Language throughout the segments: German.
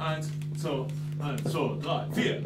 Eins, zwei, eins, zwei, drei, vier.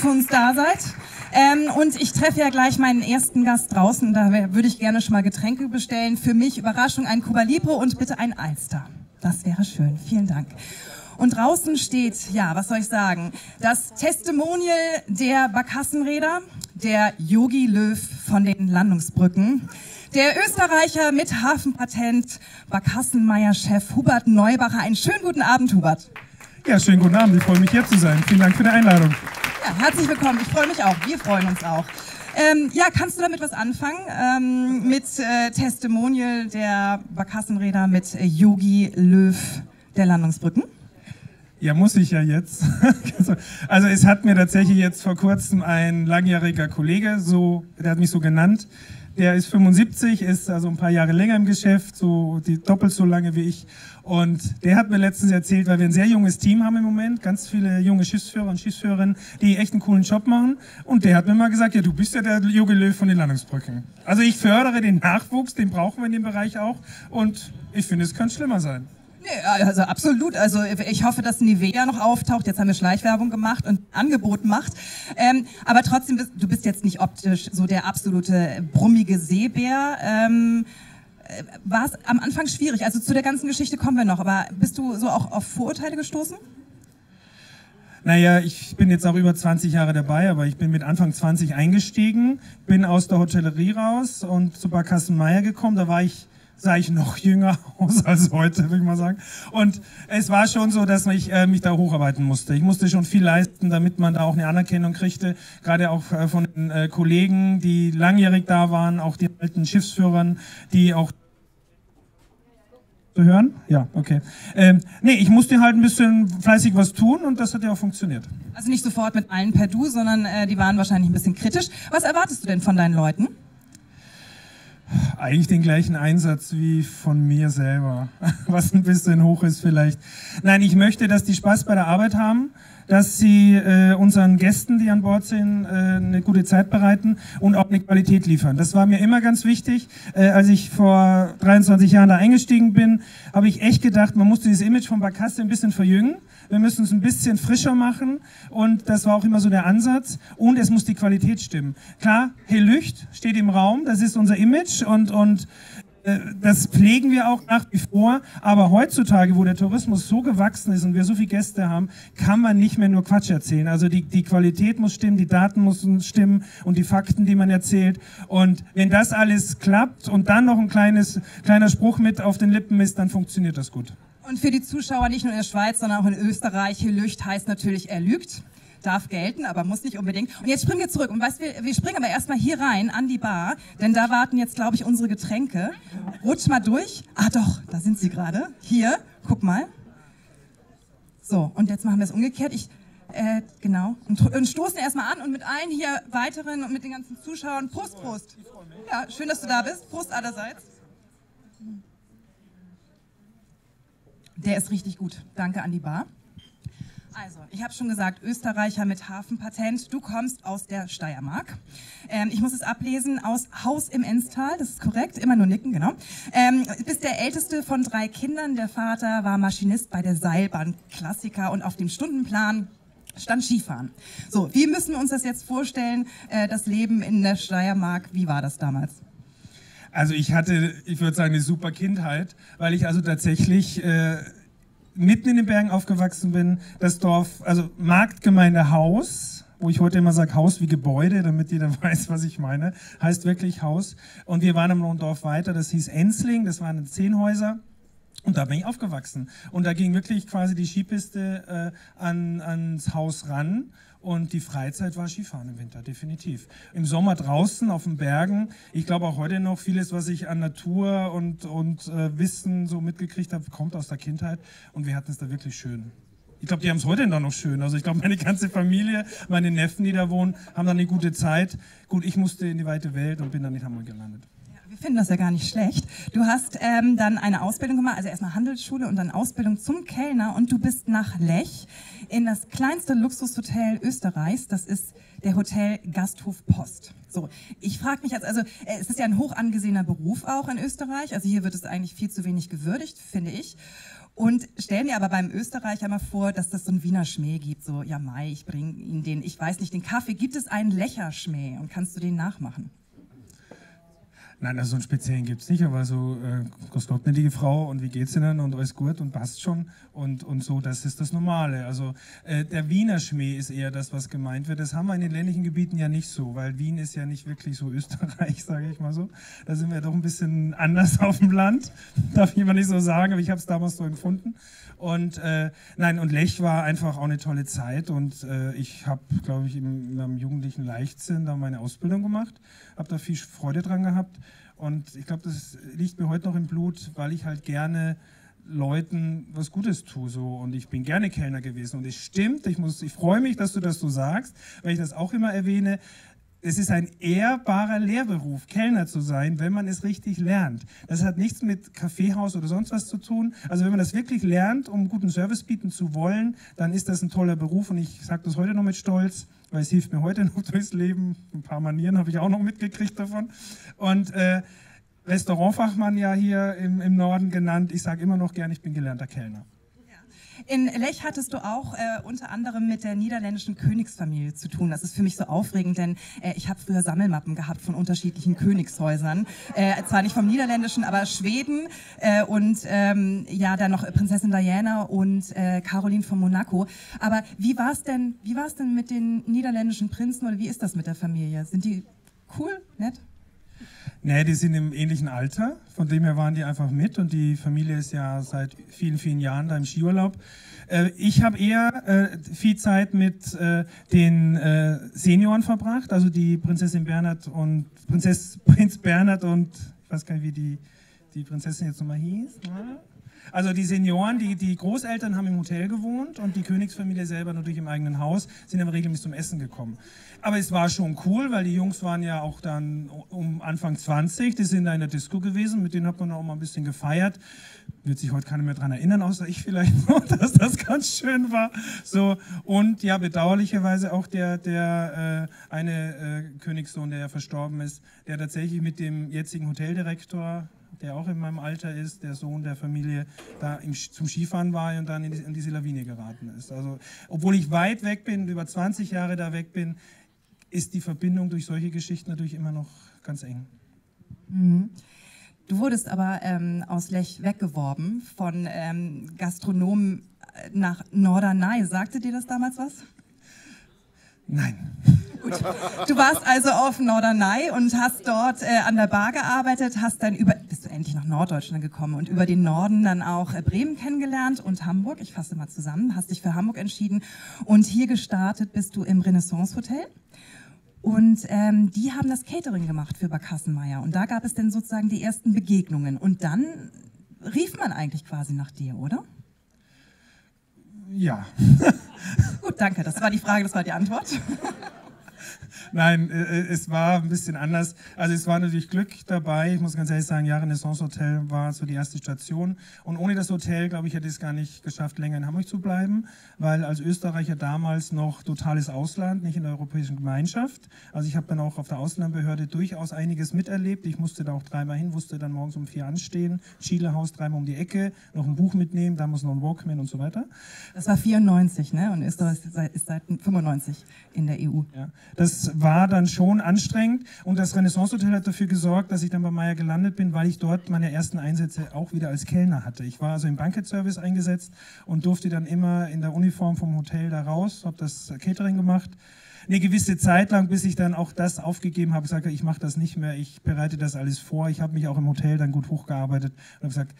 Für uns da seid. Ähm, und ich treffe ja gleich meinen ersten Gast draußen. Da würde ich gerne schon mal Getränke bestellen. Für mich Überraschung ein Cuba Libre und bitte ein Alster. Das wäre schön. Vielen Dank. Und draußen steht, ja, was soll ich sagen, das Testimonial der Barkassenräder, der Yogi Löw von den Landungsbrücken, der Österreicher mit Hafenpatent, Barkassenmeier-Chef Hubert Neubacher. Einen schönen guten Abend, Hubert. Ja, schönen guten Abend. Ich freue mich hier zu sein. Vielen Dank für die Einladung. Ja, herzlich willkommen. Ich freue mich auch. Wir freuen uns auch. Ähm, ja, kannst du damit was anfangen? Ähm, mit äh, Testimonial der Barkassenräder mit äh, Yogi Löw der Landungsbrücken? Ja, muss ich ja jetzt. also es hat mir tatsächlich jetzt vor kurzem ein langjähriger Kollege, so, der hat mich so genannt, der ist 75, ist also ein paar Jahre länger im Geschäft, so die doppelt so lange wie ich. Und der hat mir letztens erzählt, weil wir ein sehr junges Team haben im Moment, ganz viele junge Schiffsführer und Schiffsführerinnen, die echt einen coolen Job machen. Und der hat mir mal gesagt, ja, du bist ja der Jogi Löw von den Landungsbrücken. Also ich fördere den Nachwuchs, den brauchen wir in dem Bereich auch. Und ich finde, es könnte schlimmer sein. Nee, also absolut. Also ich hoffe, dass Nivea noch auftaucht. Jetzt haben wir Schleichwerbung gemacht und Angebot macht. Ähm, aber trotzdem, du bist jetzt nicht optisch so der absolute brummige Seebär. Ähm, äh, war es am Anfang schwierig? Also zu der ganzen Geschichte kommen wir noch. Aber bist du so auch auf Vorurteile gestoßen? Naja, ich bin jetzt auch über 20 Jahre dabei, aber ich bin mit Anfang 20 eingestiegen, bin aus der Hotellerie raus und zu Barkassen Meier gekommen. Da war ich, sah ich noch jünger aus als heute, würde ich mal sagen. Und es war schon so, dass ich äh, mich da hocharbeiten musste. Ich musste schon viel leisten, damit man da auch eine Anerkennung kriegte. Gerade auch äh, von den äh, Kollegen, die langjährig da waren, auch die alten Schiffsführern, die auch zu hören? Ja, okay. Ähm, nee, ich musste halt ein bisschen fleißig was tun und das hat ja auch funktioniert. Also nicht sofort mit allen per Du, sondern äh, die waren wahrscheinlich ein bisschen kritisch. Was erwartest du denn von deinen Leuten? Eigentlich den gleichen Einsatz wie von mir selber, was ein bisschen hoch ist vielleicht. Nein, ich möchte, dass die Spaß bei der Arbeit haben, dass sie äh, unseren Gästen, die an Bord sind, äh, eine gute Zeit bereiten und auch eine Qualität liefern. Das war mir immer ganz wichtig. Äh, als ich vor 23 Jahren da eingestiegen bin, habe ich echt gedacht, man muss dieses Image von Barkasse ein bisschen verjüngen. Wir müssen es ein bisschen frischer machen und das war auch immer so der Ansatz. Und es muss die Qualität stimmen. Klar, Hellücht steht im Raum, das ist unser Image und, und das pflegen wir auch nach wie vor. Aber heutzutage, wo der Tourismus so gewachsen ist und wir so viele Gäste haben, kann man nicht mehr nur Quatsch erzählen. Also die, die Qualität muss stimmen, die Daten müssen stimmen und die Fakten, die man erzählt. Und wenn das alles klappt und dann noch ein kleines, kleiner Spruch mit auf den Lippen ist, dann funktioniert das gut. Und für die Zuschauer nicht nur in der Schweiz, sondern auch in Österreich, Lücht heißt natürlich, er lügt. Darf gelten, aber muss nicht unbedingt. Und jetzt springen wir zurück. Und weißt, wir, wir springen aber erstmal hier rein an die Bar, denn da warten jetzt, glaube ich, unsere Getränke. Rutsch mal durch. Ah doch, da sind sie gerade. Hier, guck mal. So, und jetzt machen wir es umgekehrt. Ich, äh, genau. Und, und stoßen erstmal an und mit allen hier weiteren und mit den ganzen Zuschauern. Prost, Prost. Ja, schön, dass du da bist. Prost allerseits. Der ist richtig gut. Danke an die Bar. Also, ich habe schon gesagt, Österreicher mit Hafenpatent. Du kommst aus der Steiermark. Ähm, ich muss es ablesen aus Haus im Enstal, das ist korrekt, immer nur nicken, genau. Ähm, bist der älteste von drei Kindern. Der Vater war Maschinist bei der Seilbahn, Klassiker und auf dem Stundenplan stand Skifahren. So, wie müssen wir uns das jetzt vorstellen, äh, das Leben in der Steiermark? Wie war das damals? Also ich hatte, ich würde sagen, eine super Kindheit, weil ich also tatsächlich äh, mitten in den Bergen aufgewachsen bin. Das Dorf, also Marktgemeinde Haus, wo ich heute immer sage Haus wie Gebäude, damit jeder weiß, was ich meine, heißt wirklich Haus. Und wir waren noch ein Dorf weiter, das hieß Ensling, das waren zehn Häuser. Und da bin ich aufgewachsen. Und da ging wirklich quasi die Skipiste äh, an, ans Haus ran. Und die Freizeit war Skifahren im Winter, definitiv. Im Sommer draußen auf den Bergen. Ich glaube auch heute noch vieles, was ich an Natur und, und äh, Wissen so mitgekriegt habe, kommt aus der Kindheit. Und wir hatten es da wirklich schön. Ich glaube, die haben es heute da noch schön. Also ich glaube, meine ganze Familie, meine Neffen, die da wohnen, haben da eine gute Zeit. Gut, ich musste in die weite Welt und bin dann in Hamburg gelandet. Wir finden das ja gar nicht schlecht. Du hast ähm, dann eine Ausbildung gemacht, also erstmal Handelsschule und dann Ausbildung zum Kellner und du bist nach Lech in das kleinste Luxushotel Österreichs. Das ist der Hotel Gasthof Post. So, ich frage mich jetzt, also äh, es ist ja ein hoch angesehener Beruf auch in Österreich. Also hier wird es eigentlich viel zu wenig gewürdigt, finde ich. Und stell mir aber beim Österreicher mal vor, dass das so ein Wiener Schmäh gibt. So, ja Mai, ich bringe Ihnen den, ich weiß nicht, den Kaffee. Gibt es einen Lecherschmäh und kannst du den nachmachen? Nein, also so einen speziellen gibt es nicht, aber so, äh, grüß Gott, gnädige Frau und wie geht's Ihnen und alles gut und passt schon und, und so, das ist das Normale. Also äh, der Wiener Schmäh ist eher das, was gemeint wird. Das haben wir in den ländlichen Gebieten ja nicht so, weil Wien ist ja nicht wirklich so Österreich, sage ich mal so. Da sind wir doch ein bisschen anders auf dem Land, darf ich mal nicht so sagen, aber ich habe es damals so empfunden. Und äh, nein, und Lech war einfach auch eine tolle Zeit und äh, ich habe, glaube ich, in meinem jugendlichen Leichtsinn da meine Ausbildung gemacht, habe da viel Freude dran gehabt und ich glaube, das liegt mir heute noch im Blut, weil ich halt gerne Leuten was Gutes tue so. Und ich bin gerne Kellner gewesen. Und es stimmt, ich ich freue mich, dass du das so sagst, weil ich das auch immer erwähne es ist ein ehrbarer Lehrberuf, Kellner zu sein, wenn man es richtig lernt. Das hat nichts mit Kaffeehaus oder sonst was zu tun. Also wenn man das wirklich lernt, um guten Service bieten zu wollen, dann ist das ein toller Beruf und ich sage das heute noch mit Stolz, weil es hilft mir heute noch durchs Leben. Ein paar Manieren habe ich auch noch mitgekriegt davon. Und äh, Restaurantfachmann ja hier im, im Norden genannt. Ich sage immer noch gern, ich bin gelernter Kellner. In Lech hattest du auch äh, unter anderem mit der niederländischen Königsfamilie zu tun. Das ist für mich so aufregend, denn äh, ich habe früher Sammelmappen gehabt von unterschiedlichen Königshäusern. Äh, zwar nicht vom niederländischen, aber Schweden äh, und ähm, ja, dann noch Prinzessin Diana und äh, Caroline von Monaco. Aber wie war es denn, wie war es denn mit den niederländischen Prinzen oder wie ist das mit der Familie? Sind die cool, nett? Nee, die sind im ähnlichen Alter. Von dem her waren die einfach mit und die Familie ist ja seit vielen, vielen Jahren da im Skiurlaub. Äh, ich habe eher äh, viel Zeit mit äh, den äh, Senioren verbracht, also die Prinzessin Bernhard und Prinzess, Prinz Bernhard und ich weiß gar nicht, wie die, die Prinzessin jetzt nochmal hieß. Ne? Also die Senioren, die, die Großeltern haben im Hotel gewohnt und die Königsfamilie selber natürlich im eigenen Haus, sind aber regelmäßig zum Essen gekommen. Aber es war schon cool, weil die Jungs waren ja auch dann um Anfang 20, die sind da in der Disco gewesen, mit denen hat man auch mal ein bisschen gefeiert. Wird sich heute keiner mehr daran erinnern, außer ich vielleicht noch, dass das ganz schön war. So, und ja, bedauerlicherweise auch der, der äh, eine äh, Königssohn, der ja verstorben ist, der tatsächlich mit dem jetzigen Hoteldirektor der auch in meinem Alter ist, der Sohn der Familie, da im, zum Skifahren war und dann in, die, in diese Lawine geraten ist. Also, obwohl ich weit weg bin, über 20 Jahre da weg bin, ist die Verbindung durch solche Geschichten natürlich immer noch ganz eng. Mhm. Du wurdest aber ähm, aus Lech weggeworben von ähm, Gastronomen äh, nach Norderney. Sagte dir das damals was? Nein. Gut. Du warst also auf Norderney und hast dort äh, an der Bar gearbeitet, hast dann über, bist du endlich nach Norddeutschland gekommen und über den Norden dann auch äh, Bremen kennengelernt und Hamburg. Ich fasse mal zusammen, hast dich für Hamburg entschieden und hier gestartet bist du im Renaissance Hotel. Und ähm, die haben das Catering gemacht für Barkassenmeier. Und da gab es dann sozusagen die ersten Begegnungen. Und dann rief man eigentlich quasi nach dir, oder? Ja. Gut, danke. Das war die Frage, das war die Antwort. Nein, äh, äh, es war ein bisschen anders. Also es war natürlich Glück dabei. Ich muss ganz ehrlich sagen, ja, Renaissance Hotel war so die erste Station. Und ohne das Hotel, glaube ich, hätte ich es gar nicht geschafft, länger in Hamburg zu bleiben, weil als Österreicher damals noch totales Ausland, nicht in der Europäischen Gemeinschaft. Also ich habe dann auch auf der Ausländerbehörde durchaus einiges miterlebt. Ich musste da auch dreimal hin, wusste dann morgens um vier anstehen, Chile-Haus dreimal um die Ecke, noch ein Buch mitnehmen, da muss noch ein Walkman und so weiter. Das war 94, ne? Und Österreich ist seit 95 in der EU. Ja, das war dann schon anstrengend und das Renaissance Hotel hat dafür gesorgt, dass ich dann bei Meier gelandet bin, weil ich dort meine ersten Einsätze auch wieder als Kellner hatte. Ich war also im Banquet Service eingesetzt und durfte dann immer in der Uniform vom Hotel da raus, habe das Catering gemacht. Eine gewisse Zeit lang, bis ich dann auch das aufgegeben habe, gesagt, ich mache das nicht mehr, ich bereite das alles vor. Ich habe mich auch im Hotel dann gut hochgearbeitet und habe gesagt,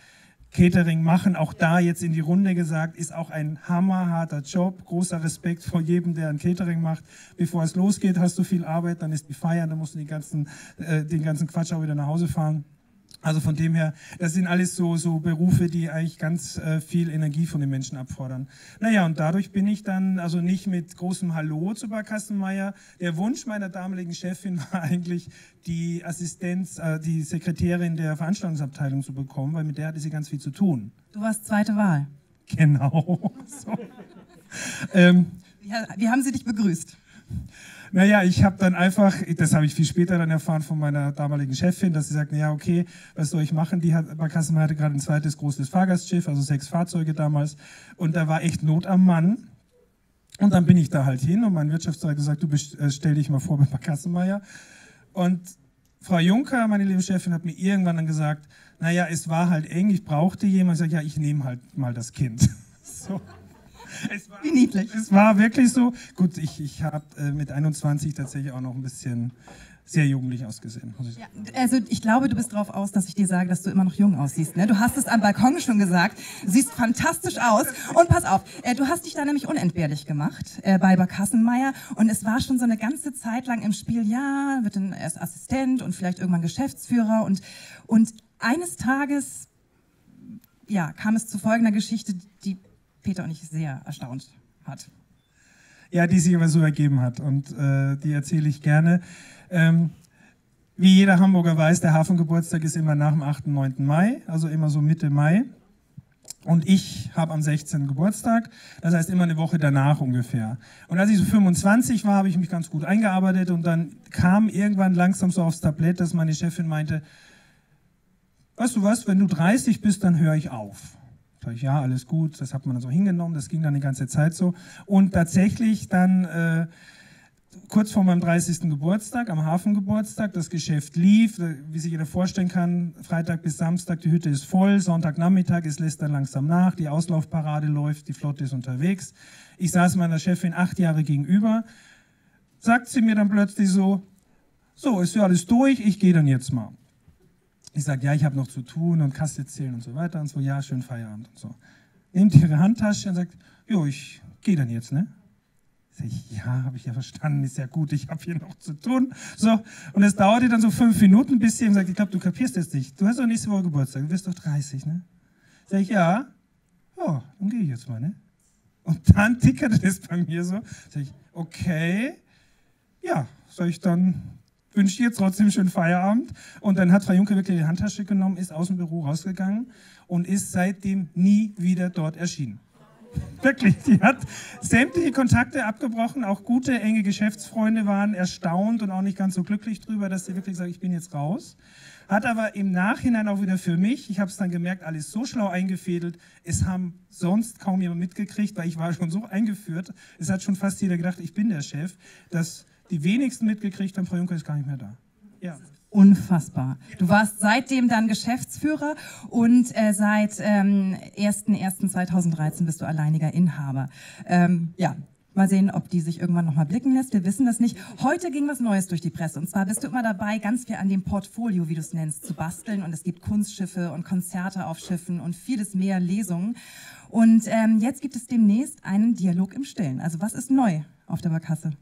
Catering machen. Auch da jetzt in die Runde gesagt, ist auch ein hammerharter Job. Großer Respekt vor jedem, der ein Catering macht. Bevor es losgeht, hast du viel Arbeit, dann ist die Feier, dann musst du den ganzen, äh, den ganzen Quatsch auch wieder nach Hause fahren. Also von dem her, das sind alles so, so Berufe, die eigentlich ganz äh, viel Energie von den Menschen abfordern. Naja, und dadurch bin ich dann, also nicht mit großem Hallo zu Barkassenmeier. Der Wunsch meiner damaligen Chefin war eigentlich, die Assistenz, äh, die Sekretärin der Veranstaltungsabteilung zu bekommen, weil mit der hatte sie ganz viel zu tun. Du warst zweite Wahl. Genau. So. ähm, wie, wie haben sie dich begrüßt? Naja, ich habe dann einfach, das habe ich viel später dann erfahren von meiner damaligen Chefin, dass sie sagt, naja, okay, was soll ich machen? Die hat, Barkassen hatte gerade ein zweites großes Fahrgastschiff, also sechs Fahrzeuge damals. Und da war echt Not am Mann. Und dann bin ich da halt hin und mein Wirtschaftsleiter gesagt, du äh, stell dich mal vor bei Barkassenmeier. Und Frau Juncker, meine liebe Chefin, hat mir irgendwann dann gesagt, naja, es war halt eng, ich brauchte jemanden. Ich sage, ja, ich nehme halt mal das Kind. so. Es war, Wie niedlich. Es war wirklich so. Gut, ich, ich habe äh, mit 21 tatsächlich auch noch ein bisschen sehr jugendlich ausgesehen. Ich ja, also ich glaube, du bist darauf aus, dass ich dir sage, dass du immer noch jung aussiehst. Ne? Du hast es am Balkon schon gesagt. Du siehst fantastisch aus. Und pass auf, äh, du hast dich da nämlich unentbehrlich gemacht äh, bei Barkassenmeier. Und es war schon so eine ganze Zeit lang im Spiel, ja, wird dann erst Assistent und vielleicht irgendwann Geschäftsführer. Und, und eines Tages ja, kam es zu folgender Geschichte, die Peter und ich sehr erstaunt hat. Ja, die sich aber so ergeben hat und äh, die erzähle ich gerne. Ähm, wie jeder Hamburger weiß, der Hafengeburtstag ist immer nach dem 8. und 9. Mai, also immer so Mitte Mai. Und ich habe am 16. Geburtstag, das heißt immer eine Woche danach ungefähr. Und als ich so 25 war, habe ich mich ganz gut eingearbeitet und dann kam irgendwann langsam so aufs Tablett, dass meine Chefin meinte, weißt du was, wenn du 30 bist, dann höre ich auf. Sag ich, ja, alles gut, das hat man dann so hingenommen, das ging dann die ganze Zeit so. Und tatsächlich dann äh, kurz vor meinem 30. Geburtstag, am Hafengeburtstag, das Geschäft lief, wie sich jeder vorstellen kann, Freitag bis Samstag, die Hütte ist voll, Sonntagnachmittag, es lässt dann langsam nach, die Auslaufparade läuft, die Flotte ist unterwegs. Ich saß meiner Chefin acht Jahre gegenüber, sagt sie mir dann plötzlich so, so, ist ja alles durch, ich gehe dann jetzt mal. Ich sage, ja, ich habe noch zu tun und Kasse zählen und so weiter und so, ja, schön Feierabend und so. Nimmt ihre Handtasche und sagt, jo, ich gehe dann jetzt, ne? Sag ich, ja, habe ich ja verstanden, ist ja gut, ich habe hier noch zu tun. So, und es dauerte dann so fünf Minuten, bis sie ihm sagt, ich glaube, du kapierst es nicht. Du hast doch nächste Woche Geburtstag, du wirst doch 30, ne? Sag ich, ja, ja, dann gehe ich jetzt mal, ne? Und dann tickerte das bei mir so. Sag ich, okay, ja, soll ich dann wünsche dir trotzdem schönen Feierabend. Und dann hat Frau Juncker wirklich die Handtasche genommen, ist aus dem Büro rausgegangen und ist seitdem nie wieder dort erschienen. Wirklich, die hat sämtliche Kontakte abgebrochen, auch gute, enge Geschäftsfreunde waren erstaunt und auch nicht ganz so glücklich drüber, dass sie wirklich sagt, ich bin jetzt raus. Hat aber im Nachhinein auch wieder für mich, ich habe es dann gemerkt, alles so schlau eingefädelt, es haben sonst kaum jemand mitgekriegt, weil ich war schon so eingeführt, es hat schon fast jeder gedacht, ich bin der Chef, dass die wenigsten mitgekriegt haben, Frau Juncker ist gar nicht mehr da. Ja. Unfassbar. Du warst seitdem dann Geschäftsführer und äh, seit ähm, 1.1.2013 bist du alleiniger Inhaber. Ähm, ja, Mal sehen, ob die sich irgendwann nochmal blicken lässt. Wir wissen das nicht. Heute ging was Neues durch die Presse. Und zwar bist du immer dabei, ganz viel an dem Portfolio, wie du es nennst, zu basteln. Und es gibt Kunstschiffe und Konzerte auf Schiffen und vieles mehr Lesungen. Und ähm, jetzt gibt es demnächst einen Dialog im Stillen. Also was ist neu auf der Barkasse?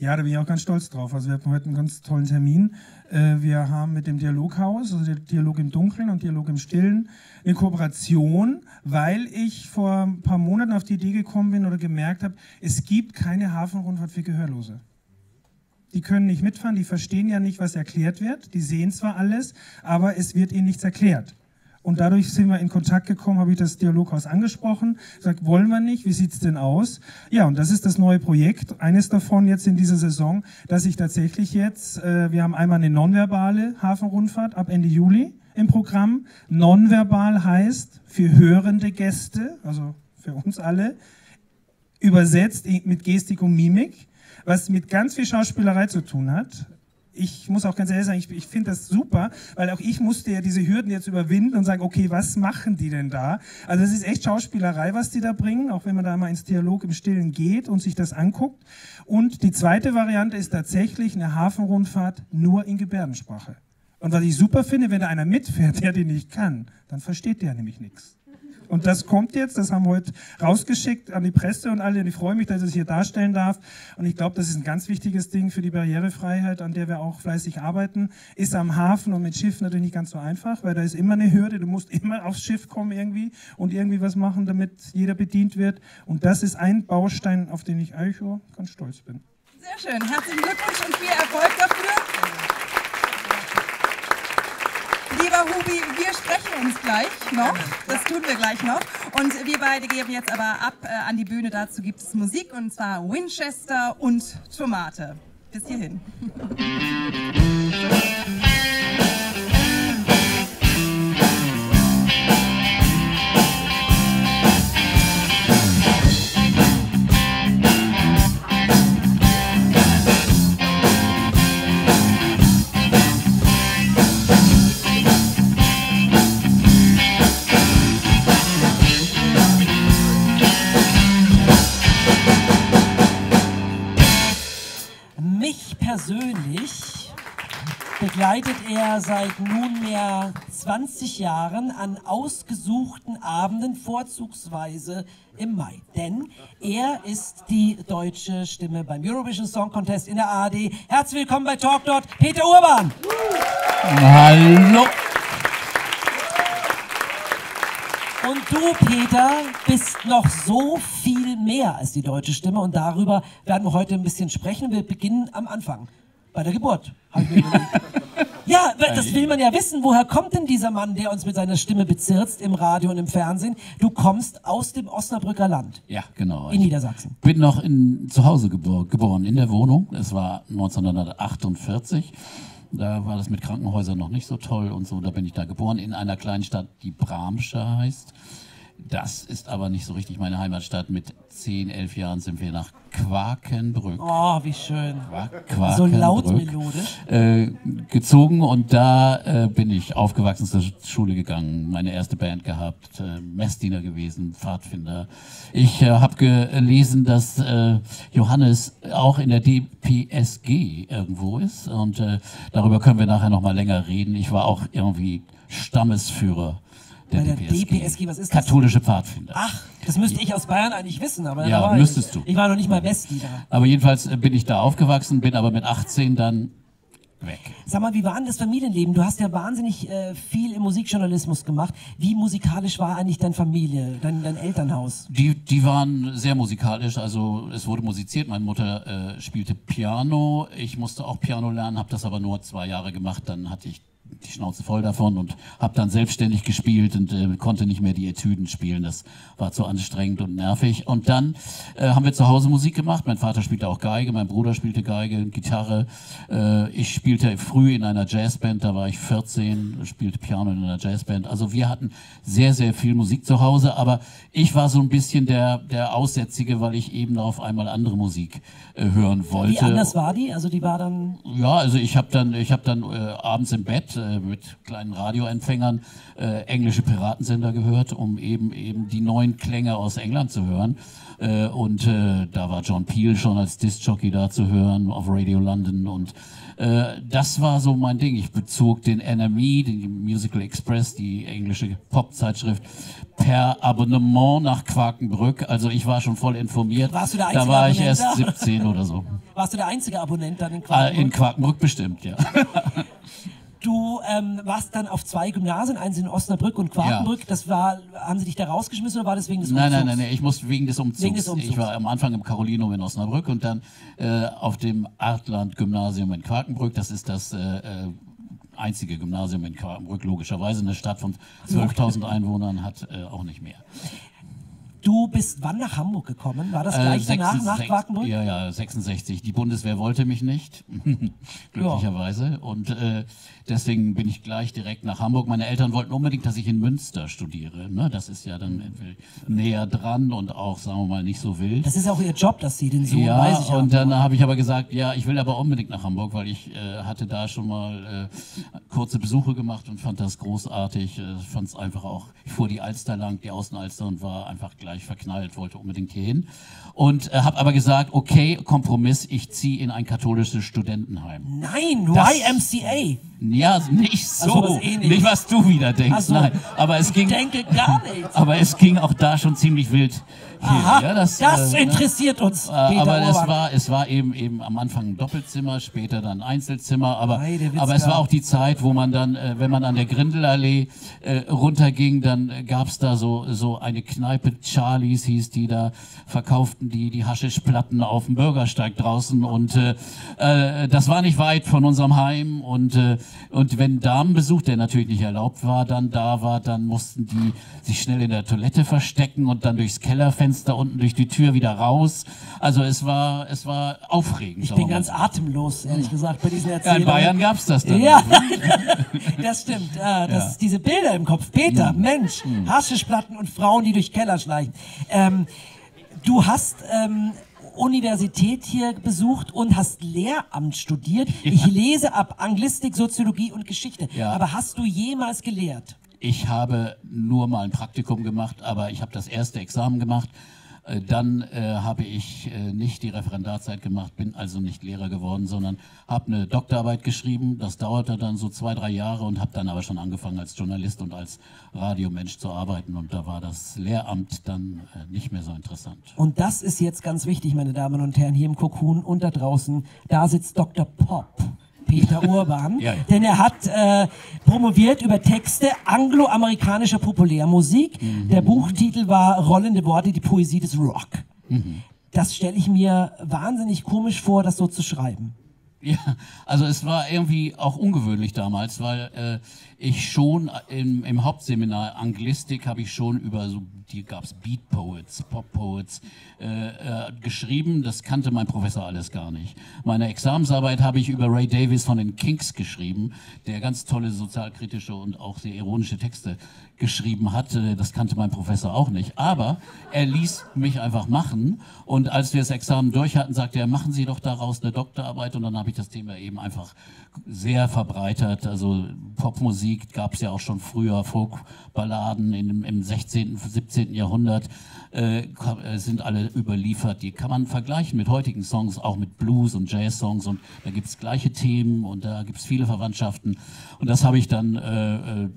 Ja, da bin ich auch ganz stolz drauf. Also wir hatten heute einen ganz tollen Termin. Äh, wir haben mit dem Dialoghaus, also Dialog im Dunkeln und Dialog im Stillen, eine Kooperation, weil ich vor ein paar Monaten auf die Idee gekommen bin oder gemerkt habe, es gibt keine Hafenrundfahrt für Gehörlose. Die können nicht mitfahren, die verstehen ja nicht, was erklärt wird. Die sehen zwar alles, aber es wird ihnen nichts erklärt. Und dadurch sind wir in Kontakt gekommen, habe ich das Dialoghaus angesprochen, gesagt, wollen wir nicht, wie sieht's denn aus? Ja, und das ist das neue Projekt, eines davon jetzt in dieser Saison, dass ich tatsächlich jetzt, äh, wir haben einmal eine nonverbale Hafenrundfahrt ab Ende Juli im Programm. Nonverbal heißt für hörende Gäste, also für uns alle, übersetzt mit Gestik und Mimik, was mit ganz viel Schauspielerei zu tun hat ich muss auch ganz ehrlich sagen, ich, ich finde das super, weil auch ich musste ja diese Hürden jetzt überwinden und sagen, okay, was machen die denn da? Also es ist echt Schauspielerei, was die da bringen, auch wenn man da mal ins Dialog im Stillen geht und sich das anguckt. Und die zweite Variante ist tatsächlich eine Hafenrundfahrt nur in Gebärdensprache. Und was ich super finde, wenn da einer mitfährt, der die nicht kann, dann versteht der nämlich nichts. Und das kommt jetzt, das haben wir heute rausgeschickt an die Presse und alle. Und ich freue mich, dass ich es hier darstellen darf. Und ich glaube, das ist ein ganz wichtiges Ding für die Barrierefreiheit, an der wir auch fleißig arbeiten. Ist am Hafen und mit Schiff natürlich nicht ganz so einfach, weil da ist immer eine Hürde. Du musst immer aufs Schiff kommen irgendwie und irgendwie was machen, damit jeder bedient wird. Und das ist ein Baustein, auf den ich eigentlich ganz stolz bin. Sehr schön. Herzlichen Glückwunsch und viel Erfolg dafür. Lieber Hubi, wir sprechen uns gleich noch. Das tun wir gleich noch. Und wir beide geben jetzt aber ab äh, an die Bühne. Dazu gibt es Musik und zwar Winchester und Tomate. Bis hierhin. Er seit nunmehr 20 Jahren an ausgesuchten Abenden, vorzugsweise im Mai. Denn er ist die deutsche Stimme beim Eurovision Song Contest in der ARD. Herzlich willkommen bei Talk dort, Peter Urban. Hallo. Und du, Peter, bist noch so viel mehr als die deutsche Stimme und darüber werden wir heute ein bisschen sprechen. Wir beginnen am Anfang, bei der Geburt. ja, das will man ja wissen. Woher kommt denn dieser Mann, der uns mit seiner Stimme bezirzt im Radio und im Fernsehen? Du kommst aus dem Osnabrücker Land Ja, genau. in Ich Niedersachsen. bin noch in, zu Hause gebor geboren, in der Wohnung. Es war 1948. Da war das mit Krankenhäusern noch nicht so toll und so. Da bin ich da geboren, in einer kleinen Stadt, die Bramsche heißt. Das ist aber nicht so richtig meine Heimatstadt. Mit 10, 11 Jahren sind wir nach Quakenbrück. Oh, wie schön. Quakenbrück, So laut melodisch. äh, gezogen und da äh, bin ich aufgewachsen, zur Schule gegangen, meine erste Band gehabt, äh, Messdiener gewesen, Pfadfinder. Ich äh, habe gelesen, dass äh, Johannes auch in der DPSG irgendwo ist und äh, darüber können wir nachher noch mal länger reden. Ich war auch irgendwie Stammesführer der, der DPSG. DPSG, was ist das? Katholische Pfadfinder. Ach, das müsste ich aus Bayern eigentlich wissen, aber Ja, da war ich müsstest nicht. du. Ich war noch nicht mal Westlieder. Aber jedenfalls äh, bin ich da aufgewachsen, bin aber mit 18 dann weg. Sag mal, wie war denn das Familienleben? Du hast ja wahnsinnig äh, viel im Musikjournalismus gemacht. Wie musikalisch war eigentlich deine Familie, dein, dein Elternhaus? Die, die waren sehr musikalisch, also es wurde musiziert. Meine Mutter äh, spielte Piano, ich musste auch Piano lernen, habe das aber nur zwei Jahre gemacht, dann hatte ich die Schnauze voll davon und habe dann selbstständig gespielt und äh, konnte nicht mehr die Etüden spielen. Das war zu anstrengend und nervig. Und dann äh, haben wir zu Hause Musik gemacht. Mein Vater spielte auch Geige, mein Bruder spielte Geige, Gitarre. Äh, ich spielte früh in einer Jazzband, da war ich 14, spielte Piano in einer Jazzband. Also wir hatten sehr, sehr viel Musik zu Hause, aber ich war so ein bisschen der, der Aussätzige, weil ich eben auf einmal andere Musik äh, hören wollte. Wie anders war die? Also die war dann Ja, also ich habe dann, ich habe dann äh, abends im Bett äh, mit kleinen Radioempfängern äh, englische Piratensender gehört, um eben eben die neuen Klänge aus England zu hören. Äh, und äh, da war John Peel schon als Discjockey da zu hören auf Radio London und äh, das war so mein Ding. Ich bezog den NME, den Musical Express, die englische Popzeitschrift, per Abonnement nach Quakenbrück. Also ich war schon voll informiert. Warst du der da einzige war ich Abonnent erst da? 17 oder so. warst du der einzige Abonnent dann in Ah, Quakenbrück? in Quakenbrück bestimmt, ja. Du ähm, warst dann auf zwei Gymnasien, eins in Osnabrück und Quakenbrück. Das war, haben sie dich da rausgeschmissen oder war das wegen des Nein, Umzugs? nein, nein, nein, ich musste wegen des Umzugs. Wegen des Umzugs. Ich war am Anfang im Carolinum in Osnabrück und dann äh, auf dem Artland-Gymnasium in Quakenbrück. Das ist das äh, äh, einzige Gymnasium in Quakenbrück, logischerweise. Eine Stadt von 12.000 Einwohnern hat äh, auch nicht mehr. Du bist wann nach Hamburg gekommen? War das gleich Äh, danach, nach 66 Quakenbrück? Ja, ja, 66. Die Bundeswehr wollte mich nicht, glücklicherweise. Und äh, deswegen bin ich gleich direkt nach Hamburg. Meine Eltern wollten unbedingt, dass ich in Münster studiere. Ne? Das ist ja dann näher dran und auch, sagen wir mal, nicht so wild. Das ist auch ihr Job, dass sie den Sohn ja, sich haben. und dann habe ich aber gesagt, ja, ich will aber unbedingt nach Hamburg, weil ich äh, hatte da schon mal äh, kurze Besuche gemacht und fand das großartig. Äh, fand es einfach auch, ich fuhr die Alster lang, die Außenalster und war einfach gleich verknallt, wollte unbedingt hierhin. Und äh, habe aber gesagt, okay, Kompromiss, ich ziehe in ein katholisches Studentenheim. Nein, Das- YMCA. Ja, nicht so, Also ähnliches. nicht was du wieder denkst, so. nein. Aber es Ich ging, denke gar nichts. aber es ging auch da schon ziemlich wild. Hier, Aha, ja, das, äh, ne? interessiert uns, Äh, aber es war, es war eben, eben am Anfang ein Doppelzimmer, später dann Einzelzimmer, aber, aber es war auch die Zeit, wo man dann, äh, wenn man an der Grindelallee äh, runterging, dann äh, gab's da so, so eine Kneipe, Charlies hieß die, da verkauften die die Haschischplatten auf dem Bürgersteig draußen. Und äh, äh, das war nicht weit von unserem Heim. Und, äh, und wenn Damenbesuch, der natürlich nicht erlaubt war, dann da war, dann mussten die sich schnell in der Toilette verstecken und dann durchs Kellerfenster unten durch die Tür wieder raus. Also es war, es war aufregend. Ich bin wir ganz mal. atemlos, ehrlich gesagt, bei diesen ja, Erzählungen. in Bayern gab's das dann. Ja, das stimmt. Ja, das, Diese Bilder im Kopf. Peter, Hm. Mensch, Haschischplatten und Frauen, die durch Keller schleichen. Ähm, du hast ähm, Universität hier besucht und hast Lehramt studiert. Ich lese ab Anglistik, Soziologie und Geschichte. Ja. Aber hast du jemals gelehrt? Ich habe nur mal ein Praktikum gemacht, aber ich habe das erste Examen gemacht. Äh, Dann äh, habe ich äh, nicht die Referendarzeit gemacht, bin also nicht Lehrer geworden, sondern habe eine Doktorarbeit geschrieben. Das dauerte dann so zwei, drei Jahre und habe dann aber schon angefangen als Journalist und als Radiomensch zu arbeiten. Und da war das Lehramt dann äh, nicht mehr so interessant. Und das ist jetzt ganz wichtig, meine Damen und Herren, hier im Kokun und da draußen. Da sitzt Dr. Pop. Peter Urban, Ja, ja. denn er hat äh, promoviert über Texte angloamerikanischer Populärmusik. Mhm. Der Buchtitel war Rollende Worte, die Poesie des Rock. Mhm. Das stelle ich mir wahnsinnig komisch vor, das so zu schreiben. Ja, also es war irgendwie auch ungewöhnlich damals, weil äh, ich schon im, im Hauptseminar Anglistik habe ich schon über so, die gab's Beat Poets, Pop Poets äh, äh, geschrieben. Das kannte mein Professor alles gar nicht. Meine Examensarbeit habe ich über Ray Davis von den Kinks geschrieben, der ganz tolle sozialkritische und auch sehr ironische Texte geschrieben hat. Das kannte mein Professor auch nicht. Aber er ließ mich einfach machen. Und als wir das Examen durch hatten, sagte er, machen Sie doch daraus eine Doktorarbeit. Und dann habe ich das Thema eben einfach sehr verbreitert. Also Popmusik gab es ja auch schon früher, Folkballaden in, im 16., 17. Jahrhundert äh, äh, sind alle überliefert. Die kann man vergleichen mit heutigen Songs, auch mit Blues und Jazz-Songs. Und da gibt es gleiche Themen und da gibt es viele Verwandtschaften. Und das habe ich dann äh, äh,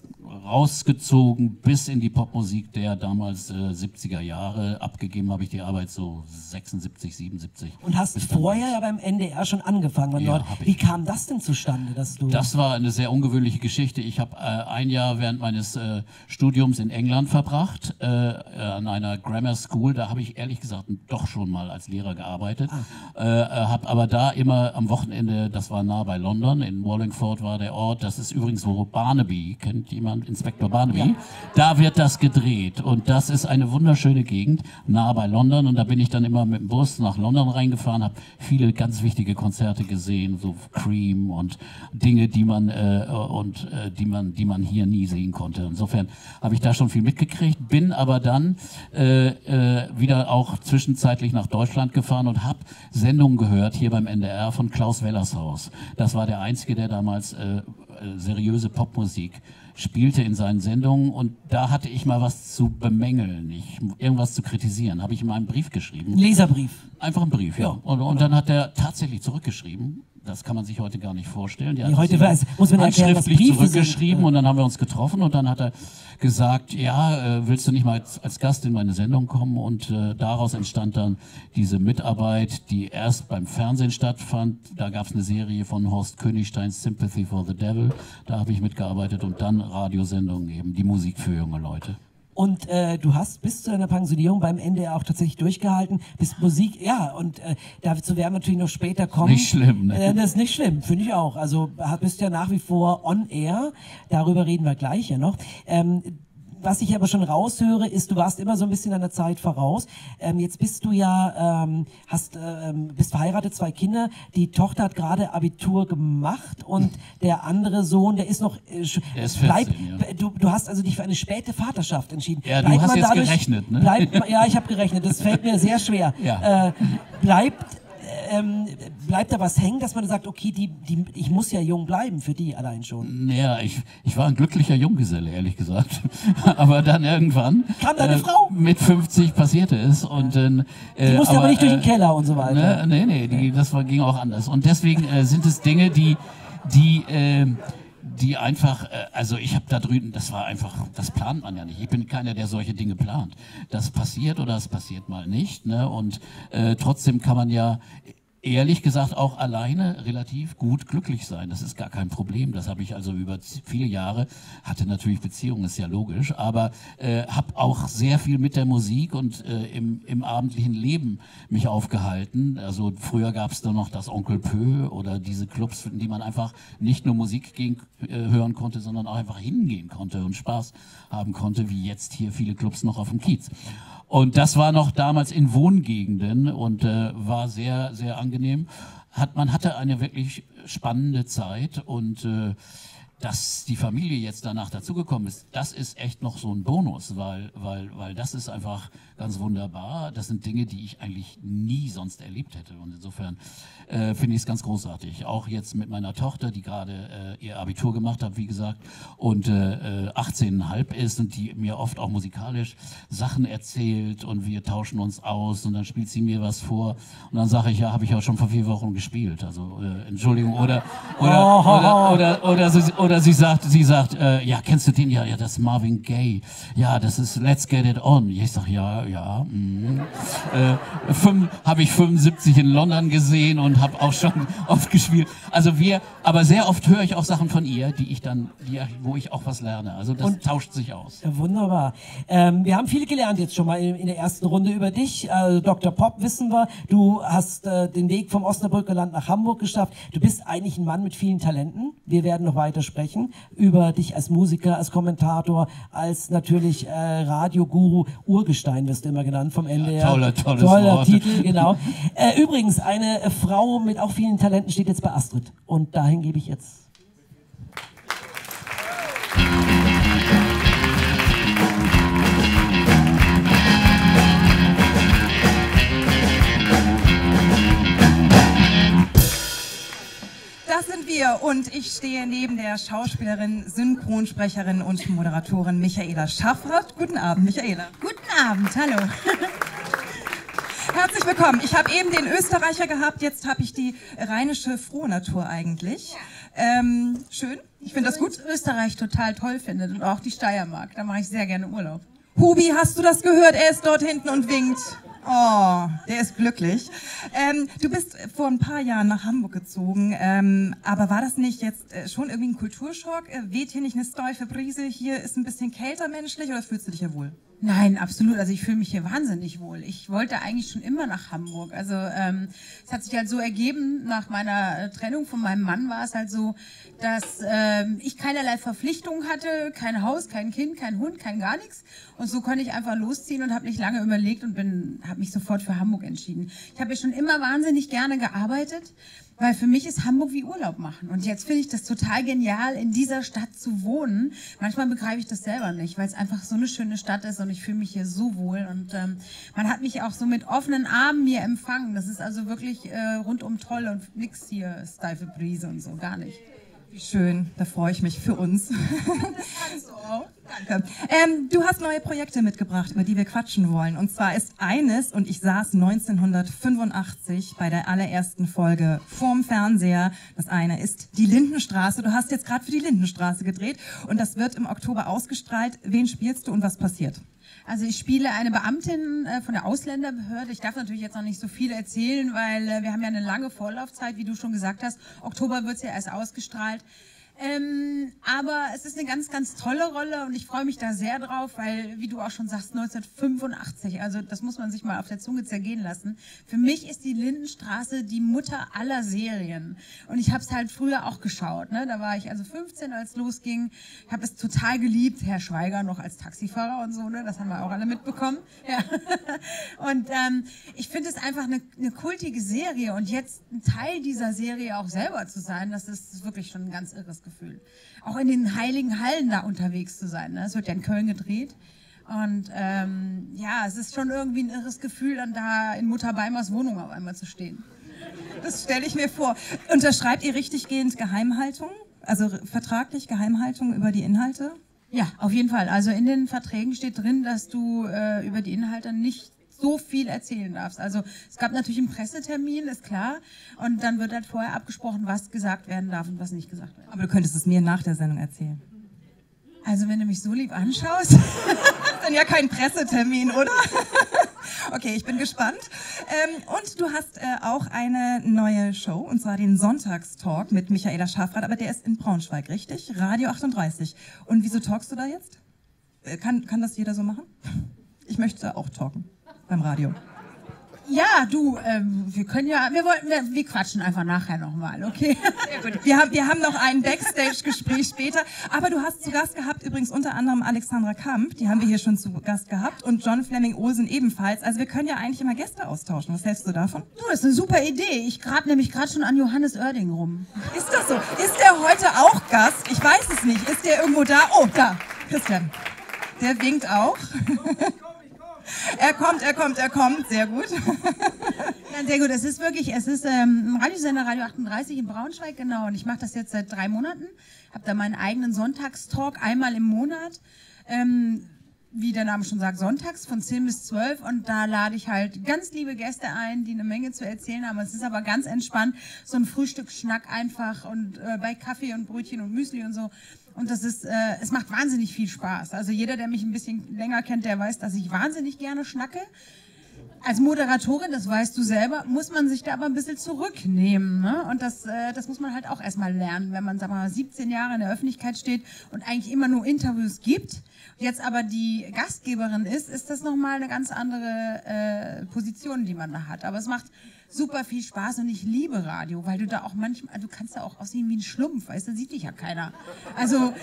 rausgezogen bis in die Popmusik der damals äh, 70er Jahre. Abgegeben habe ich die Arbeit so 76, 77. Und hast vorher ja beim NDR schon angefangen. Ja, dort, wie kam das denn zustande, dass du... Das war eine sehr ungewöhnliche Geschichte. Ich habe äh, ein Jahr während meines äh, Studiums in England verbracht, äh, äh, an einer Grammar School. Da habe ich ehrlich gesagt doch schon mal als Lehrer gearbeitet. Äh, äh, habe aber da immer am Wochenende, das war nah bei London, in Wallingford war der Ort. Das ist übrigens, wo Barnaby, kennt jemand Inspektor Barnaby? Da wird das gedreht. Und das ist eine wunderschöne Gegend, nah bei London. Und da bin ich dann immer mit dem Bus nach London reingefahren, habe viele ganz wichtige Konzerte gesehen, so Cream und Dinge, die man äh, und äh, die man, die man hier nie sehen konnte. Insofern habe ich da schon viel mitgekriegt, bin aber dann äh, äh, wieder auch zwischenzeitlich nach Deutschland gefahren und habe Sendungen gehört hier beim NDR von Klaus Wellershaus. Das war der einzige, der damals äh, äh, seriöse Popmusik spielte in seinen Sendungen und da hatte ich mal was zu bemängeln, ich, irgendwas zu kritisieren, habe ich in meinem Brief geschrieben. Leserbrief. Einfach ein Brief, ja. Und, und dann hat er tatsächlich zurückgeschrieben. Das kann man sich heute gar nicht vorstellen. Die hat Nee, heute es weiß- muss man erklären, was Briefe sind. zurückgeschrieben und dann haben wir uns getroffen und dann hat er gesagt, ja, äh, willst du nicht mal als, als Gast in meine Sendung kommen? Und äh, daraus entstand dann diese Mitarbeit, die erst beim Fernsehen stattfand. Da gab es eine Serie von Horst Königsteins Sympathy for the Devil. Da habe ich mitgearbeitet und dann Radiosendungen eben, die Musik für junge Leute. Und äh, du hast bis zu deiner Pensionierung beim NDR auch tatsächlich durchgehalten, bis Musik, ja, und äh, dazu werden wir natürlich noch später kommen. Nicht schlimm, ne? Äh, das ist nicht schlimm, finde ich auch. Also bist ja nach wie vor on air, darüber reden wir gleich ja noch. Ähm, was ich aber schon raushöre, ist, du warst immer so ein bisschen deiner Zeit voraus. Ähm, jetzt bist du ja, ähm, hast, ähm, bist verheiratet, zwei Kinder. Die Tochter hat gerade Abitur gemacht und der andere Sohn, der ist noch, äh, Der ist 14, bleib, ja. du, du hast also dich für eine späte Vaterschaft entschieden. Ja, du hast jetzt gerechnet, ne? Bleibt, ja, ich habe gerechnet. Das fällt mir sehr schwer. Ja. Äh, bleibt ähm, bleibt da was hängen, dass man sagt, okay, die, die, ich muss ja jung bleiben für die allein schon? Naja, ich, ich war ein glücklicher Junggeselle, ehrlich gesagt. Aber dann irgendwann. Kam deine Frau? Mit 50 passierte es. Und, äh, Die musste aber, nicht durch den Keller und so weiter. Ne, nee, nee, die, das war, ging auch anders. Und deswegen äh, sind es Dinge, die, die, äh, die einfach, äh, also ich habe da drüben, das war einfach, das plant man ja nicht. Ich bin keiner, der solche Dinge plant. Das passiert oder es passiert mal nicht. Ne? Und äh, trotzdem kann man ja ehrlich gesagt auch alleine relativ gut glücklich sein. Das ist gar kein Problem. Das habe ich also über viele Jahre, hatte natürlich Beziehungen, ist ja logisch, aber äh, habe auch sehr viel mit der Musik und äh, im, im abendlichen Leben mich aufgehalten. Also früher gab es da noch das Onkel Pö oder diese Clubs, in die man einfach nicht nur Musik gehen, äh, hören konnte, sondern auch einfach hingehen konnte und Spaß haben konnte, wie jetzt hier viele Clubs noch auf dem Kiez. Und das war noch damals in Wohngegenden und äh, war sehr, sehr angenehm. Hat, man hatte eine wirklich spannende Zeit und äh, dass die Familie jetzt danach dazugekommen ist, das ist echt noch so ein Bonus, weil, weil, weil das ist einfach ganz wunderbar. Das sind Dinge, die ich eigentlich nie sonst erlebt hätte. Und insofern äh, finde ich es ganz großartig. Auch jetzt mit meiner Tochter, die gerade äh, ihr Abitur gemacht hat, wie gesagt, und äh, 18,5 ist und die mir oft auch musikalisch Sachen erzählt und wir tauschen uns aus und dann spielt sie mir was vor und dann sage ich, ja, habe ich auch schon vor vier Wochen gespielt. Also äh, Entschuldigung oder oder, oder, oder, oder, sie, oder sie sagt, sie sagt, äh, ja, kennst du den? Ja, ja, das ist Marvin Gaye. Ja, das ist Let's Get It On. Ich sag, ja, ja. Mm. Äh, habe ich 75 in London gesehen und habe auch schon oft gespielt. Also wir, aber sehr oft höre ich auch Sachen von ihr, die ich dann, die, wo ich auch was lerne. Also das und, tauscht sich aus. Ja, wunderbar. Ähm, wir haben viel gelernt jetzt schon mal in, in der ersten Runde über dich. Also Dr. Pop wissen wir, du hast äh, den Weg vom Osnabrücker Land nach Hamburg geschafft. Du bist eigentlich ein Mann mit vielen Talenten. Wir werden noch weiter sprechen über dich als Musiker, als Kommentator, als natürlich äh, Radioguru. Urgestein wirst du immer genannt vom Ende ja, toller, tolles toller Wort. Titel, genau. Äh, übrigens, eine Frau mit auch vielen Talenten steht jetzt bei Astrid. Und dahin gebe ich jetzt Das sind wir und ich stehe neben der Schauspielerin, Synchronsprecherin und Moderatorin Michaela Schaffrath. Guten Abend, Michaela. Guten Abend, hallo. Herzlich willkommen. Ich habe eben den Österreicher gehabt, jetzt habe ich die rheinische Frohnatur eigentlich. Ähm, schön, ich finde das gut. Österreich total toll findet und auch die Steiermark. Da mache ich sehr gerne Urlaub. Hubi, hast du das gehört? Er ist dort hinten und winkt. Oh, der ist glücklich. Ähm, du bist vor ein paar Jahren nach Hamburg gezogen, ähm, aber war das nicht jetzt äh, schon irgendwie ein Kulturschock? Äh, weht hier nicht eine steife Brise? Hier ist ein bisschen kälter menschlich oder fühlst du dich ja wohl? Nein, absolut. Also ich fühle mich hier wahnsinnig wohl. Ich wollte eigentlich schon immer nach Hamburg. Also ähm, es hat sich halt so ergeben, nach meiner äh, Trennung von meinem Mann war es halt so, dass ähm, ich keinerlei Verpflichtungen hatte, kein Haus, kein Kind, kein Hund, kein gar nichts. Und so konnte ich einfach losziehen und habe nicht lange überlegt und bin, habe mich sofort für Hamburg entschieden. Ich habe ja schon immer wahnsinnig gerne gearbeitet weil für mich ist Hamburg wie Urlaub machen. Und jetzt finde ich das total genial, in dieser Stadt zu wohnen. Manchmal begreife ich das selber nicht, weil es einfach so eine schöne Stadt ist und ich fühle mich hier so wohl. Und ähm, man hat mich auch so mit offenen Armen hier empfangen. Das ist also wirklich äh, rundum toll und nix hier steife Brise und so, gar nicht. Wie schön, da freue ich mich für uns. Das kannst du auch. Danke. Ähm, du hast neue Projekte mitgebracht, über die wir quatschen wollen. Und zwar ist eines, und ich saß 1985 bei der allerersten Folge vorm Fernseher. Das eine ist die Lindenstraße. Du hast jetzt gerade für die Lindenstraße gedreht und das wird im Oktober ausgestrahlt. Wen spielst du und was passiert? Also ich spiele eine Beamtin äh, von der Ausländerbehörde. Ich darf natürlich jetzt noch nicht so viel erzählen, weil äh, wir haben ja eine lange Vorlaufzeit, wie du schon gesagt hast. Oktober wird es ja erst ausgestrahlt. Ähm, aber es ist eine ganz, ganz tolle Rolle und ich freue mich da sehr drauf, weil, wie du auch schon sagst, 1985, also das muss man sich mal auf der Zunge zergehen lassen. Für mich ist die Lindenstraße die Mutter aller Serien. Und ich habe es halt früher auch geschaut. Ne? Da war ich also 15, als losging. Ich habe es total geliebt, Herr Schweiger noch als Taxifahrer und so, ne? das haben wir auch alle mitbekommen. Ja. Und ähm, ich finde es einfach eine, eine kultige Serie und jetzt ein Teil dieser Serie auch selber zu sein, das ist wirklich schon ein ganz irres Gefühl. Gefühl. Auch in den heiligen Hallen da unterwegs zu sein. Ne? Es wird ja in Köln gedreht. Und ähm, ja, es ist schon irgendwie ein irres Gefühl, dann da in Mutter Beimers Wohnung auf einmal zu stehen. Das stelle ich mir vor. Unterschreibt ihr richtiggehend Geheimhaltung? Also vertraglich Geheimhaltung über die Inhalte? Ja, auf jeden Fall. Also in den Verträgen steht drin, dass du äh, über die Inhalte nicht so viel erzählen darfst. Also es gab natürlich einen Pressetermin, ist klar. Und dann wird halt vorher abgesprochen, was gesagt werden darf und was nicht gesagt werden. Aber du könntest es mir nach der Sendung erzählen. Also wenn du mich so lieb anschaust, dann ja kein Pressetermin, oder? okay, ich bin gespannt. Ähm, und du hast äh, auch eine neue Show, und zwar den Sonntagstalk mit Michaela Schafrath, aber der ist in Braunschweig, richtig? Radio 38. Und wieso talkst du da jetzt? Äh, kann, kann das jeder so machen? Ich möchte auch talken beim Radio. Ja, du, ähm, wir können ja, wir wollten, wir, wir quatschen einfach nachher nochmal, okay? Wir haben, wir haben noch ein Backstage-Gespräch später. Aber du hast zu Gast gehabt übrigens unter anderem Alexandra Kamp, die haben wir hier schon zu Gast gehabt, und John Fleming Olsen ebenfalls. Also wir können ja eigentlich immer Gäste austauschen. Was hältst du davon? Du, das ist eine super Idee. Ich grab nämlich gerade schon an Johannes Oerding rum. Ist das so? Ist der heute auch Gast? Ich weiß es nicht. Ist der irgendwo da? Oh, da. Christian. Der winkt auch. Er kommt, er kommt, er kommt. Sehr gut. Ja, sehr gut. Es ist wirklich, es ist ähm, Radiosender Radio 38 in Braunschweig, genau. Und ich mache das jetzt seit drei Monaten. Habe da meinen eigenen Sonntagstalk einmal im Monat. Ähm, wie der Name schon sagt, sonntags von 10 bis 12 und da lade ich halt ganz liebe Gäste ein, die eine Menge zu erzählen haben. Es ist aber ganz entspannt, so ein Frühstücksschnack einfach und äh, bei Kaffee und Brötchen und Müsli und so. Und das ist, äh, es macht wahnsinnig viel Spaß. Also jeder, der mich ein bisschen länger kennt, der weiß, dass ich wahnsinnig gerne schnacke. Als Moderatorin, das weißt du selber, muss man sich da aber ein bisschen zurücknehmen. Ne? Und das, äh, das muss man halt auch erstmal lernen, wenn man, sag mal, 17 Jahre in der Öffentlichkeit steht und eigentlich immer nur Interviews gibt, jetzt aber die Gastgeberin ist, ist das nochmal eine ganz andere äh, Position, die man da hat. Aber es macht super viel Spaß und ich liebe Radio, weil du da auch manchmal, du kannst da auch aussehen wie ein Schlumpf, weißt du, sieht dich ja keiner. Also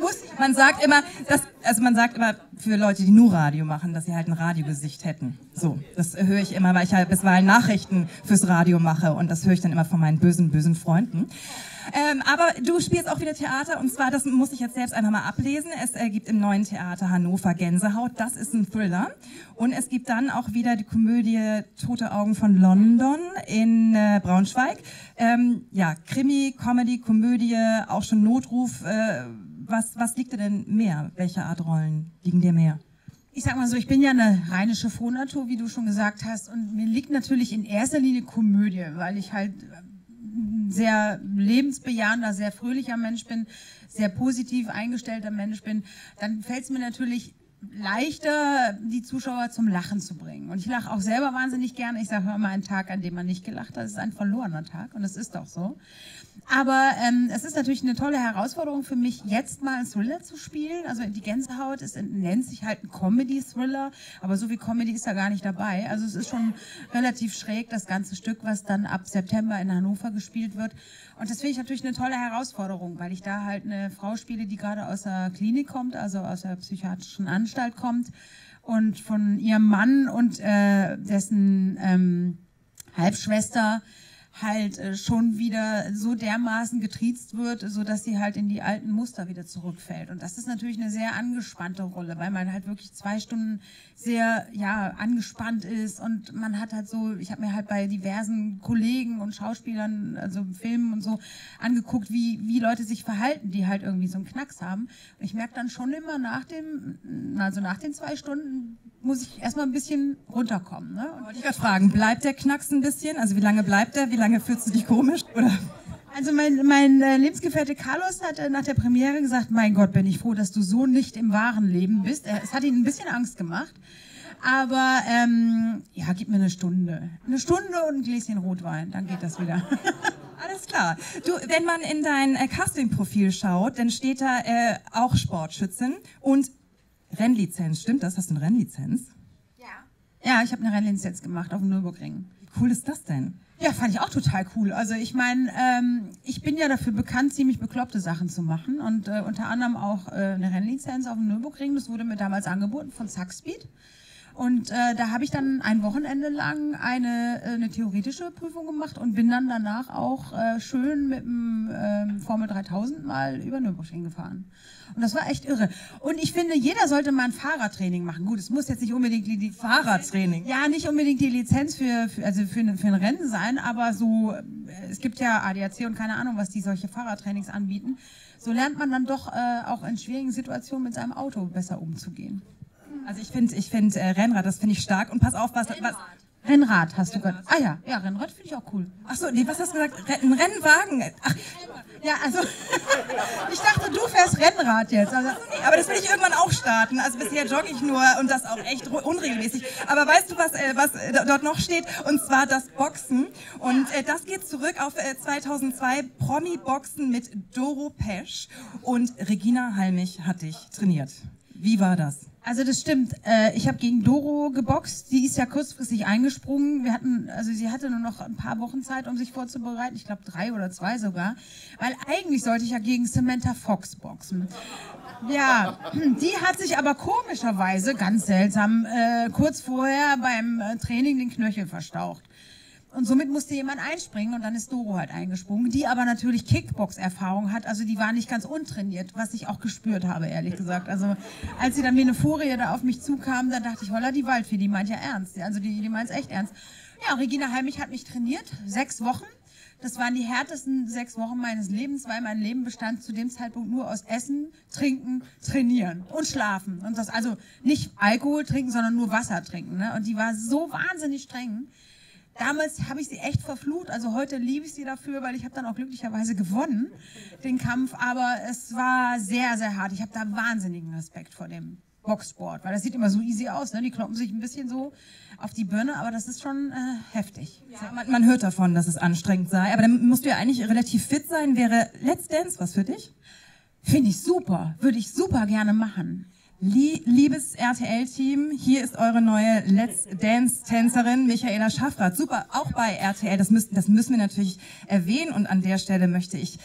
muss, Man sagt immer, dass, also man sagt immer für Leute, die nur Radio machen, dass sie halt ein Radiogesicht hätten. So, das höre ich immer, weil ich halt bisweilen Nachrichten fürs Radio mache und das höre ich dann immer von meinen bösen, bösen Freunden. Ähm, aber du spielst auch wieder Theater und zwar, das muss ich jetzt selbst einfach mal ablesen. Es äh, gibt im neuen Theater Hannover Gänsehaut, das ist ein Thriller. Und es gibt dann auch wieder die Komödie Tote Augen von London in äh, Braunschweig. Ähm, ja, Krimi, Comedy, Komödie, auch schon Notruf. Äh, was, was liegt dir denn mehr? Welche Art Rollen liegen dir mehr? Ich sag mal so, ich bin ja eine rheinische Frohnatur, wie du schon gesagt hast, und mir liegt natürlich in erster Linie Komödie, weil ich halt sehr lebensbejahender, sehr fröhlicher Mensch bin, sehr positiv eingestellter Mensch bin, dann fällt es mir natürlich leichter, die Zuschauer zum Lachen zu bringen. Und ich lache auch selber wahnsinnig gerne. Ich sage immer, ein Tag, an dem man nicht gelacht hat, ist ein verlorener Tag. Und das ist doch so. Aber ähm, es ist natürlich eine tolle Herausforderung für mich, jetzt mal einen Thriller zu spielen. Also die Gänsehaut ist, nennt sich halt ein Comedy-Thriller, aber so wie Comedy ist da gar nicht dabei. Also es ist schon relativ schräg, das ganze Stück, was dann ab September in Hannover gespielt wird. Und das finde ich natürlich eine tolle Herausforderung, weil ich da halt eine Frau spiele, die gerade aus der Klinik kommt, also aus der psychiatrischen Anstalt kommt und von ihrem Mann und äh, dessen ähm, Halbschwester halt äh, schon wieder so dermaßen getriezt wird, so dass sie halt in die alten Muster wieder zurückfällt. Und das ist natürlich eine sehr angespannte Rolle, weil man halt wirklich zwei Stunden sehr ja angespannt ist und man hat halt so, ich habe mir halt bei diversen Kollegen und Schauspielern, also Filmen und so angeguckt, wie wie Leute sich verhalten, die halt irgendwie so einen Knacks haben. Und ich merke dann schon immer nach dem, also nach den zwei Stunden muss ich erstmal ein bisschen runterkommen. Ne? Und Wollte ich gerade fragen, bleibt der Knacks ein bisschen? Also wie lange bleibt der? Wie lange fühlst du dich komisch? Oder? Also mein, mein äh, Lebensgefährte Carlos hat äh, nach der Premiere gesagt, mein Gott, bin ich froh, dass du so nicht im wahren Leben bist. Es hat ihn ein bisschen Angst gemacht. Aber ähm, ja, gib mir eine Stunde. Eine Stunde und ein Gläschen Rotwein, dann geht das wieder. Alles klar. Du, wenn man in dein äh, Casting-Profil schaut, dann steht da äh, auch Sportschützin und Rennlizenz. Stimmt das? Hast du eine Rennlizenz? ja, ich habe eine Rennlizenz gemacht auf dem Nürburgring. Wie cool ist das denn? Ja, fand ich auch total cool. Also ich meine, ähm, ich bin ja dafür bekannt, ziemlich bekloppte Sachen zu machen und äh, unter anderem auch äh, eine Rennlizenz auf dem Nürburgring. Das wurde mir damals angeboten von Zackspeed. Und äh, da habe ich dann ein Wochenende lang eine, äh, eine theoretische Prüfung gemacht und bin dann danach auch äh, schön mit dem ähm, Formel 3000 mal über Nürburgring gefahren. Und das war echt irre. Und ich finde, jeder sollte mal ein Fahrradtraining machen. Gut, es muss jetzt nicht unbedingt die, die Fahrradtraining. Ja, nicht unbedingt die Lizenz für, für also für, für ein Rennen sein, aber so, äh, es gibt ja ADAC und keine Ahnung, was die solche Fahrradtrainings anbieten. So lernt man dann doch äh, auch in schwierigen Situationen mit seinem Auto besser umzugehen. Also ich finde, ich finde äh, Rennrad, das finde ich stark. Und pass auf, was, was Rennrad hast du gerade. Ah ja, ja, Rennrad finde ich auch cool. Ach so, nee, was hast du gesagt? Ein Rennwagen. Ach, Ja, also ich dachte, du fährst Rennrad jetzt. Also, nee, aber das will ich irgendwann auch starten. Also bisher jogge ich nur und das auch echt unregelmäßig. Aber weißt du, was, äh, was äh, dort noch steht? Und zwar das Boxen. Und äh, das geht zurück auf äh, 2002 Promi-Boxen mit Doro Pesch. Und Regina Halmich hat dich trainiert. Wie war das? Also das stimmt. Äh, ich habe gegen Doro geboxt. Die ist ja kurzfristig eingesprungen. Wir hatten, also sie hatte nur noch ein paar Wochen Zeit, um sich vorzubereiten. Ich glaube drei oder zwei sogar. Weil eigentlich sollte ich ja gegen Samantha Fox boxen. Ja, die hat sich aber komischerweise, ganz seltsam, äh, kurz vorher beim äh, Training den Knöchel verstaucht. Und somit musste jemand einspringen und dann ist Doro halt eingesprungen, die aber natürlich Kickbox-Erfahrung hat, also die war nicht ganz untrainiert, was ich auch gespürt habe, ehrlich gesagt. Also als sie dann wie eine Furie da auf mich zukam, da dachte ich, holla die Waldfee, die meint ja ernst. Also die, die meint es echt ernst. Ja, Regina Heimich hat mich trainiert, sechs Wochen. Das waren die härtesten sechs Wochen meines Lebens, weil mein Leben bestand zu dem Zeitpunkt nur aus Essen, Trinken, Trainieren und Schlafen. Und das also nicht Alkohol trinken, sondern nur Wasser trinken. Ne? Und die war so wahnsinnig streng. Damals habe ich sie echt verflucht, also heute liebe ich sie dafür, weil ich habe dann auch glücklicherweise gewonnen, den Kampf, aber es war sehr, sehr hart. Ich habe da wahnsinnigen Respekt vor dem Boxsport, weil das sieht immer so easy aus, ne? die kloppen sich ein bisschen so auf die Birne, aber das ist schon äh, heftig. Ja, man, man hört davon, dass es anstrengend sei. Aber dann musst du ja eigentlich relativ fit sein. Wäre Let's Dance was für dich? Finde ich super, würde ich super gerne machen. Lie liebes RTL-Team, hier ist eure neue Let's Dance-Tänzerin Michaela Schaffrath. Super, auch bei RTL, das müssen, das müssen wir natürlich erwähnen. Und an der Stelle möchte ich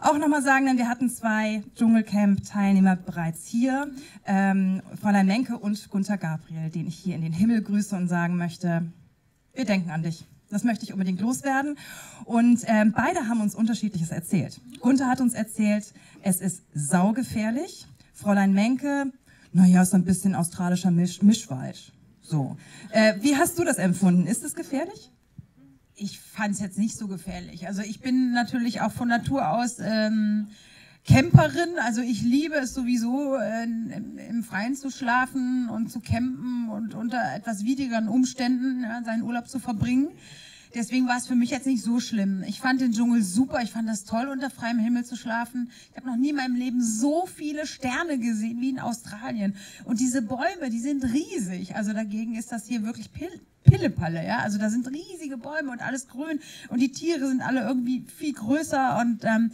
auch nochmal sagen, denn wir hatten zwei Dschungelcamp-Teilnehmer bereits hier, ähm, Fräulein Menke und Gunther Gabriel, den ich hier in den Himmel grüße und sagen möchte, wir denken an dich. Das möchte ich unbedingt loswerden. Und ähm, beide haben uns unterschiedliches erzählt. Gunther hat uns erzählt, es ist saugefährlich. Fräulein Menke, naja, ist ein bisschen australischer Misch Mischwald. So. Äh, wie hast du das empfunden? Ist es gefährlich? ich fand es jetzt nicht so gefährlich. Also ich bin natürlich auch von Natur aus ähm, Camperin. Also ich liebe es sowieso, äh, im, im Freien zu schlafen und zu campen und unter etwas widrigeren Umständen ja, seinen Urlaub zu verbringen. Deswegen war es für mich jetzt nicht so schlimm. Ich fand den Dschungel super. Ich fand das toll, unter freiem Himmel zu schlafen. Ich habe noch nie in meinem Leben so viele Sterne gesehen wie in Australien. Und diese Bäume, die sind riesig. Also dagegen ist das hier wirklich Pill Pillepalle, ja. Also da sind riesige Bäume und alles grün und die Tiere sind alle irgendwie viel größer und ähm,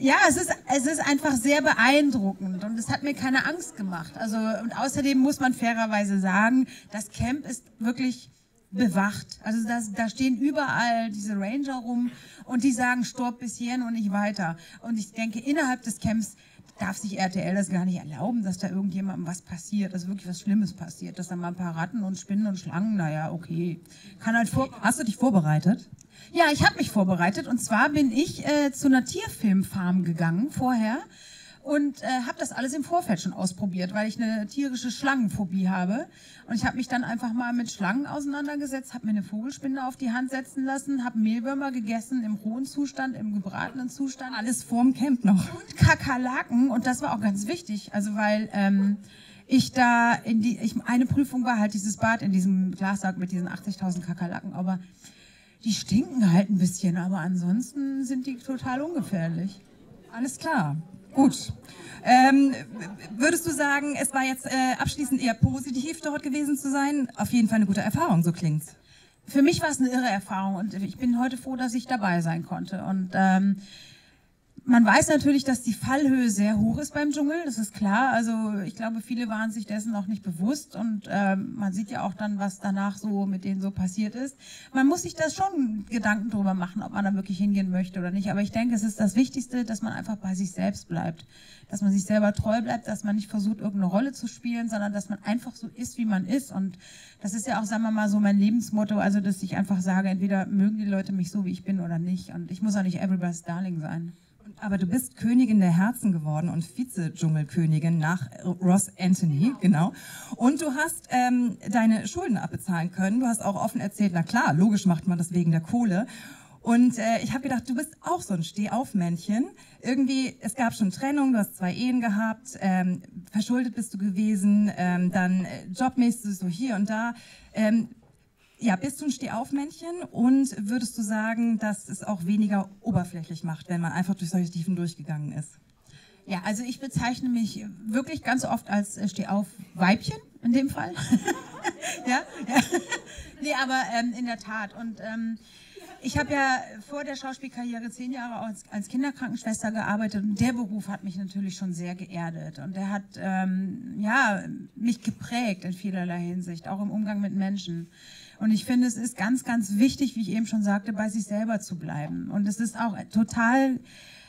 ja, es ist, es ist einfach sehr beeindruckend und es hat mir keine Angst gemacht. Also, und außerdem muss man fairerweise sagen, das Camp ist wirklich bewacht. Also das, da stehen überall diese Ranger rum und die sagen, stopp bis hierhin und nicht weiter. Und ich denke, innerhalb des Camps darf sich RTL das gar nicht erlauben, dass da irgendjemandem was passiert, dass wirklich was Schlimmes passiert, dass da mal ein paar Ratten und Spinnen und Schlangen, naja, okay. Kann halt vor Hast du dich vorbereitet? ja, ich habe mich vorbereitet und zwar bin ich äh, zu einer Tierfilmfarm gegangen vorher und äh, habe das alles im Vorfeld schon ausprobiert, weil ich eine tierische Schlangenphobie habe. Und ich habe mich dann einfach mal mit Schlangen auseinandergesetzt, habe mir eine Vogelspinne auf die Hand setzen lassen, habe Mehlwürmer gegessen im rohen Zustand, im gebratenen Zustand. Alles vorm Camp noch. Und Kakerlaken und das war auch ganz wichtig, also weil ähm, ich da in die, ich, eine Prüfung war halt dieses Bad in diesem Glassack mit diesen 80.000 Kakerlaken, aber die stinken halt ein bisschen, aber ansonsten sind die total ungefährlich. Alles klar. Gut. Ähm, würdest du sagen, es war jetzt äh, abschließend eher positiv, dort gewesen zu sein? Auf jeden Fall eine gute Erfahrung, so klingt's. Für mich war es eine irre Erfahrung und ich bin heute froh, dass ich dabei sein konnte. Und ähm, man weiß natürlich, dass die Fallhöhe sehr hoch ist beim Dschungel, das ist klar. Also ich glaube, viele waren sich dessen auch nicht bewusst und ähm, man sieht ja auch dann, was danach so mit denen so passiert ist. Man muss sich das schon Gedanken drüber machen, ob man da wirklich hingehen möchte oder nicht. Aber ich denke, es ist das Wichtigste, dass man einfach bei sich selbst bleibt, dass man sich selber treu bleibt, dass man nicht versucht, irgendeine Rolle zu spielen, sondern dass man einfach so ist, wie man ist. Und das ist ja auch, sagen wir mal, so mein Lebensmotto, also dass ich einfach sage, entweder mögen die Leute mich so, wie ich bin oder nicht. Und ich muss auch nicht everybody's darling sein. Aber du bist Königin der Herzen geworden und Vize-Dschungelkönigin nach Ross Anthony, genau. Und du hast ähm, deine Schulden abbezahlen können. Du hast auch offen erzählt, na klar, logisch macht man das wegen der Kohle. Und äh, ich habe gedacht, du bist auch so ein Stehaufmännchen. Irgendwie, es gab schon Trennung, du hast zwei Ehen gehabt, ähm, verschuldet bist du gewesen, ähm, dann äh, jobmäßig so hier und da. Ähm, ja, bist du ein Stehaufmännchen und würdest du sagen, dass es auch weniger oberflächlich macht, wenn man einfach durch solche Tiefen durchgegangen ist? Ja, also ich bezeichne mich wirklich ganz oft als äh, Stehauf-Weibchen in dem Fall. ja, ja. nee, aber ähm, in der Tat. Und ähm, ich habe ja vor der Schauspielkarriere zehn Jahre als, als, Kinderkrankenschwester gearbeitet und der Beruf hat mich natürlich schon sehr geerdet und der hat ähm, ja mich geprägt in vielerlei Hinsicht, auch im Umgang mit Menschen. Und ich finde, es ist ganz, ganz wichtig, wie ich eben schon sagte, bei sich selber zu bleiben. Und es ist auch total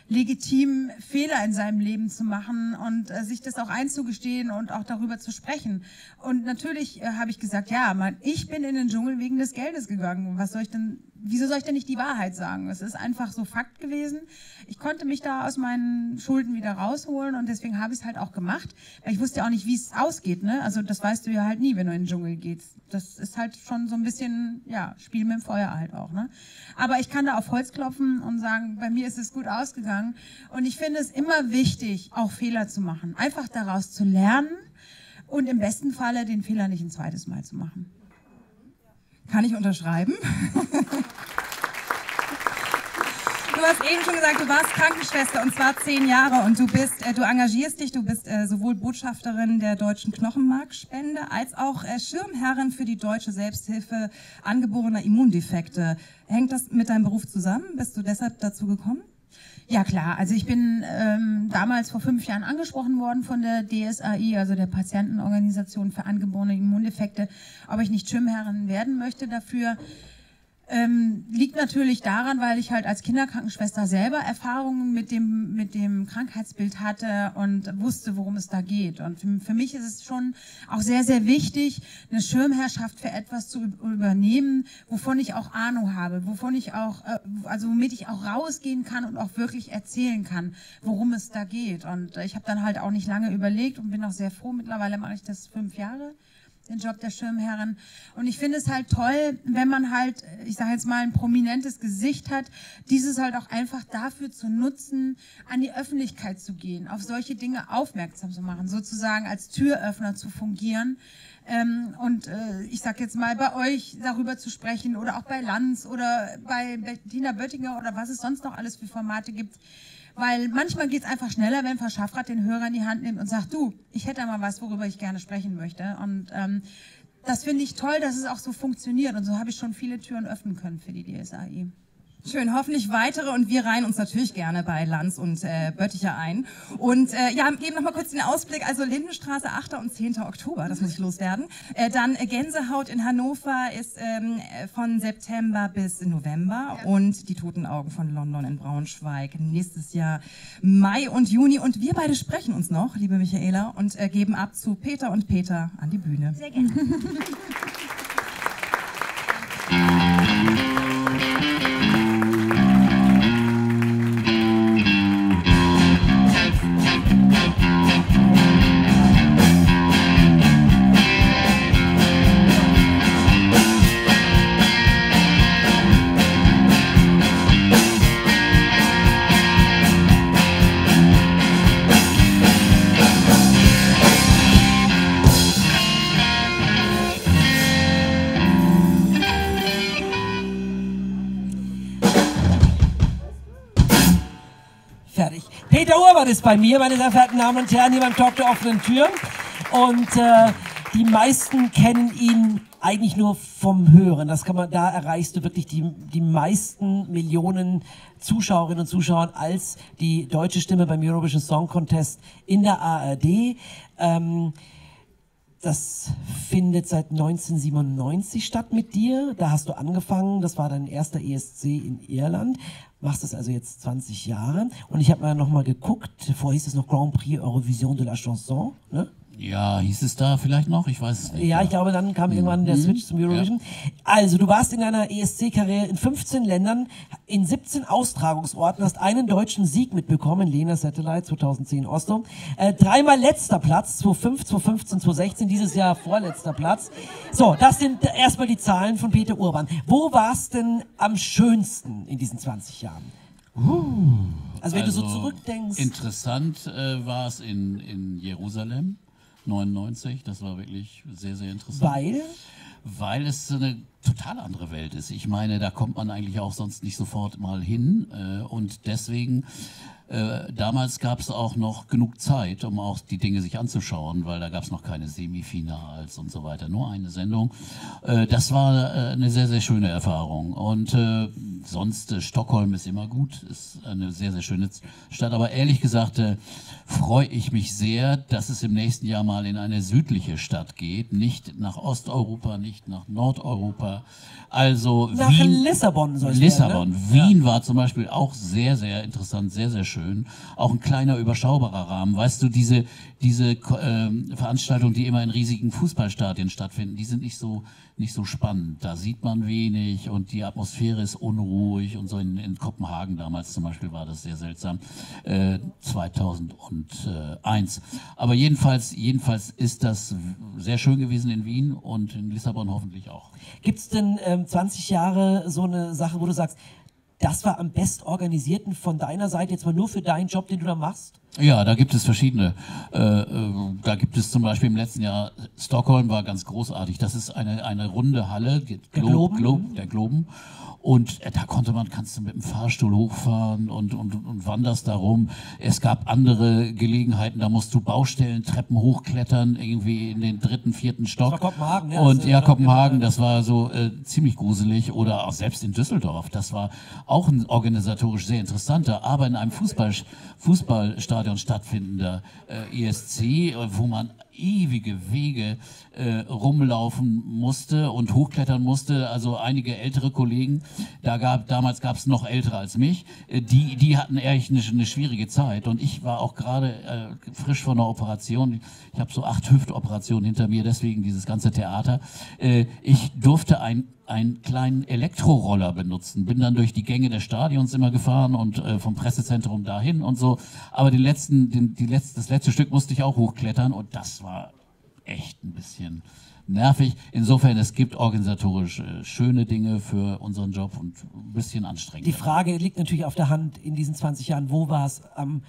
legitim, Fehler in seinem Leben zu machen und äh, sich das auch einzugestehen und auch darüber zu sprechen. Und natürlich äh, habe ich gesagt, ja, man, ich bin in den Dschungel wegen des Geldes gegangen. Was soll ich denn, wieso soll ich denn nicht die Wahrheit sagen? Es ist einfach so Fakt gewesen. Ich konnte mich da aus meinen Schulden wieder rausholen und deswegen habe ich es halt auch gemacht, weil ich wusste ja auch nicht, wie es ausgeht. Ne? Also das weißt du ja halt nie, wenn du in den Dschungel gehst. Das ist halt schon so ein bisschen, ja, Spiel mit dem Feuer halt auch. Ne? Aber ich kann da auf Holz klopfen und sagen, bei mir ist es gut ausgegangen gegangen. Und ich finde es immer wichtig, auch Fehler zu machen. Einfach daraus zu lernen und im besten Falle den Fehler nicht ein zweites Mal zu machen. Kann ich unterschreiben? Du hast eben schon gesagt, du warst Krankenschwester und zwar zehn Jahre und du bist, äh, du engagierst dich, du bist äh, sowohl Botschafterin der deutschen Knochenmarkspende als auch äh, Schirmherrin für die deutsche Selbsthilfe angeborener Immundefekte. Hängt das mit deinem Beruf zusammen? Bist du deshalb dazu gekommen? Ja klar, also ich bin ähm, damals vor fünf Jahren angesprochen worden von der DSAI, also der Patientenorganisation für angeborene Immundefekte, ob ich nicht Schirmherrin werden möchte dafür. Ähm, liegt natürlich daran, weil ich halt als Kinderkrankenschwester selber Erfahrungen mit dem, mit dem Krankheitsbild hatte und wusste, worum es da geht. Und für, für mich ist es schon auch sehr, sehr wichtig, eine Schirmherrschaft für etwas zu übernehmen, wovon ich auch Ahnung habe, wovon ich auch, äh, also womit ich auch rausgehen kann und auch wirklich erzählen kann, worum es da geht. Und ich habe dann halt auch nicht lange überlegt und bin auch sehr froh. Mittlerweile mache ich das fünf Jahre den Job der Schirmherrin. Und ich finde es halt toll, wenn man halt, ich sage jetzt mal, ein prominentes Gesicht hat, dieses halt auch einfach dafür zu nutzen, an die Öffentlichkeit zu gehen, auf solche Dinge aufmerksam zu machen, sozusagen als Türöffner zu fungieren. Ähm, und äh, ich sage jetzt mal, bei euch darüber zu sprechen oder auch bei Lanz oder bei Bettina Böttinger oder was es sonst noch alles für Formate gibt weil manchmal geht es einfach schneller, wenn Frau Schaffrath den Hörer in die Hand nimmt und sagt, du, ich hätte mal was, worüber ich gerne sprechen möchte. Und ähm, das finde ich toll, dass es auch so funktioniert. Und so habe ich schon viele Türen öffnen können für die DSAI. Schön, hoffentlich weitere und wir reihen uns natürlich gerne bei Lanz und äh, Bötticher ein. Und äh, ja, geben noch mal kurz den Ausblick, also Lindenstraße 8. und 10. Oktober, das muss ich loswerden. Äh, dann Gänsehaut in Hannover ist ähm, von September bis November ja. und die Toten Augen von London in Braunschweig nächstes Jahr Mai und Juni. Und wir beide sprechen uns noch, liebe Michaela, und äh, geben ab zu Peter und Peter an die Bühne. Sehr gerne. ist bei mir, meine sehr verehrten Damen und Herren, hier beim Talk der offenen Türen. Und äh, die meisten kennen ihn eigentlich nur vom Hören. Das kann man, da erreichst du wirklich die, die meisten Millionen Zuschauerinnen und Zuschauer als die deutsche Stimme beim Eurovision Song Contest in der ARD. Ähm, das findet seit 1997 statt mit dir. Da hast du angefangen. Das war dein erster ESC in Irland. Machst das also jetzt 20 Jahre. Und ich habe mal nochmal geguckt. Vorher hieß es noch Grand Prix Eurovision de la Chanson. Ne? Ja, hieß es da vielleicht noch? Ich weiß es nicht. Ja, ich glaube, dann kam irgendwann der Switch zum Eurovision. Also, du warst in deiner ESC-Karriere in 15 Ländern, in 17 Austragungsorten, hast einen deutschen Sieg mitbekommen, Lena Satellite 2010 Oslo. Äh, dreimal letzter Platz, 2005, 2015, 2016, dieses Jahr vorletzter Platz. So, das sind erstmal die Zahlen von Peter Urban. Wo warst denn am schönsten in diesen 20 Jahren? Also, wenn du so zurückdenkst. Interessant äh, war es in, in Jerusalem, 99. Das war wirklich sehr, sehr interessant. Weil? Weil es so eine total andere Welt ist. Ich meine, da kommt man eigentlich auch sonst nicht sofort mal hin. Äh, und deswegen, äh, damals gab es auch noch genug Zeit, um auch die Dinge sich anzuschauen, weil da gab es noch keine Semifinals und so weiter, nur eine Sendung. Äh, das war äh, eine sehr, sehr schöne Erfahrung. Und äh, sonst, äh, Stockholm ist immer gut, ist eine sehr, sehr schöne Stadt. Aber ehrlich gesagt, äh, freue ich mich sehr, dass es im nächsten Jahr mal in eine südliche Stadt geht, nicht nach Osteuropa, nicht nach Nordeuropa. Also Nach Wien, Lissabon soll Lissabon. werden, ne? Wien war zum Beispiel auch sehr, sehr interessant, sehr, sehr schön. Auch ein kleiner, überschaubarer Rahmen. Weißt du, diese, diese ähm, Veranstaltungen, die immer in riesigen Fußballstadien stattfinden, die sind nicht so, nicht so spannend. Da sieht man wenig und die Atmosphäre ist unruhig und so in, in Kopenhagen damals zum Beispiel war das sehr seltsam. Äh, 2001. Aber jedenfalls, jedenfalls ist das sehr schön gewesen in Wien und in Lissabon hoffentlich auch. Gibt es denn ähm, 20 Jahre so eine Sache, wo du sagst, das war am best organisierten von deiner Seite, jetzt mal nur für deinen Job, den du da machst? Ja, da gibt es verschiedene. Äh, äh, da gibt es zum Beispiel im letzten Jahr, Stockholm war ganz großartig. Das ist eine, eine runde Halle, die Der Glo- Globen? Glo- der Globen. Und äh, da konnte man, kannst du mit dem Fahrstuhl hochfahren und, und, und wanderst da rum. Es gab andere Gelegenheiten, da musst du Baustellentreppen hochklettern, irgendwie in den dritten, vierten Stock. Das war Kopenhagen, ja, Und ja, Kopenhagen, das war so äh, ziemlich gruselig. Oder auch selbst in Düsseldorf, das war auch ein organisatorisch sehr interessanter, aber in einem Fußball, Fußballstadion stattfindender äh, ESC, äh, wo man ewige Wege äh, rumlaufen musste und hochklettern musste. Also einige ältere Kollegen, da gab damals gab es noch ältere als mich, äh, die die hatten ehrlich eine, eine schwierige Zeit und ich war auch gerade äh, frisch von einer Operation. Ich habe so acht Hüftoperationen hinter mir, deswegen dieses ganze Theater. Äh, ich durfte ein einen kleinen Elektroroller benutzen. Bin dann durch die Gänge des Stadions immer gefahren und äh, vom Pressezentrum dahin und so. Aber den letzten, den, die letzte, das letzte Stück musste ich auch hochklettern und das war echt ein bisschen nervig. Insofern, es gibt organisatorisch äh, schöne Dinge für unseren Job und ein bisschen anstrengend. Die Frage liegt natürlich auf der Hand in diesen 20 Jahren, wo war es am,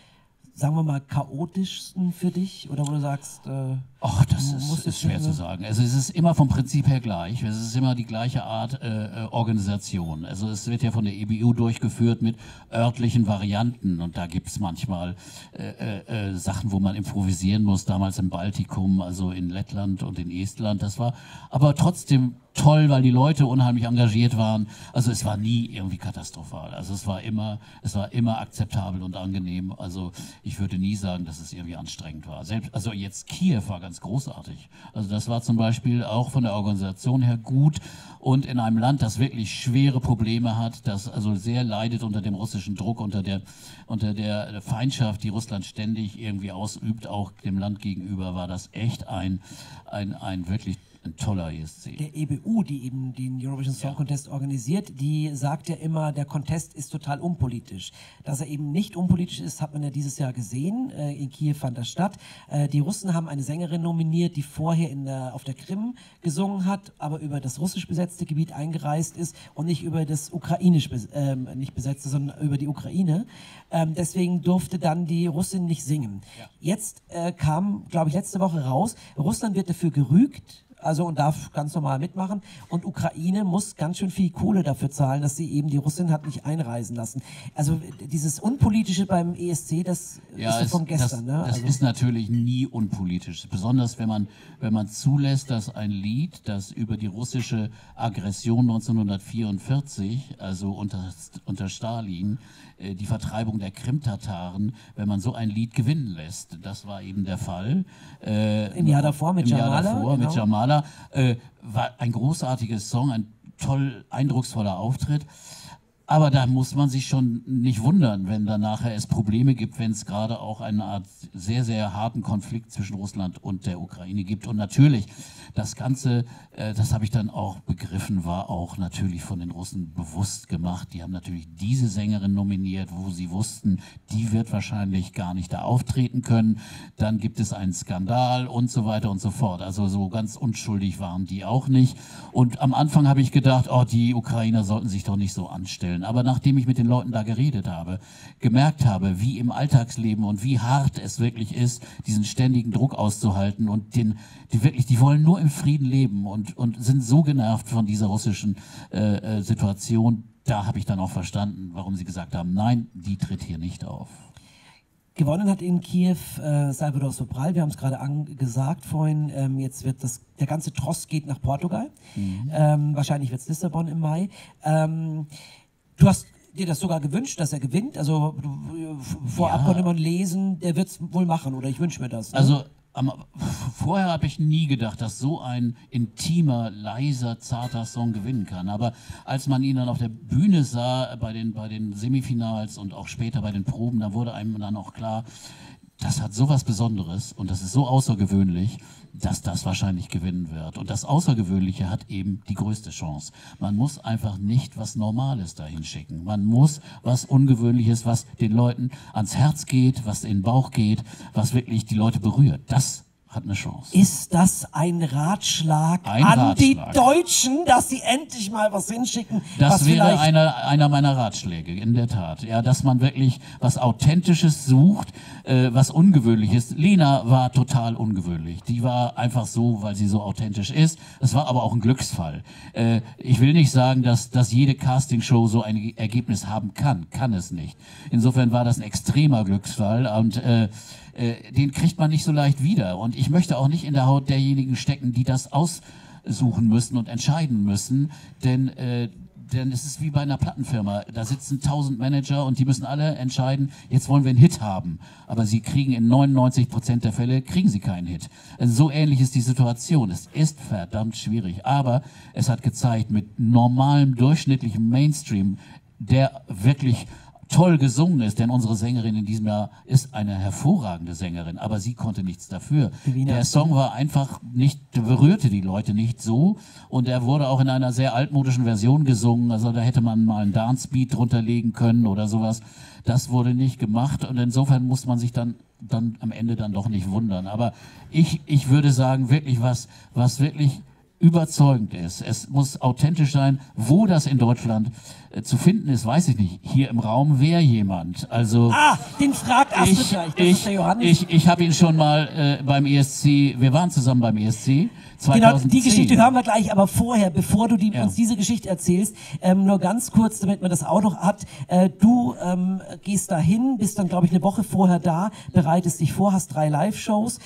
sagen wir mal, chaotischsten für dich? Oder wo du sagst, äh, Ach, das ist, ist schwer zu sagen. Also es ist immer vom Prinzip her gleich. Es ist immer die gleiche Art äh, äh, Organisation. Also es wird ja von der EBU durchgeführt mit örtlichen Varianten und da gibt's manchmal äh, äh, äh, Sachen, wo man improvisieren muss. Damals im Baltikum, also in Lettland und in Estland. Das war aber trotzdem toll, weil die Leute unheimlich engagiert waren. Also es war nie irgendwie katastrophal. Also es war immer, es war immer akzeptabel und angenehm. Also ich würde nie sagen, dass es irgendwie anstrengend war. Selbst, also jetzt Kiew war ganz großartig. Also das war zum Beispiel auch von der Organisation her gut und in einem Land, das wirklich schwere Probleme hat, das also sehr leidet unter dem russischen Druck, unter der, unter der Feindschaft, die Russland ständig irgendwie ausübt, auch dem Land gegenüber, war das echt ein, ein, ein wirklich ein toller ESC. der EBU, die eben den Eurovision Song Contest organisiert, die sagt ja immer, der Contest ist total unpolitisch. Dass er eben nicht unpolitisch ist, hat man ja dieses Jahr gesehen. Äh, in Kiew fand das statt. Äh, die Russen haben eine Sängerin nominiert, die vorher in der, auf der Krim gesungen hat, aber über das russisch besetzte Gebiet eingereist ist und nicht über das ukrainisch ähm, nicht besetzte, sondern über die Ukraine. Ähm, deswegen durfte dann die Russin nicht singen. Jetzt äh, kam, glaube ich, letzte Woche raus, Russland wird dafür gerügt, also und darf ganz normal mitmachen. Und Ukraine muss ganz schön viel Kohle dafür zahlen, dass sie eben die Russin hat nicht einreisen lassen. Also dieses Unpolitische beim ESC, das Ja, ist es, von gestern. das, ne? das also, ist natürlich nie unpolitisch. Besonders wenn man, wenn man zulässt, dass ein Lied, das über die russische Aggression 1944, also unter, unter Stalin, die Vertreibung der Krim-Tataren, wenn man so ein Lied gewinnen lässt. Das war eben der Fall. Äh, Im Jahr davor mit im Jahr Jamala, davor mit genau. Jamala. Äh, war ein großartiges Song, ein toll eindrucksvoller Auftritt. Aber da muss man sich schon nicht wundern, wenn dann nachher es Probleme gibt, wenn es gerade auch eine Art sehr, sehr harten Konflikt zwischen Russland und der Ukraine gibt. Und natürlich, das Ganze, äh, das habe ich dann auch begriffen, war auch natürlich von den Russen bewusst gemacht. Die haben natürlich diese Sängerin nominiert, wo sie wussten, die wird wahrscheinlich gar nicht da auftreten können. Dann gibt es einen Skandal und so weiter und so fort. Also so ganz unschuldig waren die auch nicht. Und am Anfang habe ich gedacht, oh, die Ukrainer sollten sich doch nicht so anstellen. Aber nachdem ich mit den Leuten da geredet habe, gemerkt habe, wie im Alltagsleben und wie hart es wirklich ist, diesen ständigen Druck auszuhalten und den, die wirklich, die wollen nur im Frieden leben und, und sind so genervt von dieser russischen äh, äh, Situation. Da habe ich dann auch verstanden, warum sie gesagt haben, nein, die tritt hier nicht auf. Gewonnen hat in Kiew äh, Salvador Sobral, wir haben es gerade angesagt vorhin, ähm, jetzt wird das, der ganze Tross geht nach Portugal, ähm, wahrscheinlich wird es Lissabon im Mai. Ähm, du hast dir das sogar gewünscht, dass er gewinnt, also vorab Ja. konnte man lesen, der wird es wohl machen oder ich wünsche mir das. Ne? Also am, vorher habe ich nie gedacht, dass so ein intimer, leiser, zarter Song gewinnen kann. Aber als man ihn dann auf der Bühne sah, bei den, bei den Semifinals und auch später bei den Proben, da wurde einem dann auch klar, das hat so was Besonderes und das ist so außergewöhnlich, dass das wahrscheinlich gewinnen wird. Und das Außergewöhnliche hat eben die größte Chance. Man muss einfach nicht was Normales dahin schicken. Man muss was Ungewöhnliches, was den Leuten ans Herz geht, was in den Bauch geht, was wirklich die Leute berührt. Das hat eine Chance. Ist das ein Ratschlag Ein an die Ratschlag. Deutschen, dass sie endlich mal was hinschicken? Das was wäre einer, einer meiner Ratschläge, in der Tat. Ja, dass man wirklich was Authentisches sucht, äh, was Ungewöhnliches. Lena war total ungewöhnlich. Die war einfach so, weil sie so authentisch ist. Es war aber auch ein Glücksfall. Äh, ich will nicht sagen, dass, dass jede Castingshow so ein Ergebnis haben kann. Kann es nicht. Insofern war das ein extremer Glücksfall und äh, äh, den kriegt man nicht so leicht wieder. Und ich möchte auch nicht in der Haut derjenigen stecken, die das aussuchen müssen und entscheiden müssen, denn äh, denn es ist wie bei einer Plattenfirma. Da sitzen tausend Manager und die müssen alle entscheiden, jetzt wollen wir einen Hit haben. Aber sie kriegen in 99 Prozent der Fälle, kriegen sie keinen Hit. Also so ähnlich ist die Situation. Es ist verdammt schwierig. Aber es hat gezeigt, mit normalem, durchschnittlichem Mainstream, der wirklich toll gesungen ist, denn unsere Sängerin in diesem Jahr ist eine hervorragende Sängerin, aber sie konnte nichts dafür. Der Song war einfach nicht, berührte die Leute nicht so und er wurde auch in einer sehr altmodischen Version gesungen, also da hätte man mal einen Dance-Beat drunter legen können oder sowas. Das wurde nicht gemacht und insofern muss man sich dann dann am Ende dann doch nicht wundern. Aber ich, ich würde sagen, wirklich was, was wirklich überzeugend ist. Es muss authentisch sein. Wo das in Deutschland äh, zu finden ist, weiß ich nicht. Hier im Raum wäre jemand. Also Ah, den fragt Astrid ich, gleich. Das ist der ich, Johannes. ich, ich habe ihn schon mal äh, beim ESC, wir waren zusammen beim ESC 2010. Genau, die Geschichte hören wir gleich, aber vorher, bevor du die, Ja. uns diese Geschichte erzählst, ähm, nur ganz kurz, damit man das auch noch hat. Äh, du ähm, gehst dahin, bist dann, glaube ich, eine Woche vorher da, bereitest dich vor, hast drei Live-Shows,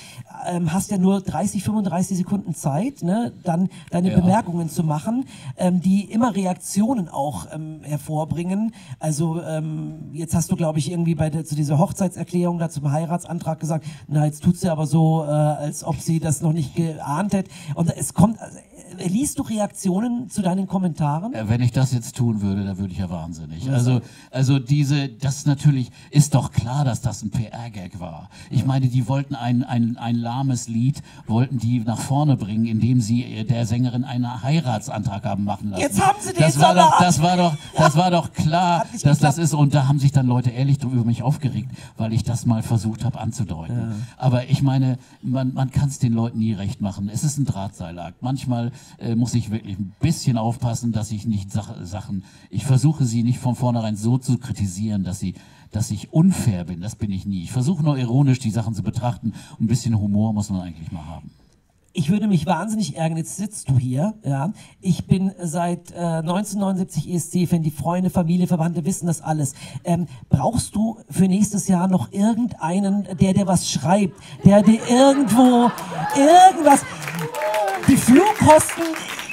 ähm, hast ja nur 30, 35 Sekunden Zeit, ne, dann deine Ja. Bemerkungen zu machen, ähm, die immer Reaktionen auch ähm, hervorbringen. Also ähm, jetzt hast du, glaube ich, irgendwie bei der, zu dieser Hochzeitserklärung da zum Heiratsantrag gesagt, na, jetzt tut sie aber so, äh, als ob sie das noch nicht geahnt hätte. Und es kommt, also, liest du Reaktionen zu deinen Kommentaren? Äh, Wenn ich das jetzt tun würde, da würde ich ja wahnsinnig. Also, also diese, das natürlich ist doch klar, dass das ein PR-Gag war. Ich meine, die wollten ein, ein, ein lahmes Lied, wollten die nach vorne bringen, indem sie äh, der Sängerin einen Heiratsantrag haben machen lassen. Jetzt haben sie den das war doch, das war doch, das war doch klar, dass das geklappt. ist. Und da haben sich dann Leute ehrlich drüber mich aufgeregt, weil ich das mal versucht habe anzudeuten. Aber ich meine, man, man kann es den Leuten nie recht machen. Es ist ein Drahtseilakt. Manchmal äh, muss ich wirklich ein bisschen aufpassen, dass ich nicht Sach Sachen, ich versuche sie nicht von vornherein so zu kritisieren, dass sie dass ich unfair bin, das bin ich nie. Ich versuche nur ironisch die Sachen zu betrachten. Ein bisschen Humor muss man eigentlich mal haben. ich würde mich wahnsinnig ärgern, jetzt sitzt du hier, ja. Ich bin seit äh, 1979 ESC-Fan, die Freunde, Familie, Verwandte wissen das alles. Ähm, brauchst du für nächstes Jahr noch irgendeinen, der dir was schreibt, der dir irgendwo irgendwas, Flugkosten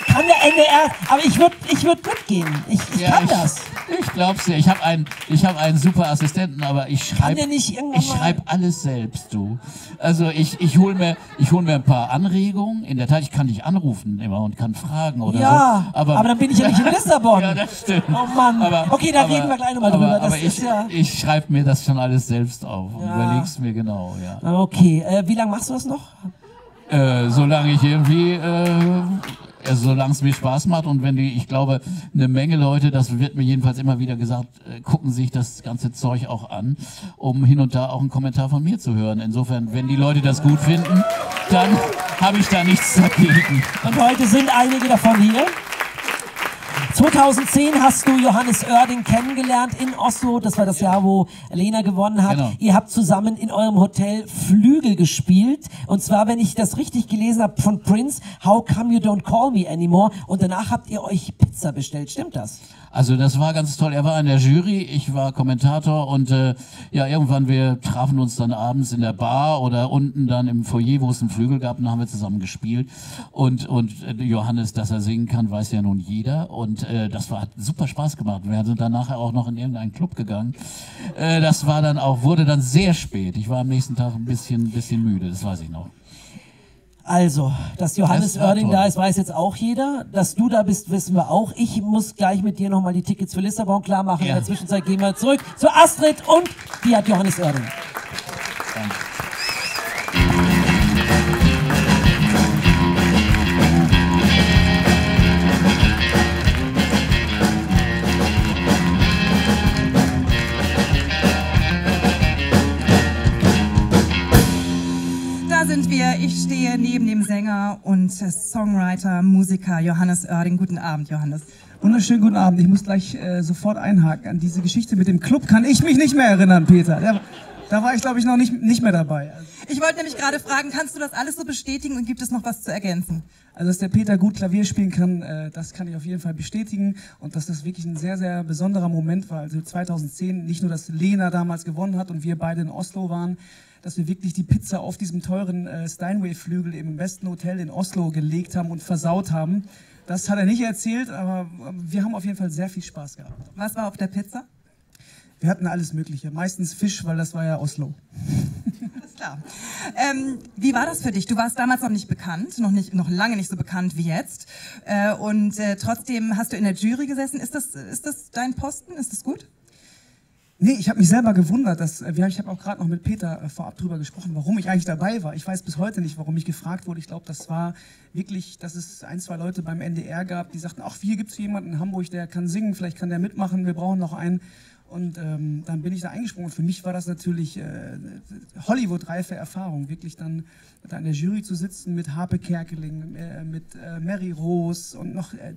kann der NDR, aber ich würde ich würd mitgehen. Ich, ich Ja, kann ich, das. Ich glaub's dir. Ich habe einen, ich habe einen super Assistenten, aber ich schreibe, ich schreibe alles selbst, du. Also ich, ich hole mir, ich hol mir ein paar Anregungen. In der Tat, ich kann dich anrufen immer und kann fragen oder Ja, so. aber, dann bin ich ja nicht in Lissabon. ja, das stimmt. Oh Mann. okay, da reden wir gleich nochmal drüber. Aber, aber ich, ja. ich schreibe mir das schon alles selbst auf und Ja. überleg's mir genau, ja. Okay, äh, wie lange machst du das noch? Äh, solange ich irgendwie, äh, also solange es mir Spaß macht und wenn die, ich glaube, eine Menge Leute, das wird mir jedenfalls immer wieder gesagt, äh, gucken sich das ganze Zeug auch an, um hin und da auch einen Kommentar von mir zu hören. Insofern, wenn die Leute das gut finden, dann habe ich da nichts dagegen. Und heute sind einige davon hier. 2010 hast du Johannes Oerding kennengelernt in Oslo. Das war das Jahr, wo Lena gewonnen hat. Genau. Ihr habt zusammen in eurem Hotel Flügel gespielt. Und zwar, wenn ich das richtig gelesen habe, von Prince, How Come You Don't Call Me Anymore. Und danach habt ihr euch Pizza bestellt. Stimmt das? Also das war ganz toll. Er war in der Jury, ich war Kommentator und äh, ja, irgendwann wir trafen uns dann abends in der Bar oder unten dann im Foyer, wo es einen Flügel gab, und dann haben wir zusammen gespielt. Und und äh, Johannes, dass er singen kann, weiß ja nun jeder. Und äh, das war hat super Spaß gemacht. Wir sind dann nachher auch noch in irgendeinen Club gegangen. Äh, das war dann auch wurde dann sehr spät. Ich war am nächsten Tag ein bisschen bisschen müde. Das weiß ich noch. Also, dass Johannes Das Oerding da ist, weiß jetzt auch jeder. Dass du da bist, wissen wir auch. Ich muss gleich mit dir nochmal die Tickets für Lissabon klar machen. In Ja. der Zwischenzeit gehen wir zurück zu Astrid und die hat Johannes Oerding. Danke. Sind wir. Ich stehe neben dem Sänger und Songwriter, Musiker Johannes Oerding. Guten Abend, Johannes. Wunderschönen guten Abend. Ich muss gleich äh, sofort einhaken. An diese Geschichte mit dem Club kann ich mich nicht mehr erinnern, Peter. Der, da war ich, glaube ich, noch nicht, nicht mehr dabei. Ich wollte nämlich gerade fragen, kannst du das alles so bestätigen und gibt es noch was zu ergänzen? Also, dass der Peter gut Klavier spielen kann, äh, das kann ich auf jeden Fall bestätigen. Und dass das wirklich ein sehr, sehr besonderer Moment war. Also 2010, nicht nur, dass Lena damals gewonnen hat und wir beide in Oslo waren, dass wir wirklich die Pizza auf diesem teuren äh, Steinway-Flügel im besten Hotel in Oslo gelegt haben und versaut haben. Das hat er nicht erzählt, aber äh, wir haben auf jeden Fall sehr viel Spaß gehabt. Was war auf der Pizza? Wir hatten alles Mögliche. Meistens Fisch, weil das war ja Oslo. Alles klar. Ähm, wie war das für dich? Du warst damals noch nicht bekannt, noch, nicht, noch lange nicht so bekannt wie jetzt. Äh, und äh, trotzdem hast du in der Jury gesessen. Ist das, ist das dein Posten? Ist das gut? Nee, ich habe mich selber gewundert, dass äh, wir- ich habe auch gerade noch mit Peter äh, vorab drüber gesprochen, warum ich eigentlich dabei war. Ich weiß bis heute nicht, warum ich gefragt wurde. Ich glaube, das war wirklich, dass es ein, zwei Leute beim NDR gab, die sagten, ach, hier gibt's jemanden in Hamburg, der kann singen, vielleicht kann der mitmachen, wir brauchen noch einen. Und ähm, dann bin ich da eingesprungen. Für mich war das natürlich äh, Hollywood-reife Erfahrung, wirklich dann da in der Jury zu sitzen mit Harpe Kerkeling, äh, mit äh, Mary Rose und noch äh,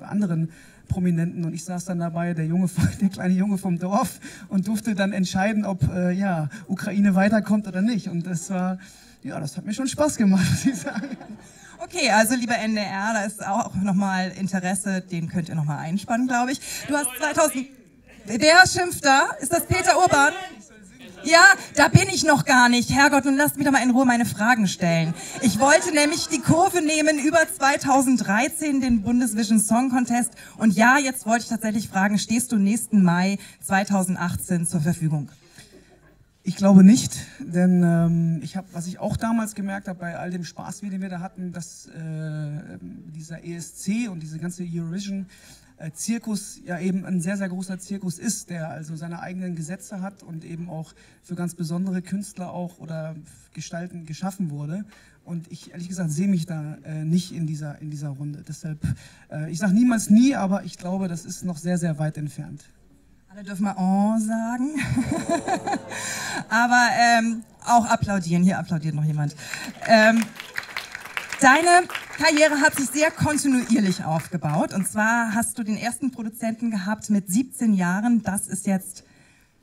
anderen Prominenten und ich saß dann dabei, der Junge, der kleine Junge vom Dorf und durfte dann entscheiden, ob äh, ja Ukraine weiterkommt oder nicht. Und das war, ja, das hat mir schon Spaß gemacht, muss ich sagen. Okay, also lieber NDR, da ist auch nochmal Interesse, den könnt ihr nochmal einspannen, glaube ich. Du hast 2000... Wer schimpft da? Ist das Peter Urban? Ja, da bin ich noch gar nicht. Herrgott, nun lasst mich doch mal in Ruhe meine Fragen stellen. Ich wollte nämlich die Kurve nehmen über 2013, den Bundesvision Song Contest. Und ja, jetzt wollte ich tatsächlich fragen, stehst du nächsten Mai 2018 zur Verfügung? Ich glaube nicht, denn ähm, ich habe, was ich auch damals gemerkt habe bei all dem Spaß, den wir da hatten, dass äh, dieser ESC und diese ganze Eurovision Zirkus ja eben ein sehr, sehr großer Zirkus ist, der also seine eigenen Gesetze hat und eben auch für ganz besondere Künstler auch oder Gestalten geschaffen wurde. Und ich ehrlich gesagt sehe mich da äh, nicht in dieser, in dieser Runde. Deshalb, äh, ich sage niemals nie, aber ich glaube, das ist noch sehr, sehr weit entfernt. Alle dürfen mal Oh sagen. Aber ähm, auch applaudieren. Hier applaudiert noch jemand. Ähm, deine Karriere hat sich sehr kontinuierlich aufgebaut. Und zwar hast du den ersten Produzenten gehabt mit 17 Jahren. Das ist jetzt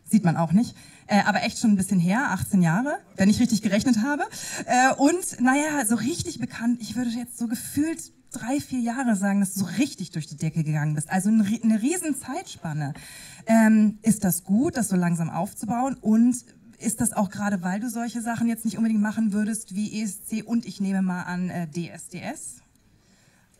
Sieht man auch nicht. Äh, aber echt schon ein bisschen her, 18 Jahre, wenn ich richtig gerechnet habe. Äh, und naja, so richtig bekannt, ich würde jetzt so gefühlt drei, vier Jahre sagen, dass du so richtig durch die Decke gegangen bist. Also eine, riesen Zeitspanne. Ähm, ist das gut, das so langsam aufzubauen? Und ist das auch gerade, weil du solche Sachen jetzt nicht unbedingt machen würdest wie ESC und ich nehme mal an äh, DSDS?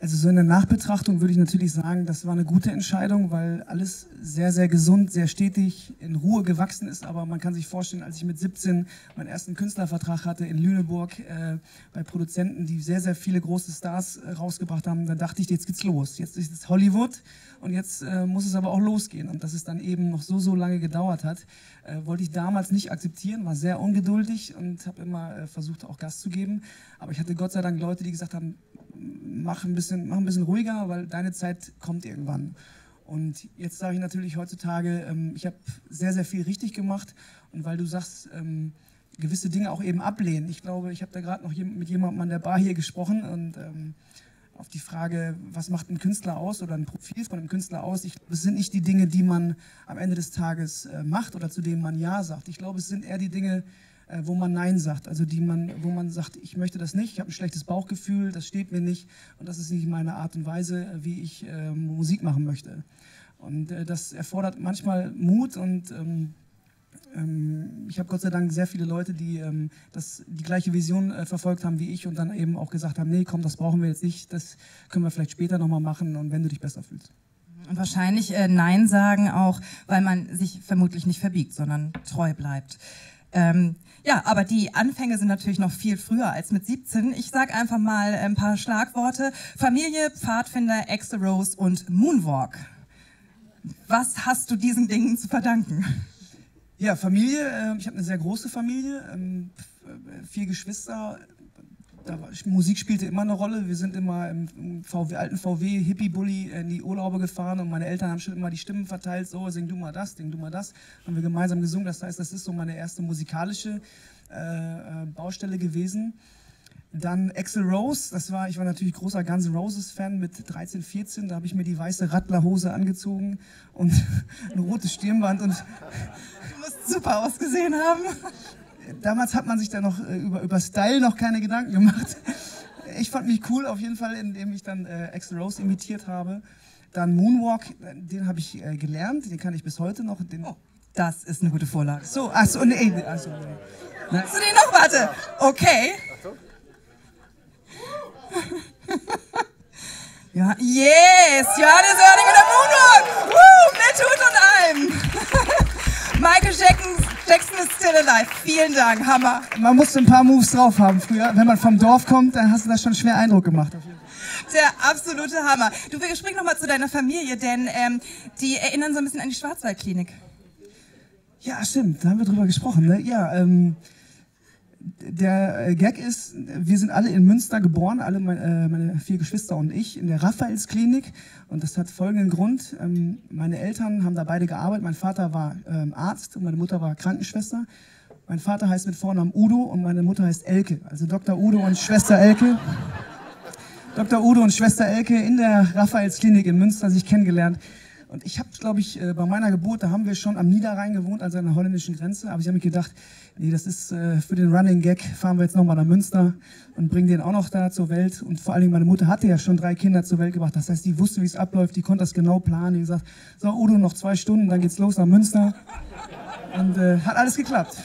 Also so in der Nachbetrachtung würde ich natürlich sagen, das war eine gute Entscheidung, weil alles sehr, sehr gesund, sehr stetig in Ruhe gewachsen ist. Aber man kann sich vorstellen, als ich mit 17 meinen ersten Künstlervertrag hatte in Lüneburg äh, bei Produzenten, die sehr, sehr viele große Stars äh, rausgebracht haben, dann dachte ich, jetzt geht's los. Jetzt ist es Hollywood und jetzt äh, muss es aber auch losgehen. Und dass es dann eben noch so, so lange gedauert hat, äh, wollte ich damals nicht akzeptieren, war sehr ungeduldig und habe immer äh, versucht, auch Gas zu geben. Aber ich hatte Gott sei Dank Leute, die gesagt haben, mach ein bisschen, mach ein bisschen ruhiger, weil deine Zeit kommt irgendwann. Und jetzt sage ich natürlich heutzutage, ähm, ich habe sehr, sehr viel richtig gemacht. Und weil du sagst, ähm, gewisse Dinge auch eben ablehnen. Ich glaube, ich habe da gerade noch mit jemandem an der Bar hier gesprochen und ähm, auf die Frage, was macht ein Künstler aus oder ein Profil von einem Künstler aus, ich glaube, es sind nicht die Dinge, die man am Ende des Tages äh, macht oder zu denen man Ja sagt. Ich glaube, es sind eher die Dinge, äh, wo man Nein sagt. Also die man, wo man sagt, ich möchte das nicht, ich habe ein schlechtes Bauchgefühl, das steht mir nicht und das ist nicht meine Art und Weise, wie ich äh, Musik machen möchte. Und äh, das erfordert manchmal Mut und ähm, ich habe Gott sei Dank sehr viele Leute, die ähm, das, die gleiche Vision äh, verfolgt haben wie ich und dann eben auch gesagt haben, nee, komm, das brauchen wir jetzt nicht, das können wir vielleicht später nochmal machen und wenn du dich besser fühlst. Und wahrscheinlich äh, Nein sagen auch, weil man sich vermutlich nicht verbiegt, sondern treu bleibt. Ähm, ja, aber die Anfänge sind natürlich noch viel früher als mit 17. Ich sage einfach mal ein paar Schlagworte. Familie, Pfadfinder, Axel Rose und Moonwalk. Was hast du diesen Dingen zu verdanken? Ja, Familie. Äh, ich habe eine sehr große Familie, ähm, vier Geschwister. Musik spielte immer eine Rolle. Wir sind immer im, VW, alten VW Hippie-Bully in die Urlaube gefahren und meine Eltern haben schon immer die Stimmen verteilt. So, sing du mal das, sing du mal das. Haben wir gemeinsam gesungen. Das heißt, das ist so meine erste musikalische äh, äh Baustelle gewesen. Dann Axel Rose, das war, ich war natürlich großer Guns N' Roses Fan mit 13, 14, da habe ich mir die weiße Radlerhose angezogen und ein rotes Stirnband und du musst super ausgesehen haben. Damals hat man sich da noch äh, über, über Style noch keine Gedanken gemacht. Ich fand mich cool auf jeden Fall, indem ich dann äh, Axel Rose imitiert habe. Dann Moonwalk, den habe ich äh, gelernt, den kann ich bis heute noch. Den oh, das ist eine gute Vorlage. So, achso, nee, also, nee. Hast du den noch? Warte. Okay. ja, yes! Johannes Oerding mit der Moonwalk! Woo! Mit Hut und allem! Michael Jackson, Jackson ist still alive. Vielen Dank, Hammer. Man musste ein paar Moves drauf haben früher. Wenn man vom Dorf kommt, dann hast du das schon schwer Eindruck gemacht. Der absolute Hammer. Du, wir springen nochmal zu deiner Familie, denn ähm, die erinnern so ein bisschen an die Schwarzwaldklinik. Ja, stimmt, da haben wir drüber gesprochen. Ne? Ja, ähm, der äh, Gag ist, wir sind alle in Münster geboren, alle meine, äh, meine vier Geschwister und ich, in der Raphaelsklinik. Und das hat folgenden Grund. Ähm, meine Eltern haben da beide gearbeitet. Mein Vater war ähm, Arzt und meine Mutter war Krankenschwester. Mein Vater heißt mit Vornamen Udo und meine Mutter heißt Elke. Also Dr. Udo und Schwester Elke. Dr. Udo und Schwester Elke in der Raphaelsklinik in Münster sich kennengelernt. Und ich habe, glaube ich, äh, bei meiner Geburt, da haben wir schon am Niederrhein gewohnt, also an der holländischen Grenze. Aber ich habe mir gedacht, nee, das ist äh, für den Running Gag, fahren wir jetzt nochmal nach Münster und bringen den auch noch da zur Welt. Und vor allen Dingen, meine Mutter hatte ja schon drei Kinder zur Welt gebracht. Das heißt, die wusste, wie es abläuft, die konnte das genau planen. Die gesagt, so Udo, noch zwei Stunden, dann geht's los nach Münster. Und äh, hat alles geklappt.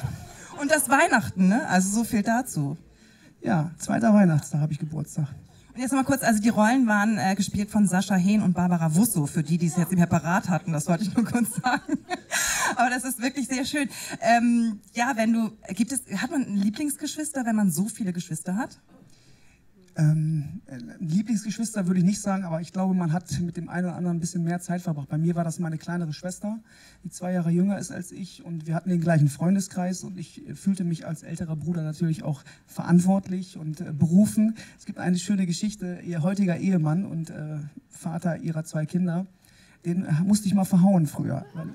Und das Weihnachten, ne? Also so viel dazu. Ja, zweiter Weihnachtstag habe ich Geburtstag. Und jetzt mal kurz, also die Rollen waren äh, gespielt von Sascha Hehn und Barbara Wusso, für die, die es jetzt im parat hatten, das wollte ich nur kurz sagen. Aber das ist wirklich sehr schön. Ähm, ja, wenn du, gibt es, hat man Lieblingsgeschwister, wenn man so viele Geschwister hat? Ähm, Lieblingsgeschwister würde ich nicht sagen, aber ich glaube, man hat mit dem einen oder anderen ein bisschen mehr Zeit verbracht. Bei mir war das meine kleinere Schwester, die zwei Jahre jünger ist als ich und wir hatten den gleichen Freundeskreis und ich fühlte mich als älterer Bruder natürlich auch verantwortlich und äh, berufen. Es gibt eine schöne Geschichte, ihr heutiger Ehemann und äh, Vater ihrer zwei Kinder, den äh, musste ich mal verhauen früher. Weil,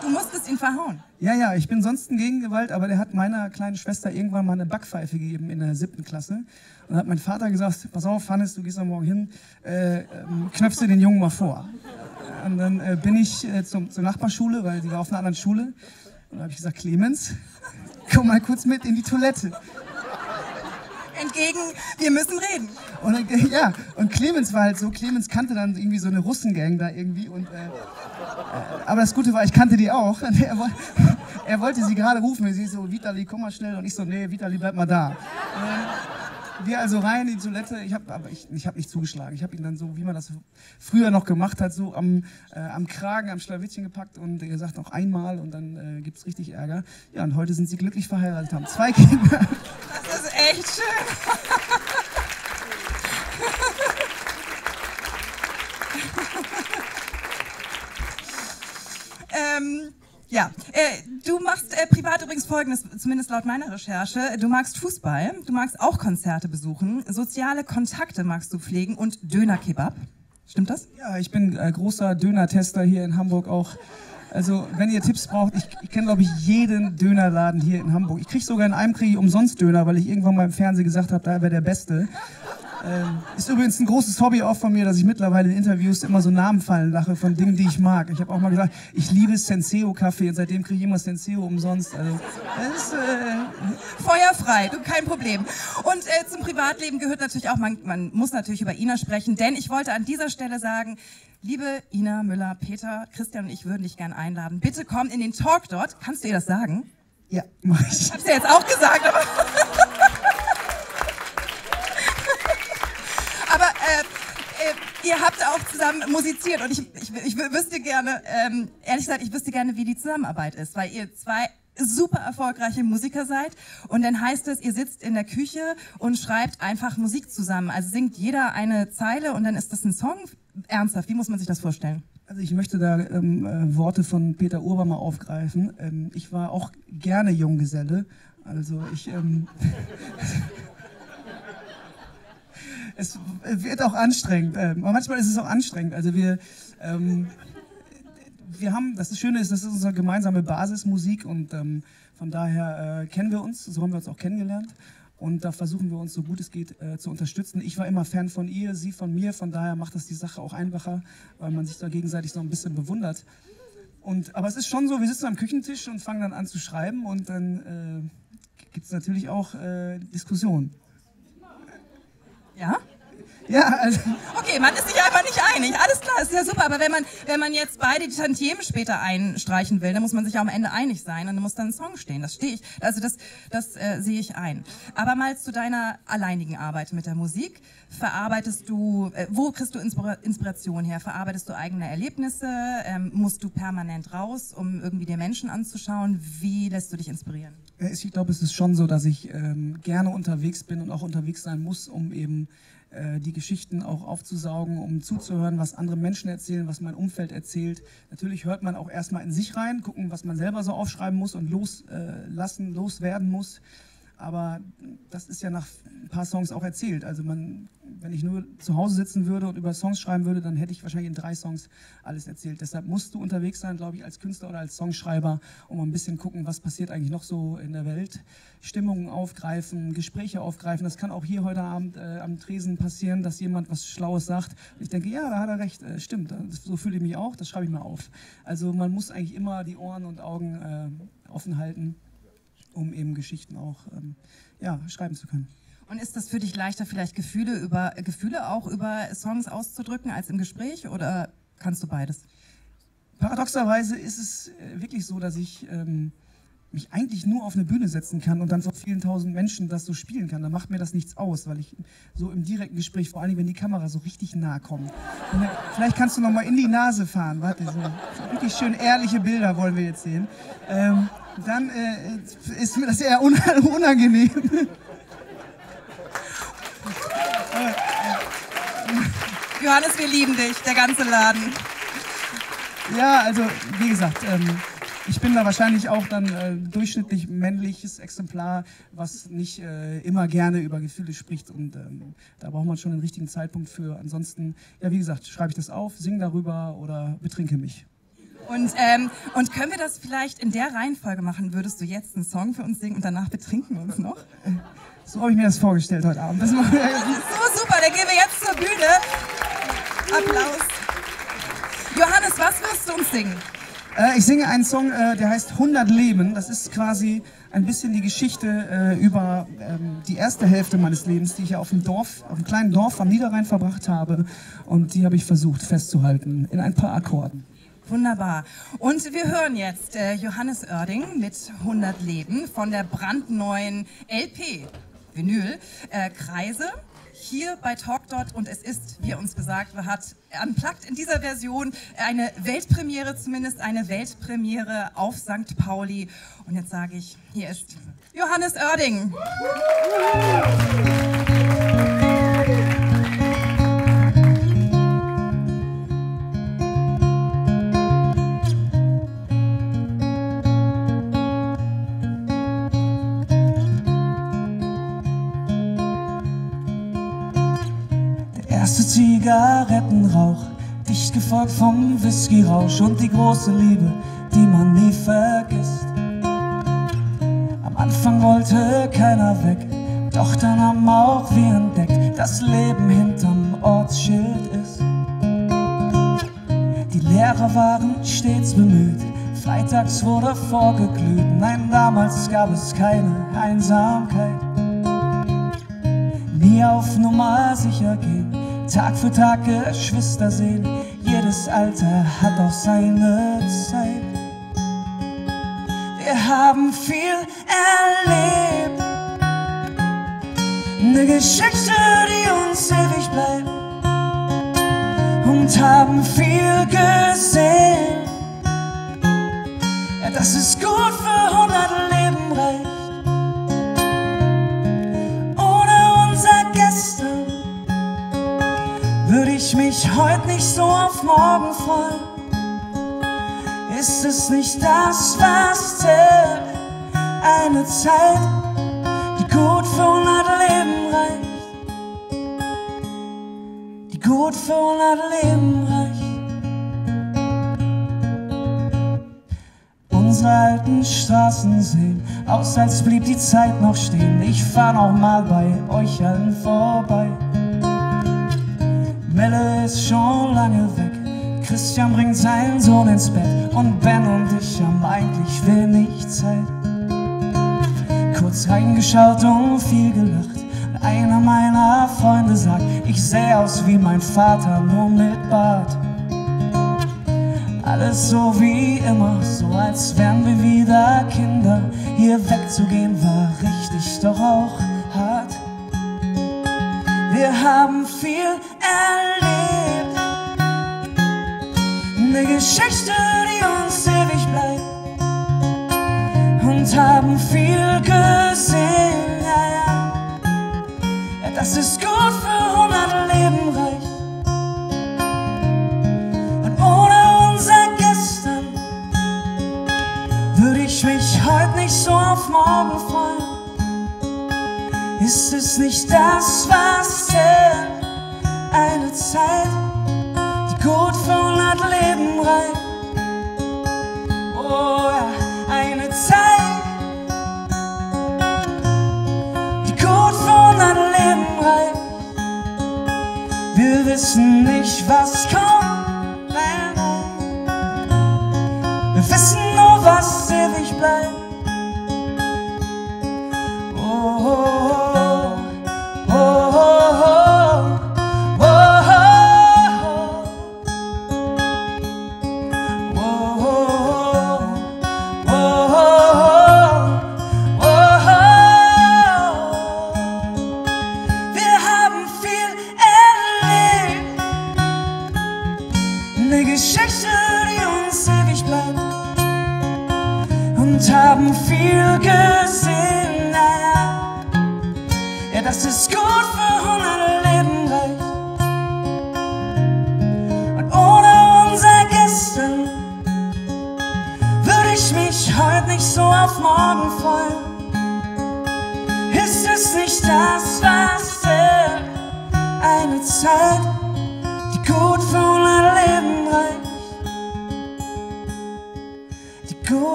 Du musstest ihn verhauen. Ja, ja, ich bin sonst gegen Gewalt, aber der hat meiner kleinen Schwester irgendwann mal eine Backpfeife gegeben in der siebten Klasse. Und hat mein Vater gesagt, pass auf, Hannes, du gehst am Morgen hin, äh, ähm, knöpfst du den Jungen mal vor. Und dann äh, bin ich äh, zum, zur Nachbarschule, weil die war auf einer anderen Schule. Und dann habe ich gesagt, Clemens, komm mal kurz mit in die Toilette. Entgegen, wir müssen reden. Und dann, äh, ja, und Clemens war halt so, Clemens kannte dann irgendwie so eine Russengang da irgendwie und äh, äh, aber das Gute war, ich kannte die auch. Er, woll- er wollte sie gerade rufen, sie so, Vitali, komm mal schnell und ich so, nee, Vitali, bleib mal da. Wir also rein in die Toilette, ich habe aber ich, ich habe nicht zugeschlagen, ich habe ihn dann so, wie man das früher noch gemacht hat, so am, äh, am Kragen, am Schlawittchen gepackt und gesagt noch einmal und dann äh, gibt's richtig Ärger. Ja, und heute sind sie glücklich verheiratet, haben zwei Kinder. Das ist echt schön. ähm, ja, äh, du machst äh, privat übrigens Folgendes, zumindest laut meiner Recherche. Du magst Fußball, du magst auch Konzerte besuchen, soziale Kontakte magst du pflegen und Döner-Kebab. Stimmt das? Ja, ich bin äh, großer Döner-Tester hier in Hamburg auch. Also, wenn ihr Tipps braucht, ich, ich kenne, glaube ich, jeden Dönerladen hier in Hamburg. Ich kriege sogar in einem kriege ich umsonst Döner, weil ich irgendwann mal im Fernsehen gesagt habe, da wäre der Beste. Ähm, ist übrigens ein großes Hobby auch von mir, dass ich mittlerweile in Interviews immer so Namen fallen lache von Dingen, die ich mag. Ich habe auch mal gesagt, ich liebe Senseo-Kaffee und seitdem kriege ich immer Senseo umsonst. Also, ist, äh, Feuerfrei, du, kein Problem. Und äh, zum Privatleben gehört natürlich auch, man, man muss natürlich über Ina sprechen, denn ich wollte an dieser Stelle sagen, liebe Ina Müller, Peter, Christian und ich würden dich gern einladen. Bitte komm in den Talk dort. Kannst du ihr das sagen? ja, mach ich. Ich hab's ja jetzt auch gesagt, aber ihr habt auch zusammen musiziert und ich, ich, ich wüsste gerne, ähm, ehrlich gesagt, ich wüsste gerne, wie die Zusammenarbeit ist, weil ihr zwei super erfolgreiche Musiker seid und dann heißt es, ihr sitzt in der Küche und schreibt einfach Musik zusammen. Also singt jeder eine Zeile und dann ist das ein Song. Ernsthaft, wie muss man sich das vorstellen? Also ich möchte da ähm, äh, Worte von Peter Urban mal aufgreifen. Ähm, ich war auch gerne Junggeselle. Also ich... Ähm, es wird auch anstrengend. Ähm, aber manchmal ist es auch anstrengend. Also wir... Ähm, wir haben, das Schöne ist, das ist unsere gemeinsame Basismusik und ähm, von daher äh, kennen wir uns, so haben wir uns auch kennengelernt und da versuchen wir uns so gut es geht äh, zu unterstützen. Ich war immer Fan von ihr, sie von mir, von daher macht das die Sache auch einfacher, weil man sich da gegenseitig so ein bisschen bewundert. Und, aber es ist schon so, wir sitzen am Küchentisch und fangen dann an zu schreiben und dann äh, gibt es natürlich auch äh, Diskussionen. Ja? Ja, also Okay, man ist sich einfach nicht einig. Alles klar, ist ja super. Aber wenn man, wenn man jetzt beide die Tantiemen später einstreichen will, dann muss man sich ja am Ende einig sein und dann muss dann ein Song stehen. Das stehe ich, also das, das äh, sehe ich ein. Aber mal zu deiner alleinigen Arbeit mit der Musik. Verarbeitest du, äh, wo kriegst du Inspira Inspiration her? Verarbeitest du eigene Erlebnisse? Ähm, musst du permanent raus, um irgendwie dir Menschen anzuschauen? Wie lässt du dich inspirieren? Äh, Ich glaube, es ist schon so, dass ich ähm, gerne unterwegs bin und auch unterwegs sein muss, um eben die Geschichten auch aufzusaugen, um zuzuhören, was andere Menschen erzählen, was mein Umfeld erzählt. Natürlich hört man auch erstmal in sich rein, gucken, was man selber so aufschreiben muss und loslassen, loswerden muss. Aber das ist ja nach ein paar Songs auch erzählt. Also man, wenn ich nur zu Hause sitzen würde und über Songs schreiben würde, dann hätte ich wahrscheinlich in drei Songs alles erzählt. Deshalb musst du unterwegs sein, glaube ich, als Künstler oder als Songschreiber, um ein bisschen gucken, was passiert eigentlich noch so in der Welt. Stimmungen aufgreifen, Gespräche aufgreifen. Das kann auch hier heute Abend äh, am Tresen passieren, dass jemand was Schlaues sagt. Und ich denke, ja, da hat er recht, äh, stimmt. So fühle ich mich auch, das schreibe ich mal auf. Also man muss eigentlich immer die Ohren und Augen äh, offen halten um eben Geschichten auch ähm, ja, schreiben zu können. Und ist das für dich leichter, vielleicht Gefühle über Gefühle auch über Songs auszudrücken als im Gespräch oder kannst du beides? Paradoxerweise ist es äh, wirklich so, dass ich ähm, mich eigentlich nur auf eine Bühne setzen kann und dann vor vielen tausend Menschen das so spielen kann. Da macht mir das nichts aus, weil ich so im direkten Gespräch, vor allem wenn die Kamera so richtig nah kommt. Vielleicht kannst du noch mal in die Nase fahren. Warte, so, so wirklich schön ehrliche Bilder wollen wir jetzt sehen. Ähm, dann äh, ist mir das eher un unangenehm. Johannes, wir lieben dich, der ganze Laden. Ja, also wie gesagt, ähm, ich bin da wahrscheinlich auch dann äh, durchschnittlich männliches Exemplar, was nicht äh, immer gerne über Gefühle spricht und ähm, da braucht man schon den richtigen Zeitpunkt für. Ansonsten, ja wie gesagt, schreibe ich das auf, singe darüber oder betrinke mich. Und, ähm, und können wir das vielleicht in der Reihenfolge machen? Würdest du jetzt einen Song für uns singen und danach betrinken wir uns noch? So habe ich mir das vorgestellt heute Abend. Das So super, dann gehen wir jetzt zur Bühne. Applaus. Johannes, was wirst du uns singen? Äh, ich singe einen Song, äh, der heißt 100 Leben. Das ist quasi ein bisschen die Geschichte äh, über ähm, die erste Hälfte meines Lebens, die ich auf dem Dorf, auf einem kleinen Dorf am Niederrhein verbracht habe. Und die habe ich versucht festzuhalten in ein paar Akkorden. Wunderbar. Und wir hören jetzt äh, Johannes Oerding mit 100 Leben von der brandneuen LP, Vinyl, äh, Kreise. Hier bei TalkDot und es ist, wie er uns gesagt hat, unplugged in dieser Version eine Weltpremiere, zumindest eine Weltpremiere auf St. Pauli. Und jetzt sage ich, hier ist Johannes Oerding. Zigarettenrauch, dicht gefolgt vom Whiskyrausch und die große Liebe, die man nie vergisst. Am Anfang wollte keiner weg, doch dann haben auch wir entdeckt, dass Leben hinterm Ortsschild ist. Die Lehrer waren stets bemüht, freitags wurde vorgeglüht, nein, damals gab es keine Einsamkeit nie auf Nummer sicher gehen. Tag für Tag Geschwister sehen, jedes Alter hat auch seine Zeit. Wir haben viel erlebt, eine Geschichte, die uns ewig bleibt. Und haben viel gesehen, ja, das ist mich heute nicht so auf morgen freuen. Ist es nicht das, was zählt? Eine Zeit, die gut für 100 Leben reicht. Die gut für 100 Leben reicht. Unsere alten Straßen sehen aus, als blieb die Zeit noch stehen. Ich fahr noch mal bei euch allen vorbei. Melle ist schon lange weg. Christian bringt seinen Sohn ins Bett. Und Ben und ich haben eigentlich wenig Zeit. Kurz reingeschaut und viel gelacht. Einer meiner Freunde sagt, ich sähe aus wie mein Vater, nur mit Bart. Alles so wie immer, so als wären wir wieder Kinder. Hier wegzugehen war richtig, doch auch. Wir haben viel erlebt, eine Geschichte, die uns ewig bleibt. Und haben viel gesehen, ja, ja. ja das ist gut für 100 Leben reicht. Und ohne unser Gestern würde ich mich heute nicht so auf morgen freuen. Ist es nicht das, was zählt? Eine Zeit, die gut für 100 Leben reicht. Oh ja, eine Zeit, die gut für 100 Leben reicht. Wir wissen nicht, was kommt. Nein, nein. Wir wissen nur, was ewig bleibt.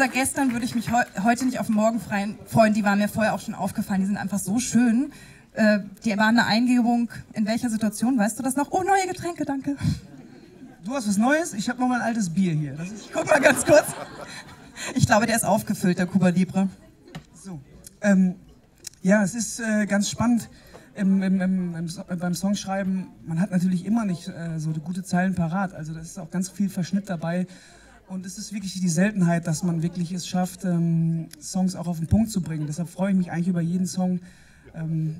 Unser Gestern würde ich mich heu heute nicht auf morgen freuen. Die waren mir vorher auch schon aufgefallen. Die sind einfach so schön. Äh, die waren eine Eingebung. In welcher Situation, weißt du das noch? Oh, neue Getränke, danke. Du hast was Neues? Ich habe noch mal ein altes Bier hier. Ist Guck mal ganz kurz. Ich glaube, der ist aufgefüllt, der Cuba Libre. so. Ähm, ja, es ist äh, ganz spannend. Im, im, im, beim Songschreiben, man hat natürlich immer nicht äh, so gute Zeilen parat. Also da ist auch ganz viel Verschnitt dabei. Und es ist wirklich die Seltenheit, dass man wirklich es schafft, ähm, Songs auch auf den Punkt zu bringen. Deshalb freue ich mich eigentlich über jeden Song, ähm,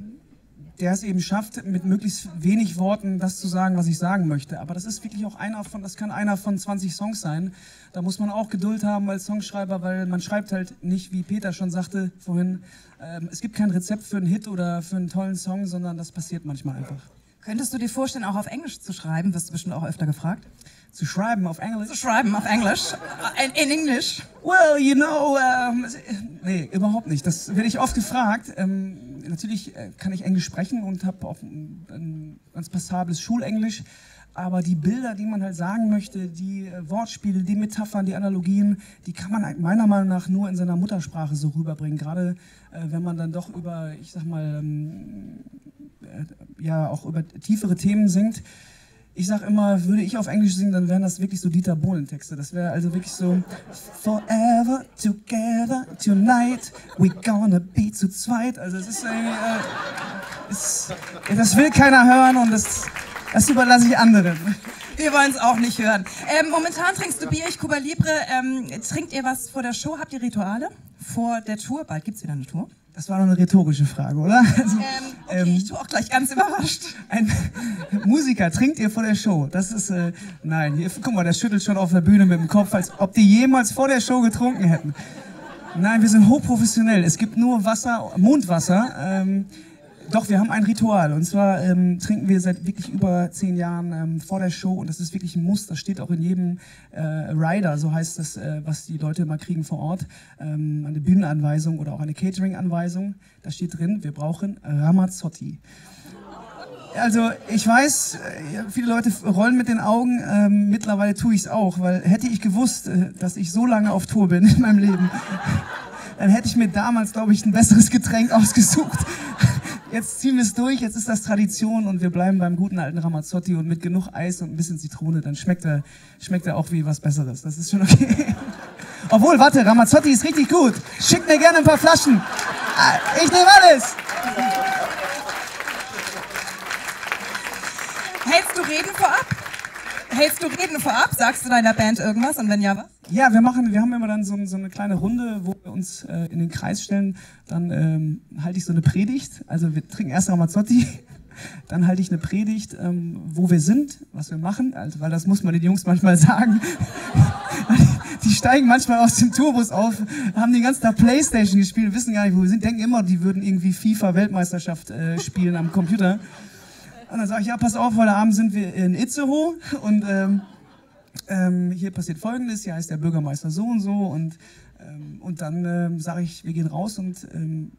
der es eben schafft, mit möglichst wenig Worten das zu sagen, was ich sagen möchte. Aber das ist wirklich auch einer von, das kann einer von 20 Songs sein. Da muss man auch Geduld haben als Songschreiber, weil man schreibt halt nicht, wie Peter schon sagte vorhin, ähm, es gibt kein Rezept für einen Hit oder für einen tollen Song, sondern das passiert manchmal einfach. Könntest du dir vorstellen, auch auf Englisch zu schreiben? Wirst du bestimmt auch öfter gefragt. Zu schreiben auf Zu Englisch? schreiben auf Englisch. In, in English. Well, you know, ähm, nee, überhaupt nicht. Das werde ich oft gefragt. Ähm, natürlich äh, kann ich Englisch sprechen und habe auch ein, ein ganz passables Schulenglisch. Aber die Bilder, die man halt sagen möchte, die äh, Wortspiele, die Metaphern, die Analogien, die kann man halt meiner Meinung nach nur in seiner Muttersprache so rüberbringen. Gerade äh, wenn man dann doch über, ich sag mal, ähm, äh, ja, auch über tiefere Themen singt. Ich sag immer, würde ich auf Englisch singen, dann wären das wirklich so Dieter Bohlen-Texte. Das wäre also wirklich so Forever together tonight, we gonna be zu zweit. Also es ist, irgendwie, äh, ist das will keiner hören und das, das überlasse ich anderen. Wir wollen es auch nicht hören. Ähm, momentan trinkst du Bier, ich Cuba Libre. Ähm, trinkt ihr was vor der Show? Habt ihr Rituale? Vor der Tour? Bald gibt's wieder eine Tour. Das war doch eine rhetorische Frage, oder? Also, Ähm, okay, Ähm, ich tue auch gleich ganz überrascht. Ein Musiker trinkt ihr vor der Show? Das ist, äh, nein, hier, guck mal, der schüttelt schon auf der Bühne mit dem Kopf, als ob die jemals vor der Show getrunken hätten. Nein, wir sind hochprofessionell. Es gibt nur Wasser, Mondwasser. Ähm, doch, wir haben ein Ritual. Und zwar ähm, trinken wir seit wirklich über zehn Jahren ähm, vor der Show. Und das ist wirklich ein Muss. Das steht auch in jedem äh, Rider, so heißt das, äh, was die Leute immer kriegen vor Ort. Ähm, eine Bühnenanweisung oder auch eine Catering-Anweisung. Da steht drin, wir brauchen Ramazzotti. Also ich weiß, äh, viele Leute rollen mit den Augen, ähm, mittlerweile tue ich es auch, weil hätte ich gewusst, äh, dass ich so lange auf Tour bin in meinem Leben, dann hätte ich mir damals, glaube ich, ein besseres Getränk ausgesucht. Jetzt ziehen wir es durch, jetzt ist das Tradition und wir bleiben beim guten alten Ramazzotti und mit genug Eis und ein bisschen Zitrone, dann schmeckt er, schmeckt er auch wie was Besseres. Das ist schon okay. Obwohl, warte, Ramazzotti ist richtig gut. Schickt mir gerne ein paar Flaschen. Ah, Ich nehme alles. Hältst du Reden vorab? Hältst du Reden vorab? Sagst du deiner Band irgendwas? Und wenn ja, was? Ja, wir machen, wir haben immer dann so, so eine kleine Runde, wo wir uns äh, in den Kreis stellen. Dann ähm, halte ich so eine Predigt. Also wir trinken erst Ramazzotti, dann halte ich eine Predigt, ähm, wo wir sind, was wir machen. Also, weil das muss man den Jungs manchmal sagen. Die steigen manchmal aus dem Tourbus auf, haben den ganzen Tag Playstation gespielt, wissen gar nicht, wo wir sind, denken immer, die würden irgendwie FIFA-Weltmeisterschaft äh, spielen am Computer. Und dann sage ich, ja, pass auf, heute Abend sind wir in Itzehoe und ähm, ähm, hier passiert Folgendes, hier heißt der Bürgermeister so und so und, ähm, und dann ähm, sage ich, wir gehen raus und ähm,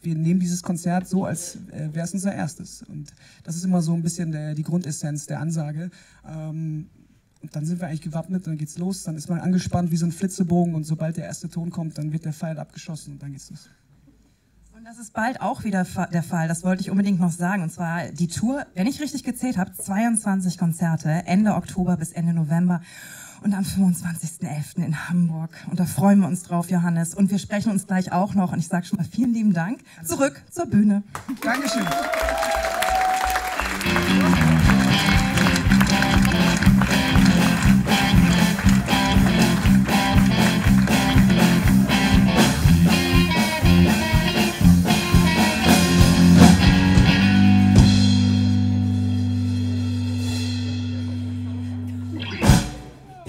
wir nehmen dieses Konzert so, als äh, wäre es unser erstes. Und das ist immer so ein bisschen der, die Grundessenz der Ansage. Ähm, und dann sind wir eigentlich gewappnet, dann geht's los, dann ist man angespannt wie so ein Flitzebogen und sobald der erste Ton kommt, dann wird der Pfeil abgeschossen und dann geht's los. Das ist bald auch wieder der Fall. Das wollte ich unbedingt noch sagen. Und zwar die Tour, wenn ich richtig gezählt habe, 22 Konzerte, Ende Oktober bis Ende November. Und am 25.11. in Hamburg. Und da freuen wir uns drauf, Johannes. Und wir sprechen uns gleich auch noch. Und ich sage schon mal vielen lieben Dank. Zurück zur Bühne. Dankeschön.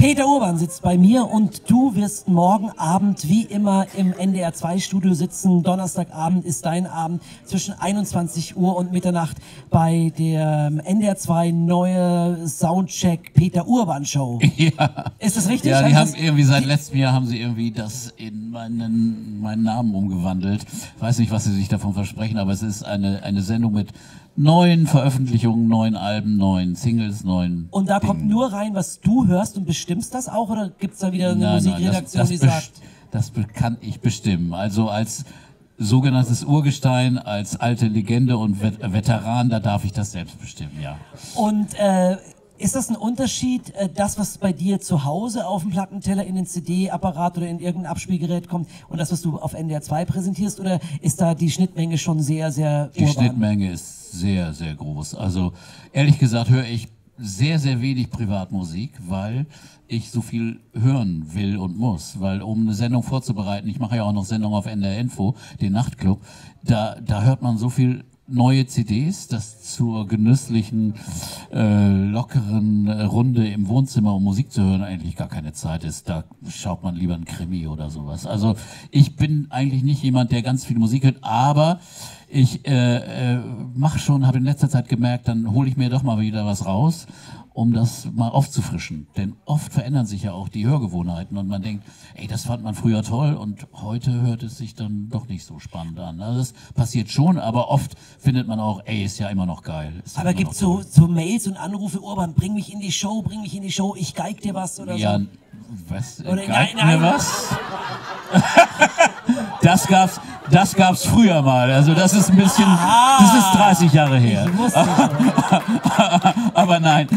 Peter Urban sitzt bei mir und du wirst morgen Abend wie immer im NDR 2 Studio sitzen. Donnerstagabend ist dein Abend zwischen 21 Uhr und Mitternacht bei der NDR 2 neue Soundcheck Peter Urban Show. Ja. Ist das richtig? Ja, die haben irgendwie seit letztem Jahr haben sie irgendwie das in meinen, meinen Namen umgewandelt. Ich weiß nicht, was sie sich davon versprechen, aber es ist eine, eine Sendung mit neuen Veröffentlichungen, neuen Alben, neuen Singles, neuen. Und da kommt Dingen. nur rein, was du hörst und bestimmst das auch oder gibt es da wieder eine Musikredaktion, das, die das, sagt, best- das kann ich bestimmen. Also als sogenanntes Urgestein, als alte Legende und Vet Veteran, da darf ich das selbst bestimmen, ja. Und äh, ist das ein Unterschied, äh, das, was bei dir zu Hause auf dem Plattenteller in den CD-Apparat oder in irgendein Abspielgerät kommt und das, was du auf NDR 2 präsentierst? Oder ist da die Schnittmenge schon sehr, sehr Die urban? Schnittmenge ist sehr, sehr groß. Also ehrlich gesagt höre ich sehr, sehr wenig Privatmusik, weil ich so viel hören will und muss. Weil um eine Sendung vorzubereiten, ich mache ja auch noch Sendungen auf NDR Info, den Nachtclub, da, da hört man so viel neue CDs, das zur genüsslichen, äh, lockeren äh, Runde im Wohnzimmer, um Musik zu hören, eigentlich gar keine Zeit ist. Da schaut man lieber ein Krimi oder sowas. Also ich bin eigentlich nicht jemand, der ganz viel Musik hört, aber ich äh, äh, mache schon, habe in letzter Zeit gemerkt, dann hole ich mir doch mal wieder was raus, um das mal aufzufrischen. Denn oft verändern sich ja auch die Hörgewohnheiten und man denkt, ey, das fand man früher toll und heute hört es sich dann doch nicht so spannend an. Also das passiert schon, aber oft findet man auch, ey, ist ja immer noch geil. Ist ja Aber gibt noch so, so Mails und Anrufe, Urban, bring mich in die Show, bring mich in die Show, ich geig dir was oder Ja, so? Was? Oder- nein, nein. mir was? das gab's, das gab's früher mal. Also das ist ein bisschen, das ist 30 Jahre her. Aber nein,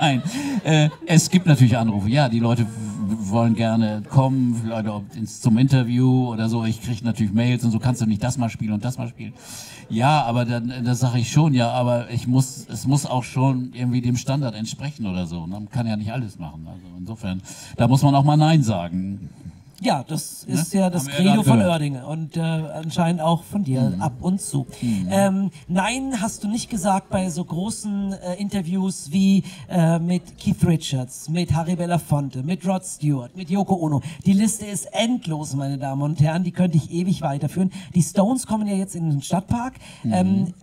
nein. Äh, es gibt natürlich Anrufe. Ja, die Leute wollen gerne kommen, Leute ob ins, zum Interview oder so. Ich kriege natürlich Mails und so, kannst du nicht das mal spielen und das mal spielen. Ja, aber dann, das sage ich schon, ja, aber ich muss, es muss auch schon irgendwie dem Standard entsprechen oder so. Man kann ja nicht alles machen. Also insofern, da muss man auch mal Nein sagen. Ja, das ist Ne? ja das Haben Credo von. Oerdinge und äh, anscheinend auch von dir Mhm. ab und zu. Ähm, nein, hast du nicht gesagt bei so großen äh, Interviews wie äh, mit Keith Richards, mit Harry Belafonte, mit Rod Stewart, mit Yoko Ono. Die Liste ist endlos, meine Damen und Herren, die könnte ich ewig weiterführen. Die Stones kommen ja jetzt in den Stadtpark. Mhm. Ähm,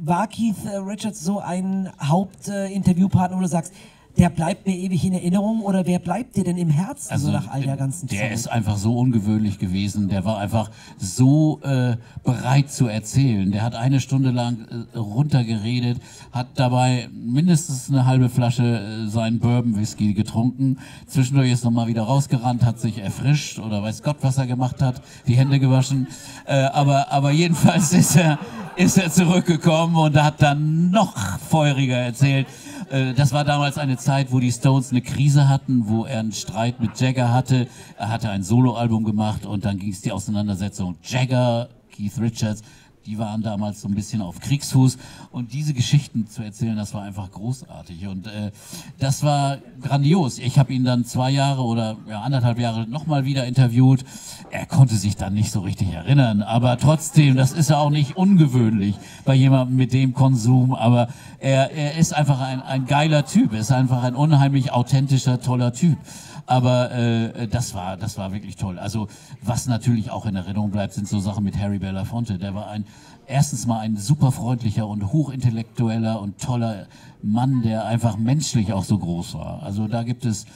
war Keith äh, Richards so ein Hauptinterviewpartner, wo du sagst, der bleibt mir ewig in Erinnerung oder wer bleibt dir denn im Herzen so nach all der ganzen der Zeit? ist einfach so ungewöhnlich gewesen. Der war einfach so äh, bereit zu erzählen. Der hat eine Stunde lang äh, runtergeredet, hat dabei mindestens eine halbe Flasche äh, seinen Bourbon Whisky getrunken. Zwischendurch ist nochmal wieder rausgerannt, hat sich erfrischt oder weiß Gott, was er gemacht hat, die Hände gewaschen. Äh, aber, aber jedenfalls ist er, ist er zurückgekommen und hat dann noch feuriger erzählt. Äh, Das war damals eine Zeit, wo die Stones eine Krise hatten, wo er einen Streit mit Jagger hatte. Er hatte ein Soloalbum gemacht und dann ging es die Auseinandersetzung Jagger, Keith Richards. Die waren damals so ein bisschen auf Kriegsfuß und diese Geschichten zu erzählen, das war einfach großartig und äh, das war grandios. Ich habe ihn dann zwei Jahre oder ja, anderthalb Jahre nochmal wieder interviewt. Er konnte sich dann nicht so richtig erinnern, aber trotzdem, das ist ja auch nicht ungewöhnlich bei jemandem mit dem Konsum, aber er, er ist einfach ein, ein geiler Typ, er ist einfach ein unheimlich authentischer, toller Typ. Aber äh, das war das war wirklich toll. Also was natürlich auch in Erinnerung bleibt, sind so Sachen mit Harry Belafonte. Der war ein erstens mal ein super freundlicher und hochintellektueller und toller Mann, der einfach menschlich auch so groß war. Also da gibt es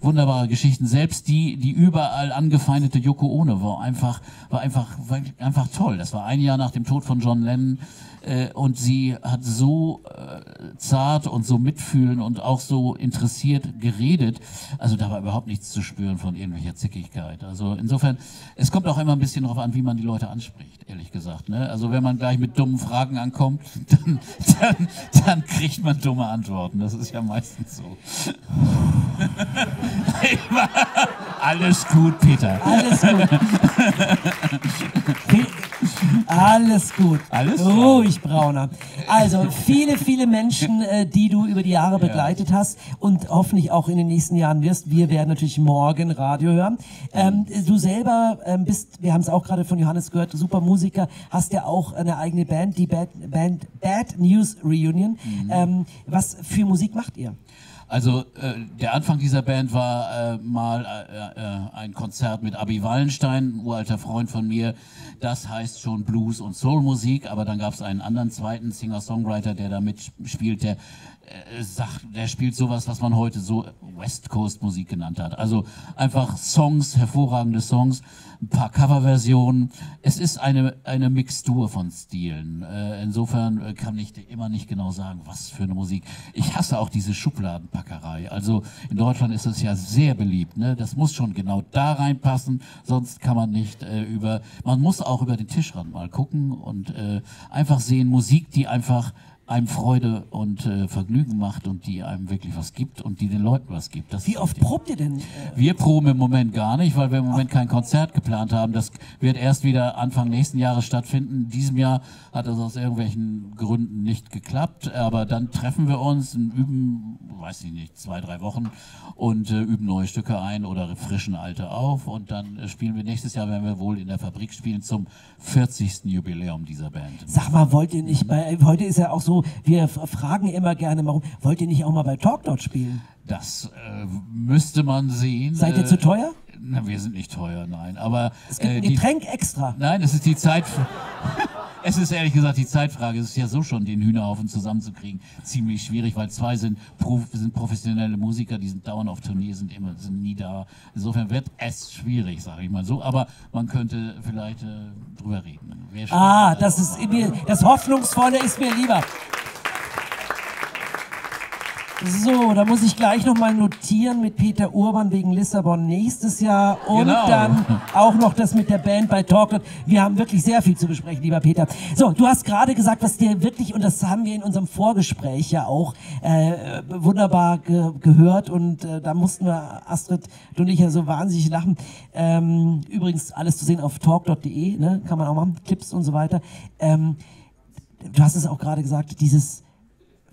wunderbare Geschichten. Selbst die die überall angefeindete Yoko Ono war einfach war einfach war einfach toll. Das war ein Jahr nach dem Tod von John Lennon äh, und sie hat so äh, zart und so mitfühlend und auch so interessiert geredet. Also da war überhaupt nichts zu spüren von irgendwelcher Zickigkeit. Also insofern, es kommt auch immer ein bisschen darauf an, wie man die Leute anspricht, ehrlich gesagt. Ne? Also wenn man gleich mit dummen Fragen ankommt, dann, dann, dann kriegt man dumme Antworten. Das ist ja meistens so. Alles gut, Peter. Alles gut. Alles gut. Alles klar. Ruhig, Brauner. Also viele, viele Menschen, äh, die du über die Jahre begleitet hast und hoffentlich auch in den nächsten Jahren wirst. Wir werden natürlich morgen Radio hören. Ähm, du selber ähm, bist, wir haben es auch gerade von Johannes gehört, super Musiker, hast ja auch eine eigene Band, die Bad, Band Bad News Reunion. Mhm. Ähm, was für Musik macht ihr? Also äh, der Anfang dieser Band war äh, mal äh, äh, ein Konzert mit Abi Wallenstein, ein uralter Freund von mir. Das heißt schon Blues und Soulmusik, aber dann gab es einen anderen zweiten Singer-Songwriter, der da mitspielt, der sagt, der spielt sowas, was man heute so West Coast Musik genannt hat. Also einfach Songs, hervorragende Songs, ein paar Coverversionen. Es ist eine, eine Mixtur von Stilen. Äh, insofern äh, kann ich immer nicht genau sagen, was für eine Musik. Ich hasse auch diese Schubladenpackerei. Also in Deutschland ist es ja sehr beliebt. Ne? Das muss schon genau da reinpassen, sonst kann man nicht äh, über, man muss auch über den Tischrand mal gucken und äh, einfach sehen, Musik, die einfach einem Freude und äh, Vergnügen macht und die einem wirklich was gibt und die den Leuten was gibt. Das Wie oft probt ihr denn? Äh, Wir proben im Moment gar nicht, weil wir im Moment kein Konzert geplant haben. Das wird erst wieder Anfang nächsten Jahres stattfinden. In diesem Jahr hat es aus irgendwelchen Gründen nicht geklappt, aber dann treffen wir uns und üben, weiß ich nicht, zwei, drei Wochen und äh, üben neue Stücke ein oder frischen alte auf und dann äh, spielen wir nächstes Jahr, werden wir wohl in der Fabrik spielen zum 40. Jubiläum dieser Band. Sag mal, wollt ihr nicht bei, heute ist ja auch so, wir fragen immer gerne, warum, wollt ihr nicht auch mal bei Talk dort spielen? Das äh, müsste man sehen. Seid ihr Äh, zu teuer? Na, wir sind nicht teuer, nein. Aber Es gibt äh, ein die, Getränk extra. Nein, es ist die Zeit. Es ist ehrlich gesagt die Zeitfrage. Es ist ja so schon, den Hühnerhaufen zusammenzukriegen, ziemlich schwierig, weil zwei sind, Prof, sind professionelle Musiker, die sind dauernd auf Tournee, sind immer, sind nie da. Insofern wird es schwierig, sage ich mal so. Aber man könnte vielleicht äh, drüber reden. Ah, das ist mir, das Hoffnungsvolle ist mir lieber. So, da muss ich gleich nochmal notieren mit Peter Urban wegen Lissabon nächstes Jahr und Genau. dann auch noch das mit der Band bei Talk. Wir haben wirklich sehr viel zu besprechen, lieber Peter. So, du hast gerade gesagt, was dir wirklich, und das haben wir in unserem Vorgespräch ja auch äh, wunderbar ge gehört und äh, da mussten wir, Astrid, du und ich ja so wahnsinnig lachen. Ähm, übrigens alles zu sehen auf talk.de, ne? kann man auch machen, Clips und so weiter. Ähm, du hast es auch gerade gesagt, dieses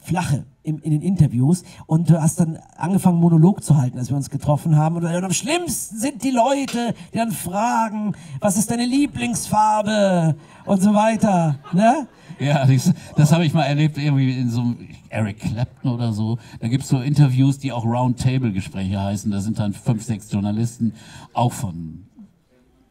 Flache im, in den Interviews und du hast dann angefangen, Monolog zu halten, als wir uns getroffen haben. Und, und am schlimmsten sind die Leute, die dann fragen, was ist deine Lieblingsfarbe und so weiter. Ne? Ja, das, das habe ich mal erlebt, irgendwie in so einem Eric Clapton oder so. Da gibt's so Interviews, die auch Roundtable-Gespräche heißen. Da sind dann fünf, sechs Journalisten, auch von,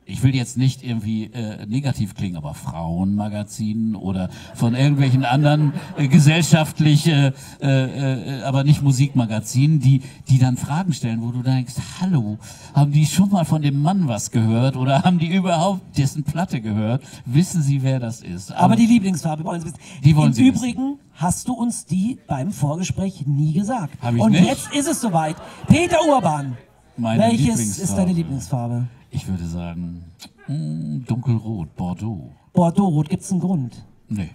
ich will jetzt nicht irgendwie äh, negativ klingen, aber Frauenmagazinen oder von irgendwelchen anderen äh, gesellschaftlich, äh, äh, aber nicht Musikmagazinen, die, die dann Fragen stellen, wo du denkst, hallo, haben die schon mal von dem Mann was gehört oder haben die überhaupt dessen Platte gehört? Wissen sie, wer das ist? Aber die Lieblingsfarbe wollen sie wissen. Die wollen Im sie Übrigen hast du uns die beim Vorgespräch nie gesagt. Hab ich und nicht? jetzt ist es soweit. Peter Urban, Meine welches ist deine Lieblingsfarbe? Ich würde sagen, mm, dunkelrot, Bordeaux. Bordeaux-Rot, gibt's einen Grund, Nee.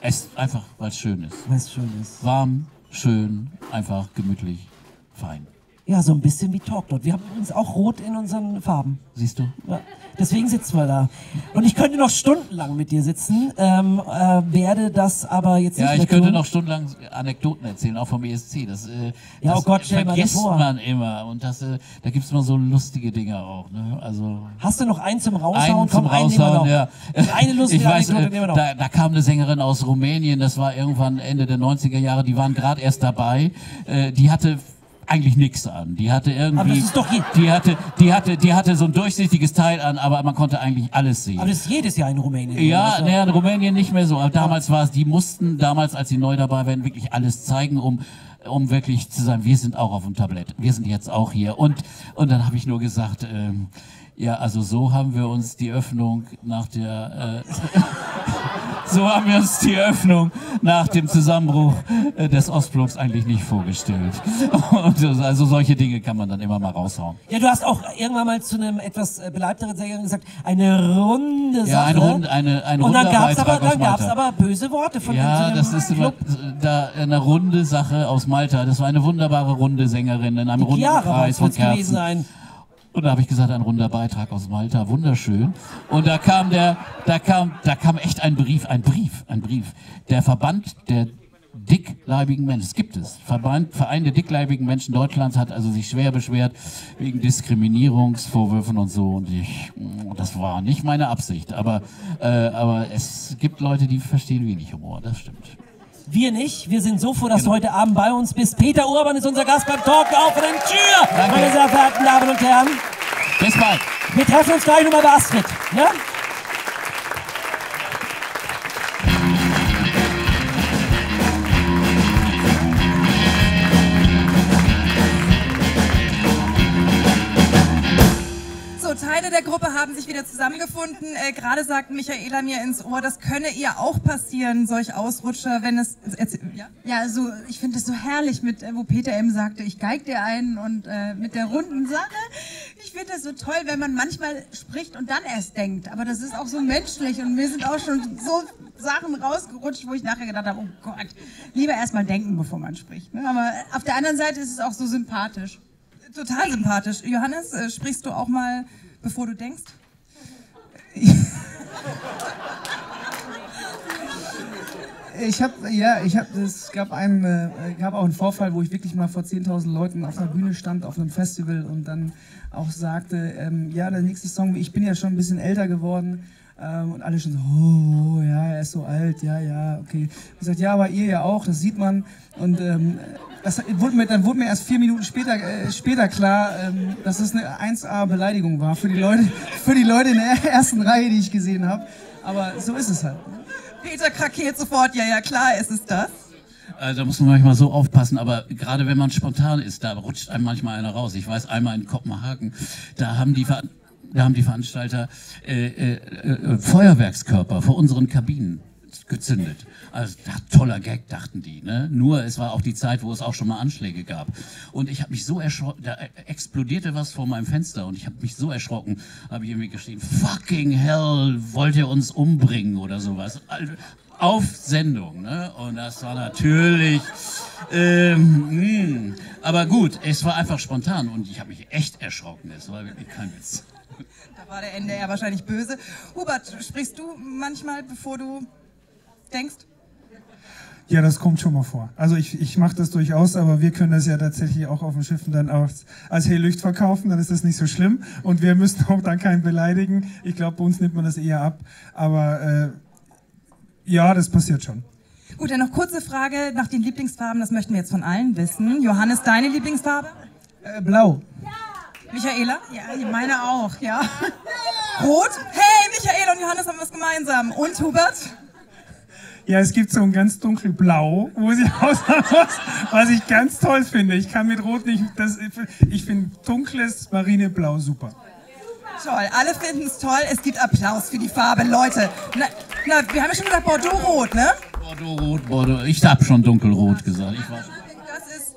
Es einfach, weil es schön ist. weil es schön ist. Warm, schön, einfach, gemütlich, fein. Ja, so ein bisschen wie Talk dort. Wir haben übrigens auch Rot in unseren Farben. Siehst du? Ja, deswegen sitzen wir da. Und ich könnte noch stundenlang mit dir sitzen, ähm, äh, werde das aber jetzt Ja, nicht ich mehr könnte tun. noch stundenlang Anekdoten erzählen, auch vom ESC. Das, äh, Ja, das oh Gott, stell mal vergisst das vor. man immer. Und das, äh, da gibt's immer so lustige Dinge auch. Ne? Also Hast du noch einen zum Raushauen? einen zum Komm, einen Raushauen, noch. ja. Eine lustige ich weiß, Anekdote äh, nehmen wir noch. da, da kam eine Sängerin aus Rumänien, das war irgendwann Ende der 90er Jahre, die waren gerade erst dabei. Äh, die hatte eigentlich nichts an. Die hatte irgendwie, Aber das ist doch je- die hatte, die hatte, die hatte so ein durchsichtiges Teil an, aber man konnte eigentlich alles sehen. aber das ist jedes Jahr in Rumänien. Ja, naja, in Rumänien nicht mehr so. Aber damals war es, die mussten damals, als sie neu dabei waren, wirklich alles zeigen, um um wirklich zu sagen, wir sind auch auf dem Tablett, wir sind jetzt auch hier. Und und dann habe ich nur gesagt, ähm, ja, also so haben wir uns die Öffnung nach der äh, so haben wir uns die Öffnung nach dem Zusammenbruch äh, des Ostblocks eigentlich nicht vorgestellt. Und so- also solche Dinge kann man dann immer mal raushauen. Ja, du hast auch irgendwann mal zu einem etwas äh, beleibteren Sängerin gesagt, eine runde Sache. Ja, ein Rund- eine- ein Und dann runder gab's aber, dann gab's aber böse Worte von Ja, das ist immer da eine runde Sache aus Malta. Das war eine wunderbare runde Sängerin in einem runden Kreis von gewesen Kerzen. Und da habe ich gesagt, ein runder Beitrag aus Malta, wunderschön. Und da kam der, da kam, da kam echt ein Brief, ein Brief, ein Brief. Der Verband der dickleibigen Menschen, es gibt es, Verband, Verein der dickleibigen Menschen Deutschlands hat also sich schwer beschwert wegen Diskriminierungsvorwürfen und so. Und ich, das war nicht meine Absicht, aber, äh, aber es gibt Leute, die verstehen wenig Humor, das stimmt. Wir nicht. Wir sind so froh, dass du heute Abend bei uns bist. Peter Urban ist unser Gast beim Talk auf den Tür, Danke. meine sehr verehrten Damen und Herren. Bis bald. Wir treffen uns gleich nochmal bei Astrid. Ne? Der Gruppe haben sich wieder zusammengefunden. Äh, Gerade sagt Michaela mir ins Ohr, das könne ihr auch passieren, solch Ausrutscher, wenn es... Ja? Ja, also ich finde es so herrlich, mit, äh, wo Peter eben sagte, ich geig dir ein und äh, mit der runden Sache. Ich finde das so toll, wenn man manchmal spricht und dann erst denkt. Aber das ist auch so menschlich und mir sind auch schon so Sachen rausgerutscht, wo ich nachher gedacht habe, oh Gott, lieber erst mal denken, bevor man spricht. Ne? Aber auf der anderen Seite ist es auch so sympathisch. Total sympathisch. Johannes, äh, sprichst du auch mal, bevor du denkst? Ich habe, ja, ich habe, es gab einen, äh, gab auch einen Vorfall, wo ich wirklich mal vor 10.000 Leuten auf einer Bühne stand, auf einem Festival und dann auch sagte, ähm, ja, der nächste Song, ich bin ja schon ein bisschen älter geworden ähm, und alle schon so, oh, oh, ja, er ist so alt, ja, ja, okay. Ich gesagt, ja, aber ihr ja auch, das sieht man und ähm, das wurde mir, dann wurde mir erst vier Minuten später, äh, später klar, ähm, dass das eine 1A-Beleidigung war für die Leute, für die Leute in der ersten Reihe, die ich gesehen habe. Aber so ist es halt. Peter krakeelt sofort, ja, ja, klar ist es das. Also da muss man manchmal so aufpassen, aber gerade wenn man spontan ist, da rutscht einem manchmal einer raus. Ich weiß einmal in Kopenhagen, da haben die, Ver da haben die Veranstalter äh, äh, äh, Feuerwerkskörper vor unseren Kabinen gezündet. Also toller Gag, dachten die. Ne? Nur es war auch die Zeit, wo es auch schon mal Anschläge gab. Und ich habe mich so erschrocken, da explodierte was vor meinem Fenster und ich habe mich so erschrocken, habe ich irgendwie geschrien, fucking hell, wollt ihr uns umbringen oder sowas. Also, auf Sendung, ne? Und das war natürlich, ähm, mh. aber gut, es war einfach spontan und ich habe mich echt erschrocken. Es war wirklich kein Witz. Da war der NDR wahrscheinlich böse. Hubert, sprichst du manchmal, bevor du denkst? Ja, das kommt schon mal vor. Also ich, ich mache das durchaus, aber wir können das ja tatsächlich auch auf den Schiffen dann auch als Helllicht verkaufen, dann ist das nicht so schlimm und wir müssen auch dann keinen beleidigen. Ich glaube, bei uns nimmt man das eher ab, aber äh, ja, das passiert schon. Gut, dann noch kurze Frage nach den Lieblingsfarben, das möchten wir jetzt von allen wissen. Johannes, deine Lieblingsfarbe? Äh, blau. Michaela? Ja, meine auch, ja. Rot? Hey, Michaela und Johannes haben was gemeinsam. Und Hubert? Ja, es gibt so ein ganz dunkel Blau, wo sie aussagen muss, was ich ganz toll finde. Ich kann mit Rot nicht, das, ich finde dunkles Marineblau super. Toll, alle finden es toll. Es gibt Applaus für die Farbe, Leute. Na, na, wir haben ja schon gesagt Bordeaux-Rot, ne? Bordeaux, Rot, Bordeaux. Ich habe schon dunkelrot gesagt. Ich war Das ist.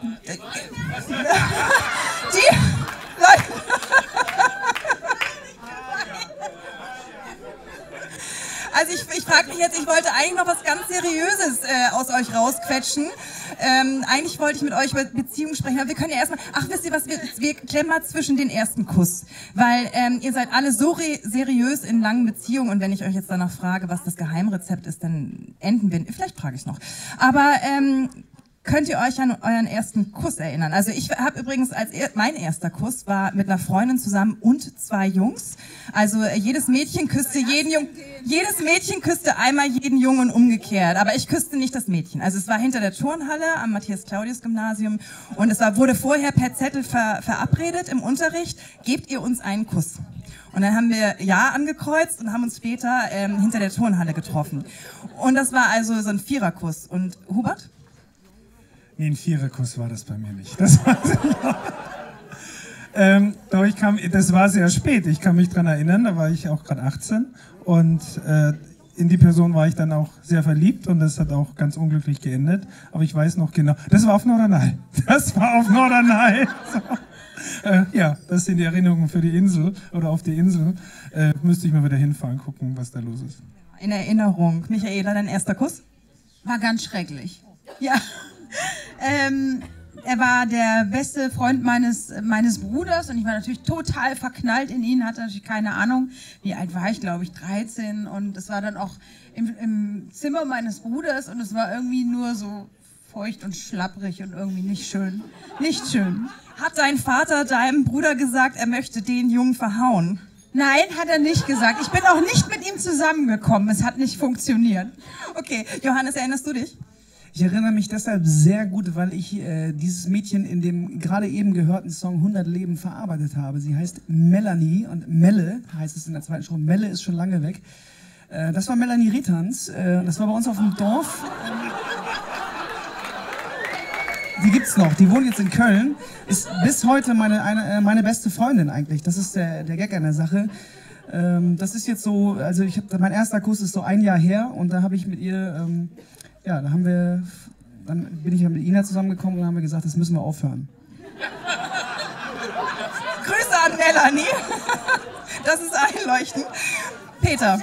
Die. Leute. Also ich, ich frage mich jetzt, ich wollte eigentlich noch was ganz Seriöses äh, aus euch rausquetschen. Ähm, eigentlich wollte ich mit euch über Beziehungen sprechen, aber wir können ja erstmal, ach wisst ihr was, wir, wir klemmen mal zwischen den ersten Kuss. Weil ähm, ihr seid alle so seriös in langen Beziehungen und wenn ich euch jetzt danach frage, was das Geheimrezept ist, dann enden wir, vielleicht frage ich noch. Aber ähm, Könnt ihr euch an euren ersten Kuss erinnern? Also ich habe übrigens als er, mein erster Kuss war mit einer Freundin zusammen und zwei Jungs. Also äh, jedes Mädchen küsste jeden Jungen, jedes Mädchen küsste einmal jeden Jungen und umgekehrt. Aber ich küsste nicht das Mädchen. Also es war hinter der Turnhalle am Matthias-Claudius-Gymnasium und es war, wurde vorher per Zettel ver, verabredet im Unterricht. Gebt ihr uns einen Kuss? Und dann haben wir Ja angekreuzt und haben uns später ähm, hinter der Turnhalle getroffen. Und das war also so ein Viererkuss. Und Hubert? Nee, ein Viererkuss war das bei mir nicht. Das war, ähm, doch ich kam, das war sehr spät. Ich kann mich dran erinnern, da war ich auch gerade 18 und äh, in die Person war ich dann auch sehr verliebt und das hat auch ganz unglücklich geendet. Aber ich weiß noch genau, das war auf Norderney. Das war auf Norderney. So. Äh, ja, das sind die Erinnerungen für die Insel oder auf die Insel. Äh, müsste ich mal wieder hinfahren, gucken, was da los ist. In Erinnerung. Michaela, dein erster Kuss? War ganz schrecklich. Ja. Ähm, er war der beste Freund meines, meines Bruders und ich war natürlich total verknallt in ihn, hatte natürlich keine Ahnung, wie alt war ich, glaube ich, 13 und es war dann auch im, im Zimmer meines Bruders und es war irgendwie nur so feucht und schlapprig und irgendwie nicht schön. Nicht schön. Hat dein Vater deinem Bruder gesagt, er möchte den Jungen verhauen? Nein, hat er nicht gesagt. Ich bin auch nicht mit ihm zusammengekommen. Es hat nicht funktioniert. Okay, Johannes, erinnerst du dich? Ich erinnere mich deshalb sehr gut, weil ich äh, dieses Mädchen in dem gerade eben gehörten Song 100 Leben verarbeitet habe. Sie heißt Melanie und Melle heißt es in der zweiten Strophe. Melle ist schon lange weg. Äh, das war Melanie Retans. Äh, das war bei uns auf dem Dorf. Die gibt's noch. Die wohnt jetzt in Köln. Ist bis heute meine, eine, äh, meine beste Freundin eigentlich. Das ist der, der Gag an der Sache. Ähm, das ist jetzt so, also ich hab, mein erster Kuss ist so ein Jahr her und da habe ich mit ihr, ähm, ja, da haben wir, dann bin ich mit Ina zusammengekommen und haben wir gesagt, das müssen wir aufhören. Grüße an Melanie. Das ist einleuchtend. Peter.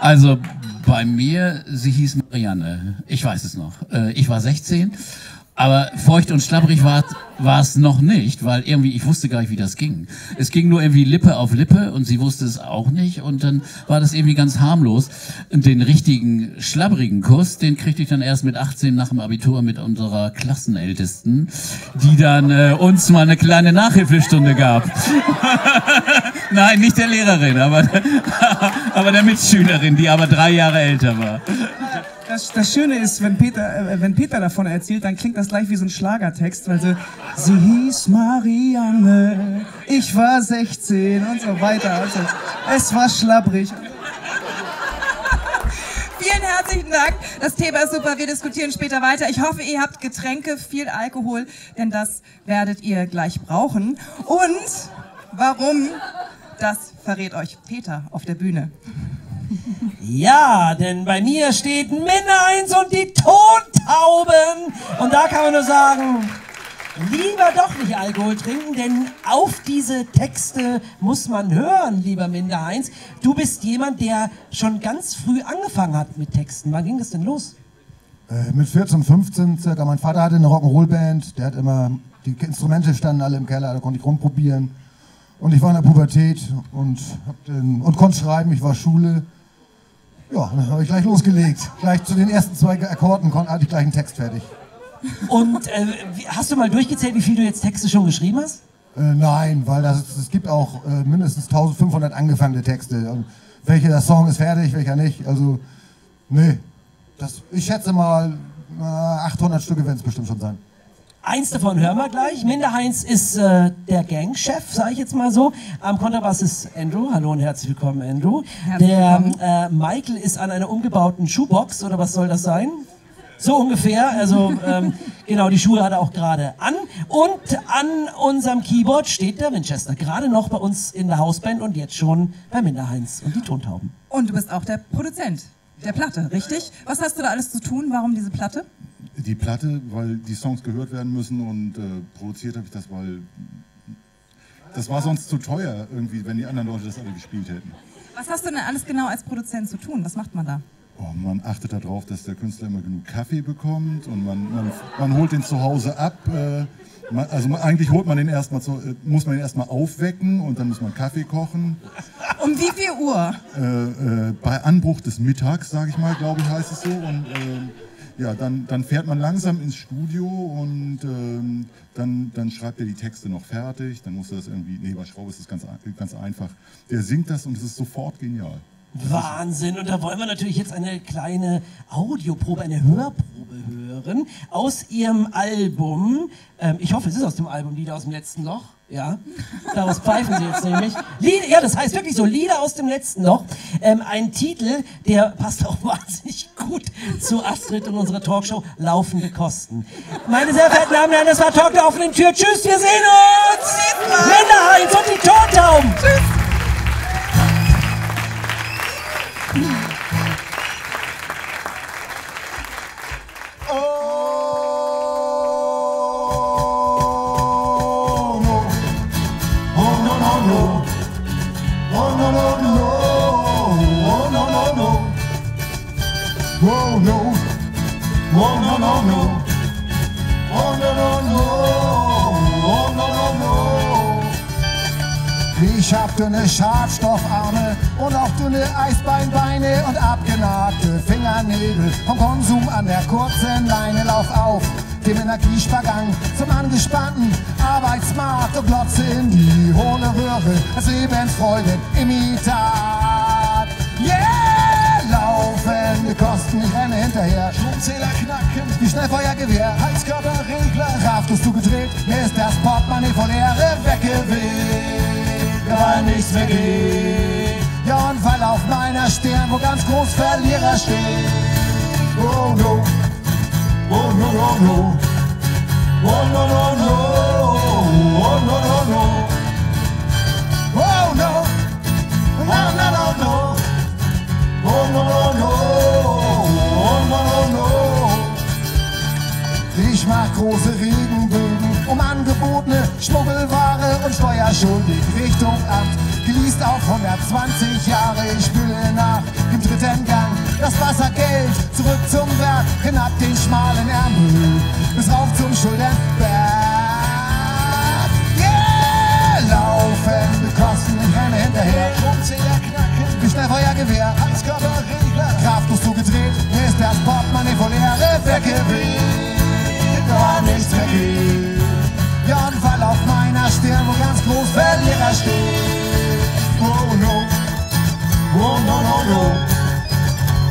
Also bei mir, sie hieß Marianne. Ich weiß es noch. Äh, Ich war 16, aber feucht und schlabbrig war es noch nicht, weil irgendwie ich wusste gar nicht, wie das ging. Es ging nur irgendwie Lippe auf Lippe und sie wusste es auch nicht und dann war das irgendwie ganz harmlos. Und den richtigen schlabbrigen Kuss, den kriegte ich dann erst mit 18 nach dem Abitur mit unserer Klassenältesten, die dann äh, uns mal eine kleine Nachhilfestunde gab. Nein, nicht der Lehrerin, aber, aber der Mitschülerin, die aber drei Jahre älter war. Das, das Schöne ist, wenn Peter, äh, wenn Peter davon erzählt, dann klingt das gleich wie so ein Schlagertext, weil so, sie hieß Marianne, ich war 16 und so weiter. Also, es war schlabbrig. Vielen herzlichen Dank. Das Thema ist super. Wir diskutieren später weiter. Ich hoffe, ihr habt Getränke, viel Alkohol, denn das werdet ihr gleich brauchen. Und warum? Das verrät euch Peter auf der Bühne. Ja, denn bei mir steht Minna 1 und die Tontauben. Und da kann man nur sagen, lieber doch nicht Alkohol trinken, denn auf diese Texte muss man hören, lieber Minder 1. Du bist jemand, der schon ganz früh angefangen hat mit Texten. Wann ging das denn los? Äh, mit 14, 15 circa. Mein Vater hatte eine Rock'n'Roll-Band. Der hat immer, die Instrumente standen alle im Keller, da konnte ich rumprobieren. Und ich war in der Pubertät und, den, und konnte schreiben, ich war Schule. Ja, dann habe ich gleich losgelegt. Gleich zu den ersten zwei Akkorden hatte ich gleich einen Text fertig. Und äh, hast du mal durchgezählt, wie viel du jetzt Texte schon geschrieben hast? Äh, nein, weil das, es gibt auch äh, mindestens 1500 angefangene Texte. Und welcher der Song ist fertig, welcher nicht. Also, nee. Das, ich schätze mal, äh, 800 Stücke werden es bestimmt schon sein. Eins davon hören wir gleich. Minder Heinz ist äh, der Gangchef, sage ich jetzt mal so. Am Kontrabass ist Andrew. Hallo und herzlich willkommen, Andrew. Herzlich der äh, Michael ist an einer umgebauten Schuhbox oder was soll das sein? So ungefähr. Also ähm, genau, die Schuhe hat er auch gerade an. Und an unserem Keyboard steht der Winchester. Gerade noch bei uns in der Hausband und jetzt schon bei Minder Heinz und die Tontauben. Und du bist auch der Produzent der Platte, richtig? Was hast du da alles zu tun? Warum diese Platte? Die Platte, weil die Songs gehört werden müssen und äh, produziert habe ich das, weil das war sonst zu teuer irgendwie, wenn die anderen Leute das alle gespielt hätten. Was hast du denn alles genau als Produzent zu tun? Was macht man da? Oh, man achtet darauf, dass der Künstler immer genug Kaffee bekommt und man, man, man holt den zu Hause ab. Äh, man, also eigentlich holt man den erstmal zu, äh, muss man ihn erstmal aufwecken und dann muss man Kaffee kochen. Um wie viel Uhr? Äh, äh, bei Anbruch des Mittags, sage ich mal, glaube ich, heißt es so. Und ähm, ja, dann, dann fährt man langsam ins Studio und ähm, dann, dann schreibt er die Texte noch fertig. Dann muss er das irgendwie, nee, bei Schraube ist das ganz, ganz einfach. Der singt das und es ist sofort genial. Wahnsinn. Und da wollen wir natürlich jetzt eine kleine Audioprobe, eine Hörprobe hören aus ihrem Album. Ähm, ich hoffe, es ist aus dem Album Lieder aus dem letzten Loch. Ja, daraus pfeifen sie jetzt nämlich. Lieder, ja, das heißt wirklich so, Lieder aus dem letzten Loch. Ähm, ein Titel, der passt auch wahnsinnig gut zu Astrid und unserer Talkshow Laufende Kosten. Meine sehr verehrten Damen und Herren, das war Talk der offenen Tür. Tschüss, wir sehen uns! Linda Heinz und die Tontauben! Tschüss! Fingernägel. Vom Konsum an der kurzen Leine lauf auf dem Energiespargang zum angespannten Arbeitsmarkt und glotze in die hohle höre das Lebensfreude Imitat. Yeah! Laufende Kosten, ich renne hinterher. Stromzähler knacken, wie Schnellfeuergewehr. Heizkörperregler, kraftlos zugedreht. Mir ist das Portemonnaie von Ehre weggeweht. Weil nichts mehr geht. Ja, und weil auf meiner Stirn, wo ganz groß Verlierer steht. Oh no, oh no, no, no. Oh no, no, no, oh no, no, no. Oh no, no, no, no, no. Oh no, no, no, oh no, no, no. Ich mag große Regenbögen um angebotene Schmuggelware und steuerschuldig Richtung Amt. Geleast auf 120 Jahre, ich spüle nach dem dritten Gang. Das Wassergeld zurück zum Werk, hinab den schmalen Ärmel bis rauf zum Schuldenberg. Yeah! Laufende Kosten, ich renne hinterher. Stromzähler knacken, wie Schnellfeuergewehr. Heizkörperregler, kraftlos zugedreht. Mir ist das Portemonnaie voll Ehre weggeweht. Gar nichts mehr geht. Ja, und weil auf meiner Stirn, wo ganz groß Verlierer steht. Oh no, oh no, no, no.